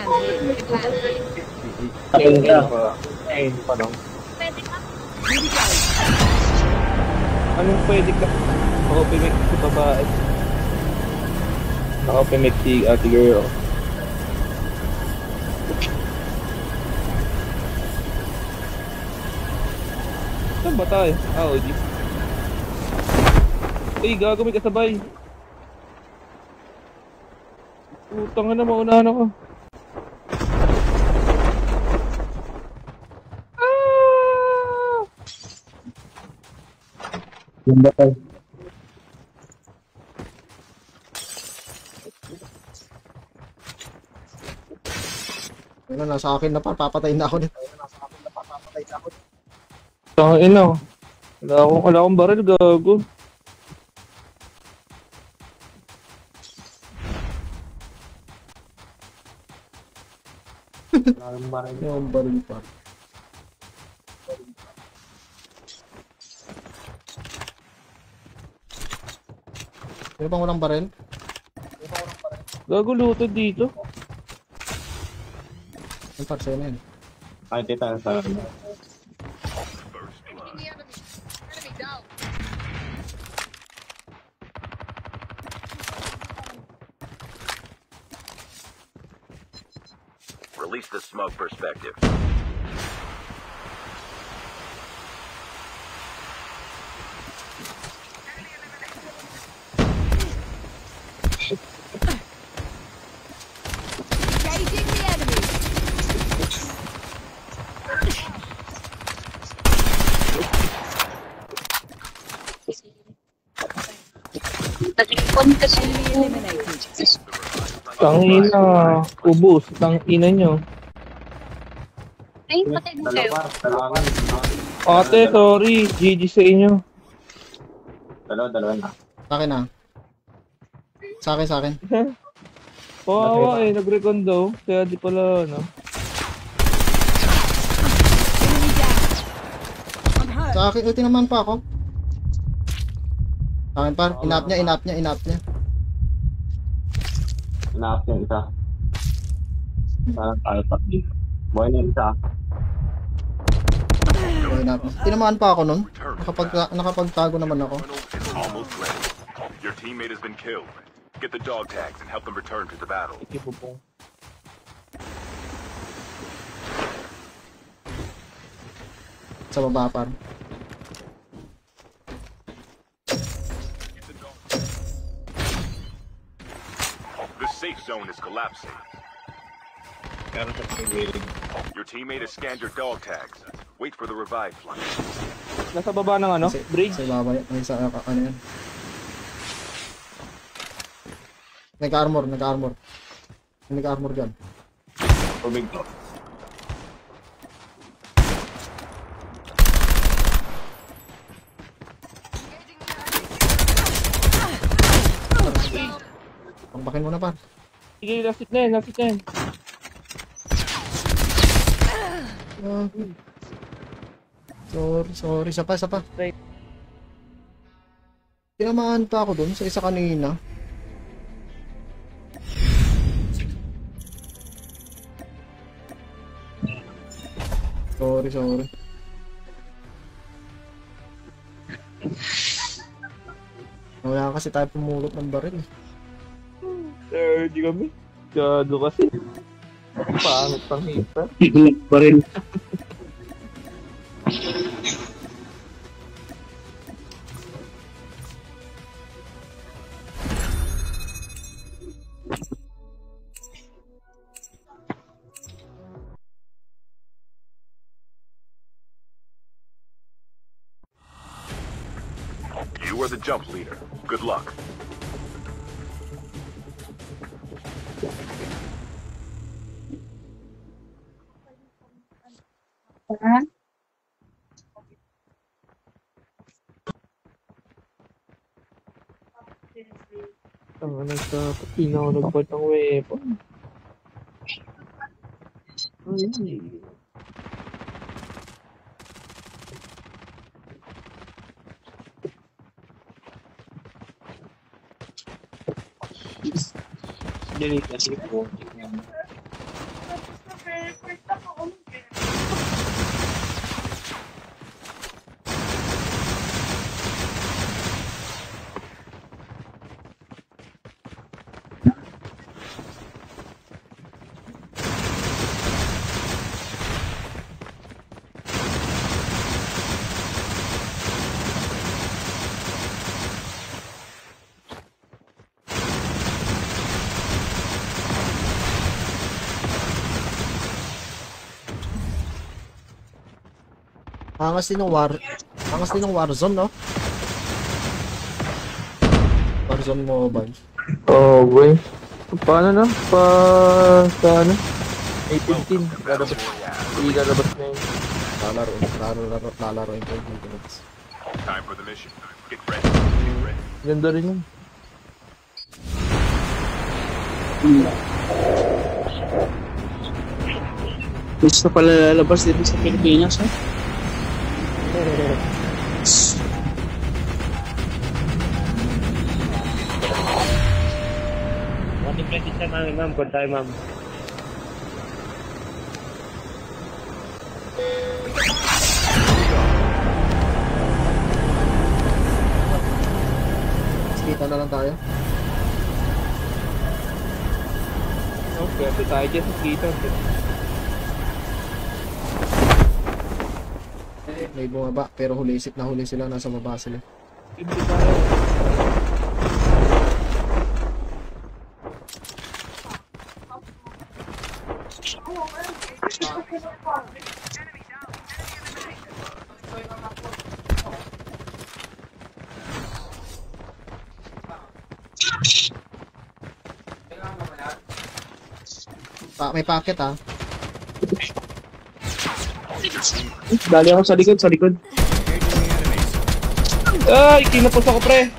Here. Ayun pa. Ayun pa lang. Anong pwede ka? Naka-open mic si babae. Naka-open mic si ate girl. Saan ba tayo? Ah, OG. Ay, gago may kasabay. Putang na, maunahan ako. Yung batay. Ano, nasa akin na pa, papatay na ako dito. Tangin na. Wala akong, wala akong baril, gago. Yung baril pa. May bang walang baril? Gago luto dito. Ang parsena yun. Ay, tita, sa. Release the smoke perspective. Tangina, ubos, tangina nyo. Ay, patay mo kayo. Dalawa, dalawa. Ate, sorry, GG sa inyo. Dalawa, dalawa na. Sa akin na. Sa akin, sa akin. Kawawa eh, nag-recon daw. Kaya di pala, ano. Sa akin, ulti naman pa ako. Sa akin par, inap niya, inap niya, inap niya. Inaap yung isa. Parang tayo pa. Buhay na isa. Inap niya. Tinamaan pa ako nun. Nakapag, nakapagtago naman ako. Almost ready. Your teammate has been killed. Get the dog tags and help them return to the battle. Po po. Sa baba par. Zone is collapsing. Meron sa pagwilig. Your teammate has scanned your dog tags. Wait for the revive flight. Nasa baba ng ano? Sa, Bridge? sa ibaba yan. May sa, uh, ano yan. Nag-armor, nag-armor. Nag-armor dyan. Tubig to. Pangbakin mo na par. Sige, last hit na yan, last hit na yan. Ah. Sorry, sorry. Isa pa, isa pa. Right. Tinamaan pa ako dun sa isa kanina. Sorry, sorry. Wala kasi tayo pumulot ng baril eh. Di kami. Gado kasi. Pangit pang hita. pa rin. Sa patina ako nagport ng weapon. Ay. Delete kasi po. Angas din ng war... Angas din ng Warzone, no? Warzone Mobile. Oh, boy. Paano na? Pa... sa ano? 8.15. Lalabas. Hindi lalabas na yun. Lalaro, lalaro, lalaro, lalaro in 20 minutes. Time for the mission. Get ready. Get ready. Ganda rin yun. Gusto pala lalabas dito sa Pilipinas, ha? Ma'am. Kung tayo, ma'am. Kita na lang tayo. Oh, swerte tayo dyan sa kita. May bumaba, pero hulisip na huli sila, nasa baba sila. Hindi tayo. Pa may packet ah. Dali ako sa likod, sa likod. Ay, kinapos ako pre.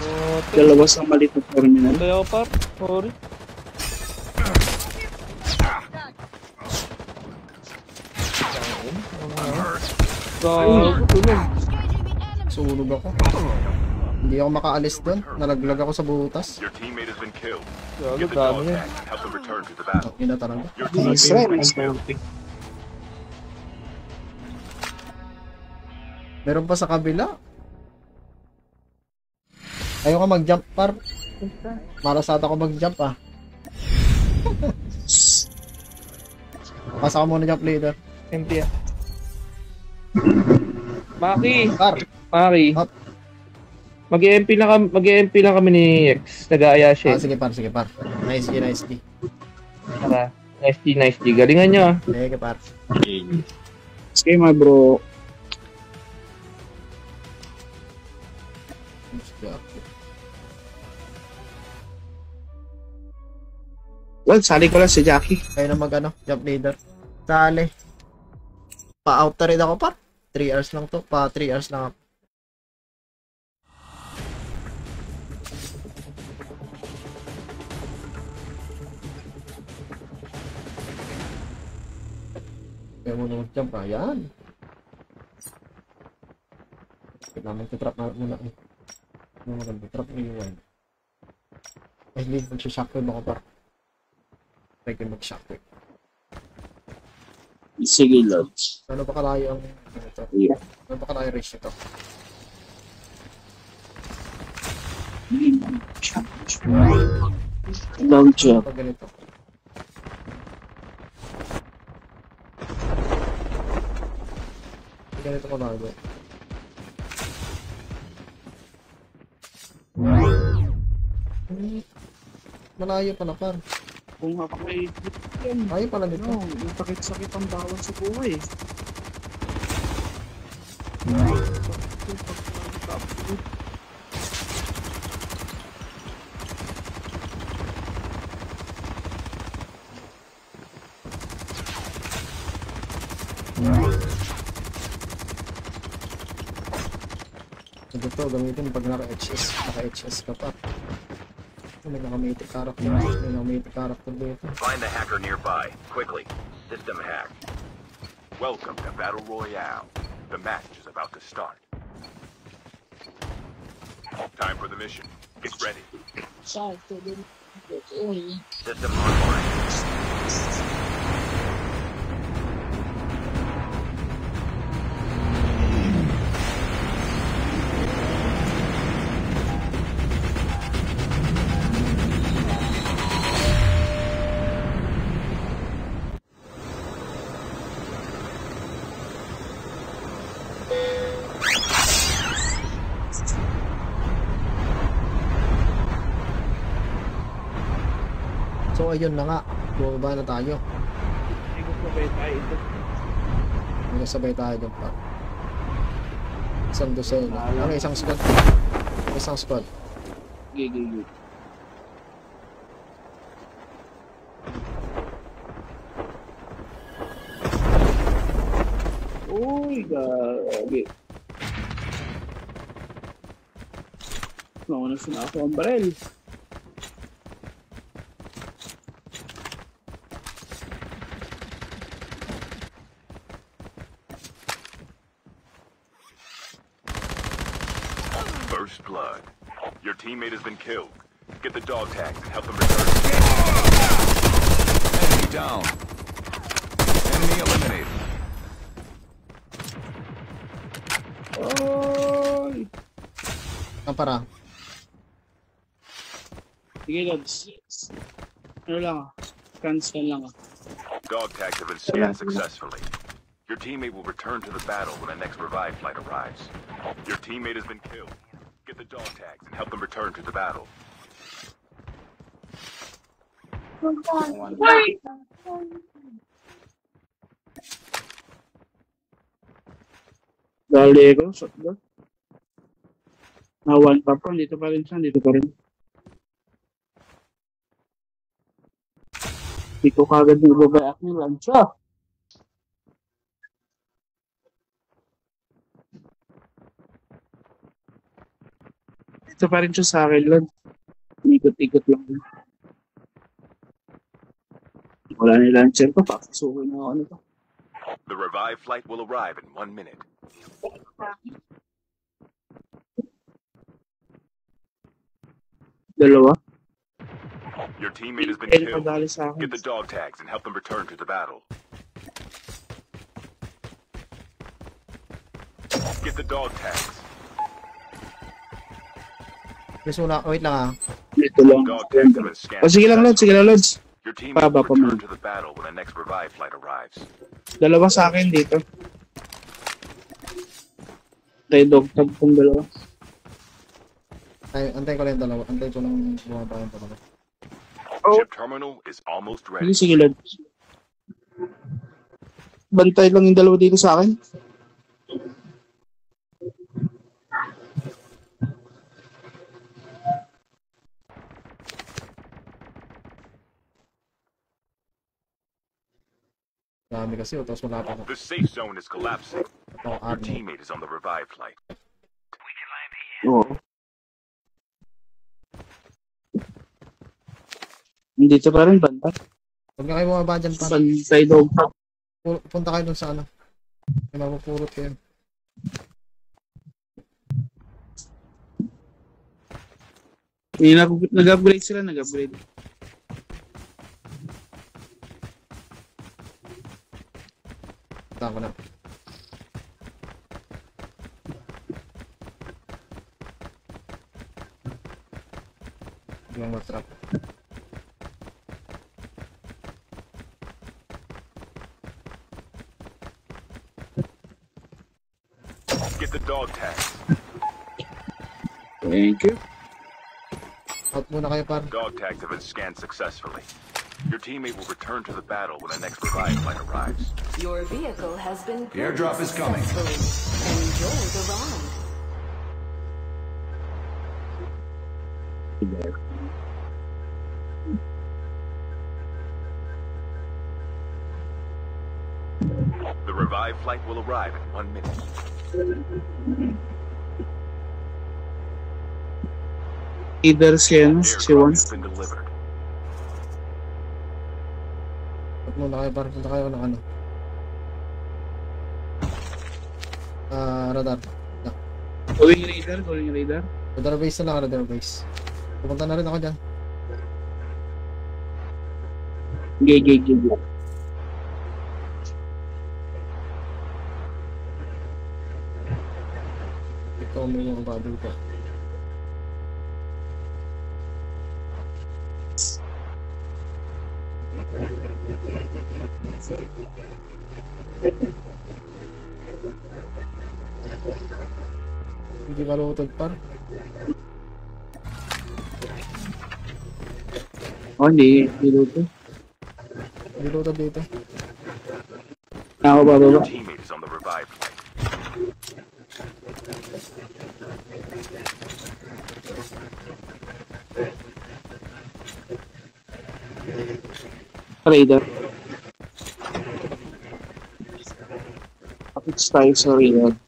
Oh, Dalawa sa maliit na terminal. Tayo par. Sorry. Gago. Sunog ako. Hindi ako makaalis doon. Nalaglag ako sa butas. Gago, dami yan. the battle. Ina talaga. Nice killed. Meron pa sa kabila. Ayaw ka mag-jump par. Malasada ako mag-jump ah. Pasa ka muna jump leader. Empty ah. Maki! Par. Maki! Hop. Mag-EMP lang kami, mag-EMP lang kami ni X. Nag-aaya siya. Ah, sige par, sige par. Nice G, nice. Tara. Nice D, nice D. Galingan nyo ah. Sige par. Sige mga bro. Well, sali ko lang si Jackie. Kayo na mag ano, jump leader. Sali. Pa-out na rin ako par. 3 hours lang to. Pa 3 hours lang ako. Kaya mo nung jump ah. Yan. Kailangan mag-trap na muna eh. Ano maganda? Trap na yun. Ay, hindi. Magsha-shockwave ako par. Ko mag-shockwave. Sige, Lods. Ano ba kalayo ang ano ito? Yeah. Ano ba kalayo race nito? Long jump. Pag ganito. Ganito kalayo. Hmm, Malayo pala par. Kung mapakay yan. Malayo pala nito. No, yung sakit-sakit ang bawal sa buhay eh. To, gamitin pag naka-HS. Naka-HS ka pa. May naka-matic character. May naka-matic character dito. Find the hacker nearby, quickly. System hack. Welcome to Battle Royale. The match is about to start. Time for the mission. Get ready. System online. Ayun na nga. Bumaba na tayo. Sabay tayo ito. May nasabay tayo dyan pa. Isang dosena. Ano isang squad? Isang squad. Gigi, gigi. Uy, gagi. Nauna na ako ang. Teammate has been killed. Get the dog tags and help them return. Enemy down. Enemy eliminated. Oy! Ang para. Sige, Lods. Ano lang ah. Scan-scan lang ah. Dog tags have been scanned successfully. Your teammate will return to the battle when the next revive flight arrives. Your teammate has been killed. Get the dog tags and help them return to the battle. Wait. Galego, shotgun. Na one pa pa, dito pa rin siya, dito pa rin. Ko kagad nababayak ni Lancia. Dito pa rin siya sa akin. Ikot-ikot lang. Wala ni Lancer pa, papasukin na ako nito. The revive flight will arrive in one minute. Dalawa. Your teammate has been killed. nakadali sa akin. Get the dog tags and help them return to the battle. Get the dog tags. Please muna, wait lang ah. Dito lang. Dog tags have been scanned. O sige lang, Lods. Sige lang, Lods. Will pa arrives. Dalawa sa akin dito. Tayo dog tag kong dalawa. Ay, antayin ko lang yung dalawa. Antayin ko lang bumaba yung dalawa. Chip terminal is almost Sige, sige, Lods. Bantay lang yung dalawa dito sa akin. Dami kasi, oh, tapos wala pa. The safe zone is collapsing. Oh, Your teammate is on the revive flight. Oo. Dito pa rin, bantay. Huwag na kayo bumaba dyan pa. Bantay dog. Pu- Punta kayo dun sa ano. May mapupurot kayo. May nag- nag-upgrade sila, nag-upgrade. Punta ko na. Hindi lang matrap. Get the dog tag. Thank you. Out muna kayo par. Dog tags have been scanned successfully. Your teammate will return to the battle when the next revive flight arrives. Your vehicle has been The airdrop is coming. Enjoy the ride. The revive flight will arrive in one minute. Either si ano, si Airdrop Juan. has been delivered. Muna kayo par. Punta kayo ng ano. Ah, radar. Going radar, going radar. Radar base na lang, radar base. Pupunta na rin ako dyan. Gay, gay, gay, gay. Ikaw may mga baboy ko. Hindi ka lutod par. Oh, hindi, hindi luto. Hindi lutod dito. Ako ba, Your baba? teammate is on the revive flight. Radar. Kapit tayo sa radar.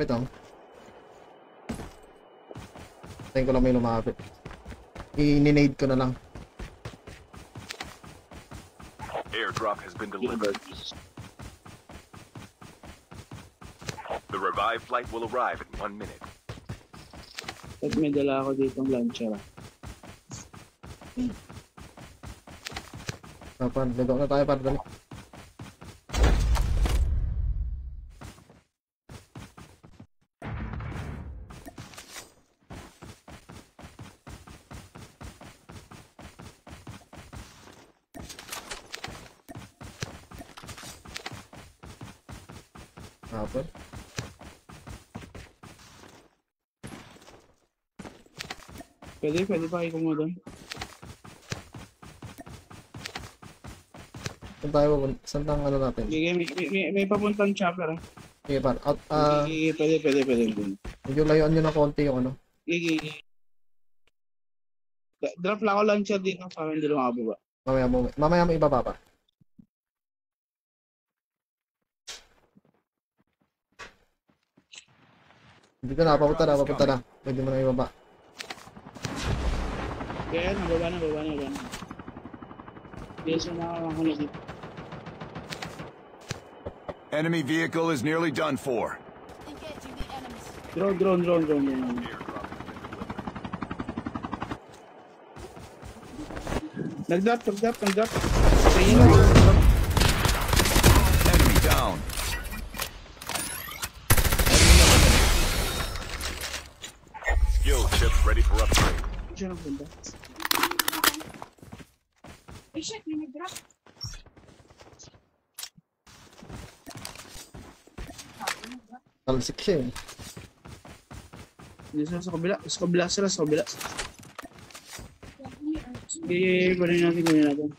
Malapit oh. Tingin ko lang may lumapit. I-nade ko na lang. Airdrop has been delivered. The revived flight will arrive in one minute. At may dala ako dito ng launcher. ah. Dapat, gagawa na tayo para dali. Pwede, pwede pa kayo kumuha doon. Saan tayo pupunta? Saan tang ano natin? May, may, may, may papuntang chopper. ah. Sige, par. Out, ah, Sige, pwede, pwede, pwede. pwede. medyo layuan nyo na konti yung ano. Da- Drop lang ako launcher dito para hindi lumababa. Mamaya mo, mamaya mo ibaba pa. Dito na, papunta na, papunta na. Pwede mo na ibaba. Nababa na, nababa na. Yes, dito. Enemy vehicle is nearly done for. Drone, drone, drone, drone, drone. Nag-drop, nag-drop, nag-drop. Sa inyo Talsik siya eh. Hindi sila sa kabila. Sa kabila sila, sa kabila. Sige, kunin natin, kunin natin.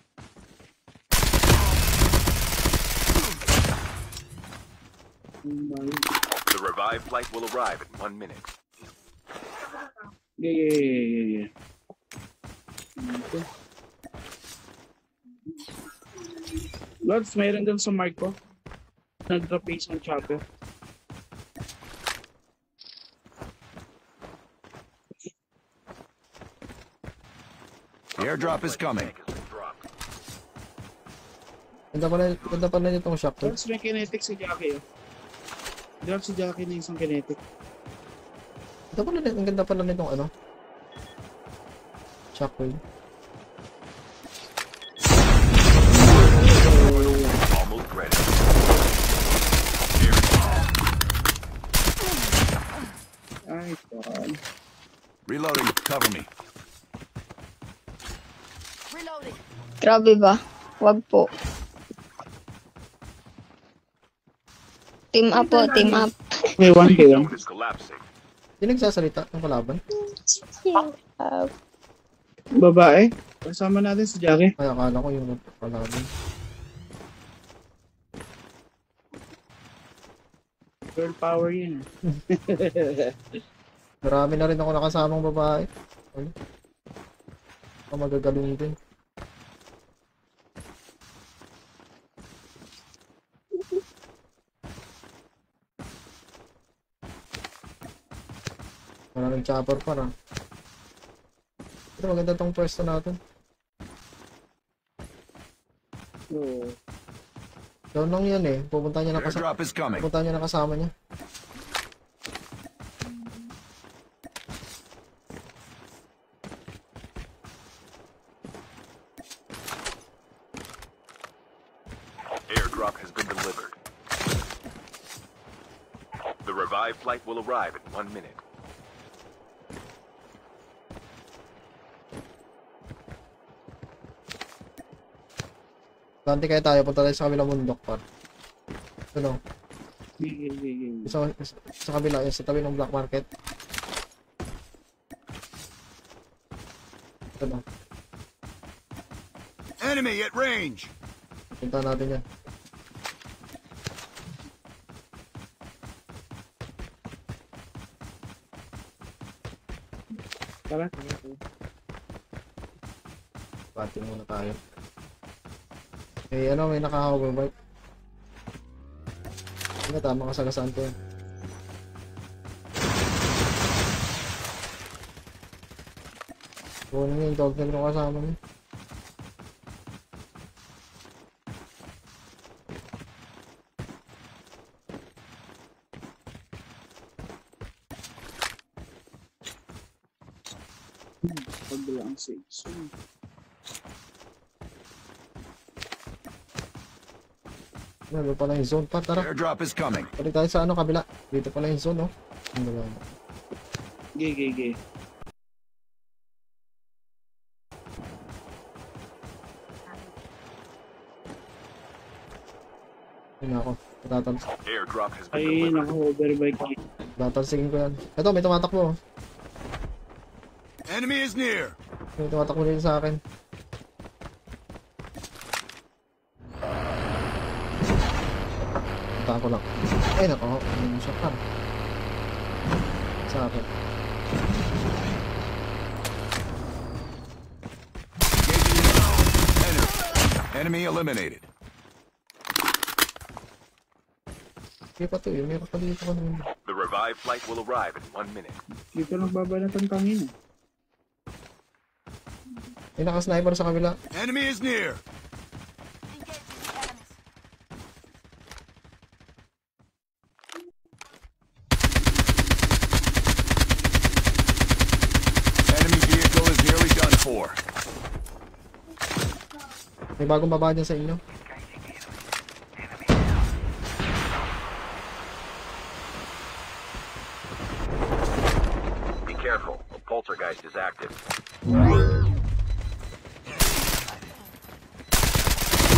Ang bayo. The revived flight will arrive in one minute. Yeah, yeah, yeah, yeah, yeah. Okay. Lods, mayroon dun sa mark ko. Nag-drop yung isang chopper. The airdrop is coming. Ganda pala, ganda pala nitong shotgun. Lods, may kinetic si Jackie, oh. Drop si Jackie na isang kinetic. Ganda pala, ang ganda pala nitong ano. Shockwave. Almost ready. Ay, God. Reloading. Cover me. Grabe ba? Wag po. Team up po, team up. May 1k lang. Zone is collapsing. Hindi nagsasalita ng kalaban. Uh, Babae. Kasama natin si Jackie. Ay, akala ko yung kalaban. Girl power yun. Marami na rin ako nakasamang babae. Ano? Ako magagaling din. Maraming chopper pa na. Pero maganda tong pwesto natin. Oo. Down lang yan eh. Pupunta niya na kasama. Pupunta niya na kasama niya. Airdrop has been delivered. The revived flight will arrive in one minute. Dante kaya tayo. Punta tayo sa kabilang bundok pa. Ano? Sige, sige, sige. Sa, sa, kabila. Sa tabi ng black market. Ano? Enemy at range. Punta natin yan. Tara. Pating muna tayo. Eh, ano, may naka-hoverbike. Ano, tama kasagasaan ko yan. Kunin yung dog na yung kasama mo. Pagdala ang safe zone. Ano pala yung zone pa, tara. Airdrop is coming. Balik tayo sa ano, kabila. Dito pala yung zone, oh. Ano ba? Gay, gay, gay. Yun ako. Tatals Airdrop has been Ay, delivered. naka-overbike ako. tatalsigin ko yan. Ito, may tumatakbo. oh. Enemy is near. May tumatakbo dito sa akin. Punta ko lang. Ay, nako. Ano yung siya pa? Sa akin. Enemy eliminated. Hindi pa to eh. Meron pa dito ko naman. The revived flight will arrive in one minute. Dito nagbabalat ang tangin. eh. May naka-sniper sa kabila. Enemy is near. Bagong baba dyan sa inyo. Be careful. A poltergeist is active.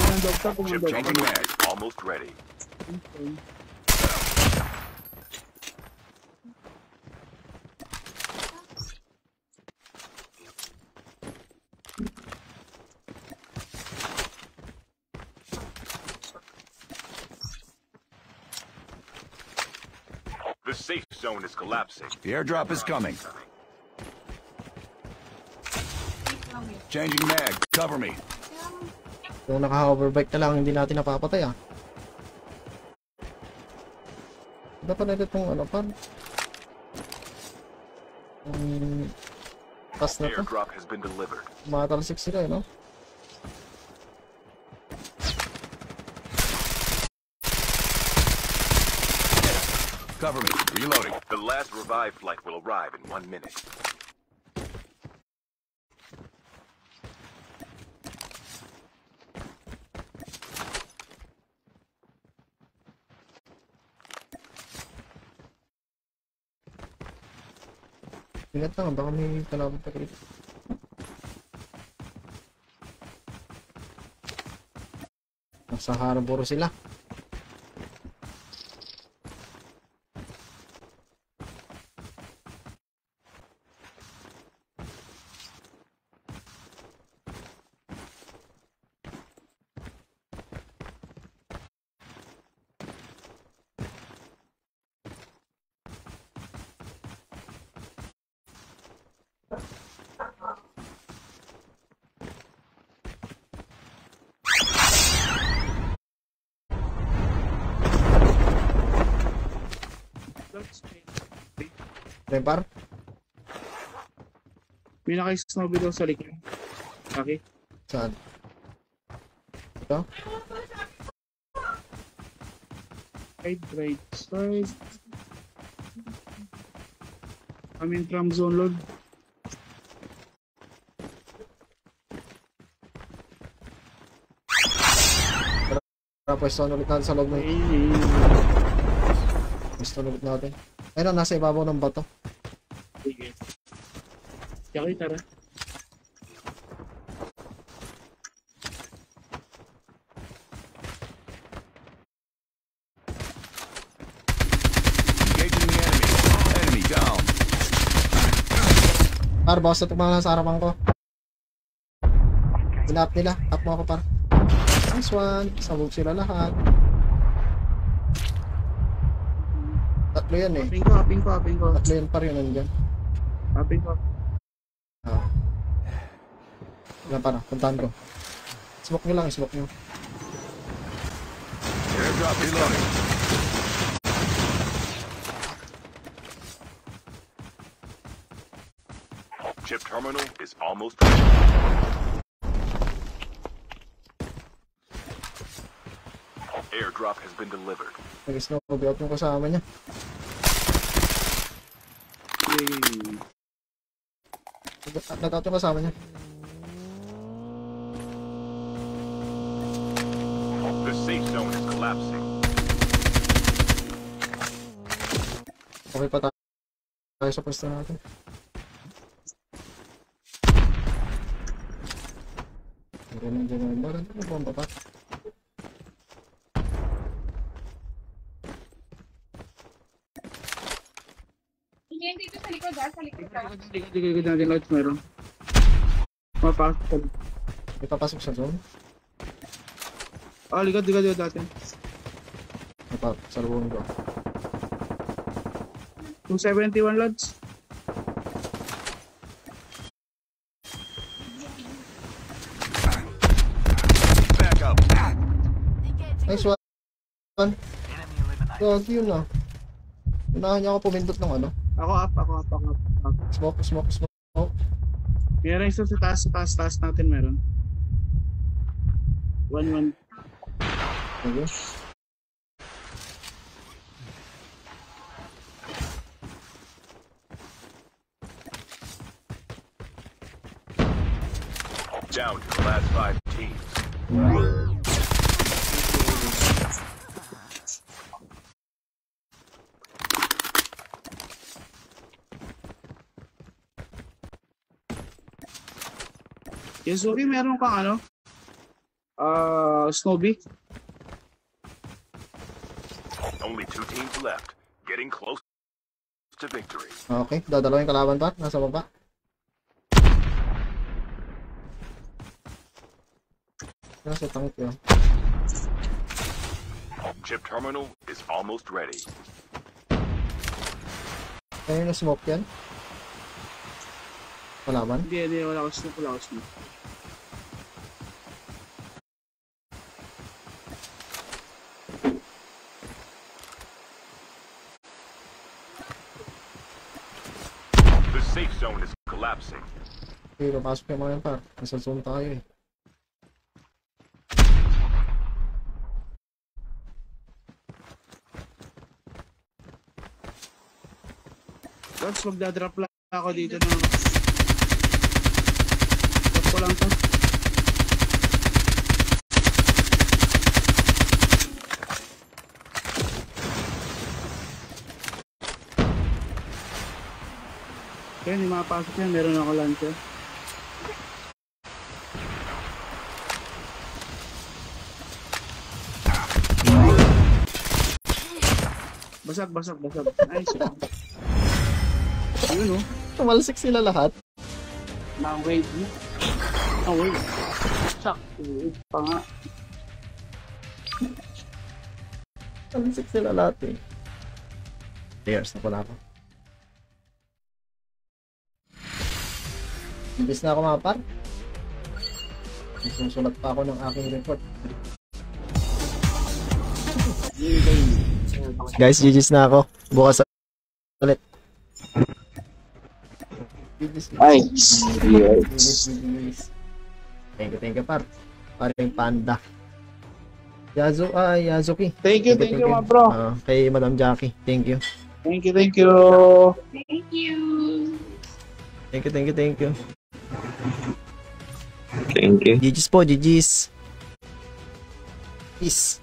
Kumandog ka, Chip changing mag. Almost ready. Okay. The safe zone is collapsing. The airdrop is coming. Changing mag. Cover me. Kung naka-hoverbike na lang, hindi natin napapatay ah. Dapat na itong ano pa. Um, pas na to. Airdrop has been delivered. Matalsik sila eh, no? Cover me. Reloading. Last revived flight will arrive in one minute. Ingat lang, baka may kalaban pa dito. Nasa harbor sila. Repar? May naka-snowball daw sa likod. Okay. Saan? Ito? Right, right, side. Coming from zone load. Pwesto ulit natin sa loob ng Pwesto ulit natin. Ayun na, nasa ibabaw ng bato. sige. Okay, tara. Engaging the enemy. Enemy down. Par, boss na tumama sa harapan ko. Pinap nila. Tap mo ako, par. Nice one. Sabog sila lahat. Tatlo yan eh. Aping ko, aping ko, aping ko. Tatlo yan par yun nandyan. Aping ko. Ah. Wala para, puntahan ko. Smoke nyo lang, smoke nyo. Airdrop reloading. Chip terminal is almost Airdrop has been delivered. Nag-snowball out yung kasama niya. Nag- Nag-out yung kasama niya. The safe zone is collapsing. Okay pa tayo sa pwesto natin. Meron ng dyan. Meron ng bomba pa. Likod natin lahat meron. Mapasok. May papasok sa zone. Ah, likod, likod, likod natin. May pa, sa lubong ko. 271 lods. Back up. Nice one. Gagi yun ah. Unahan niya ako pumindot ng ano. Ako up. Up. Smoke, smoke, smoke. Meron isa sa taas, sa taas, taas natin meron. One, one. Okay. Down to the last five teams. Yes, okay, meron kang ano? Ah, Snowbee. Only two teams left. Getting close to victory. Okay, dadalawin kalaban pa. Nasa baba. Nasa tank yun. Chip terminal is almost ready. Kaya na smoke yan. Kalaban. Hindi, hindi, wala ko snoop, wala ko snoop. The safe zone is collapsing. Okay, papasok yung mga yan pa. Nasa zone tayo eh. Tapos magdadrop lang ako dito ng... Lang to. Kaya hindi makapasok yan, meron ako lancer. Basag, basag, basag. Nice. Ayun oh. Tumalsik sila lahat. Mga wave mo. Oh, wave. Sakto. Pa nga. Tumalsik sila lahat eh. Players na pala ako. Imbis na ako mga par. Susulat pa ako ng aking report. Guys, GG's na ako. Bukas ulit. GG's, GG's. Thank you, thank you, par. Paring panda. Yazu, ah, Yazuki. Thank you, thank you, mga bro. Ah, kay Madam Jackie. Thank you. Thank you, thank you. Thank you. Thank you, thank you, thank you. Thank you. GG's po, GG's. Peace.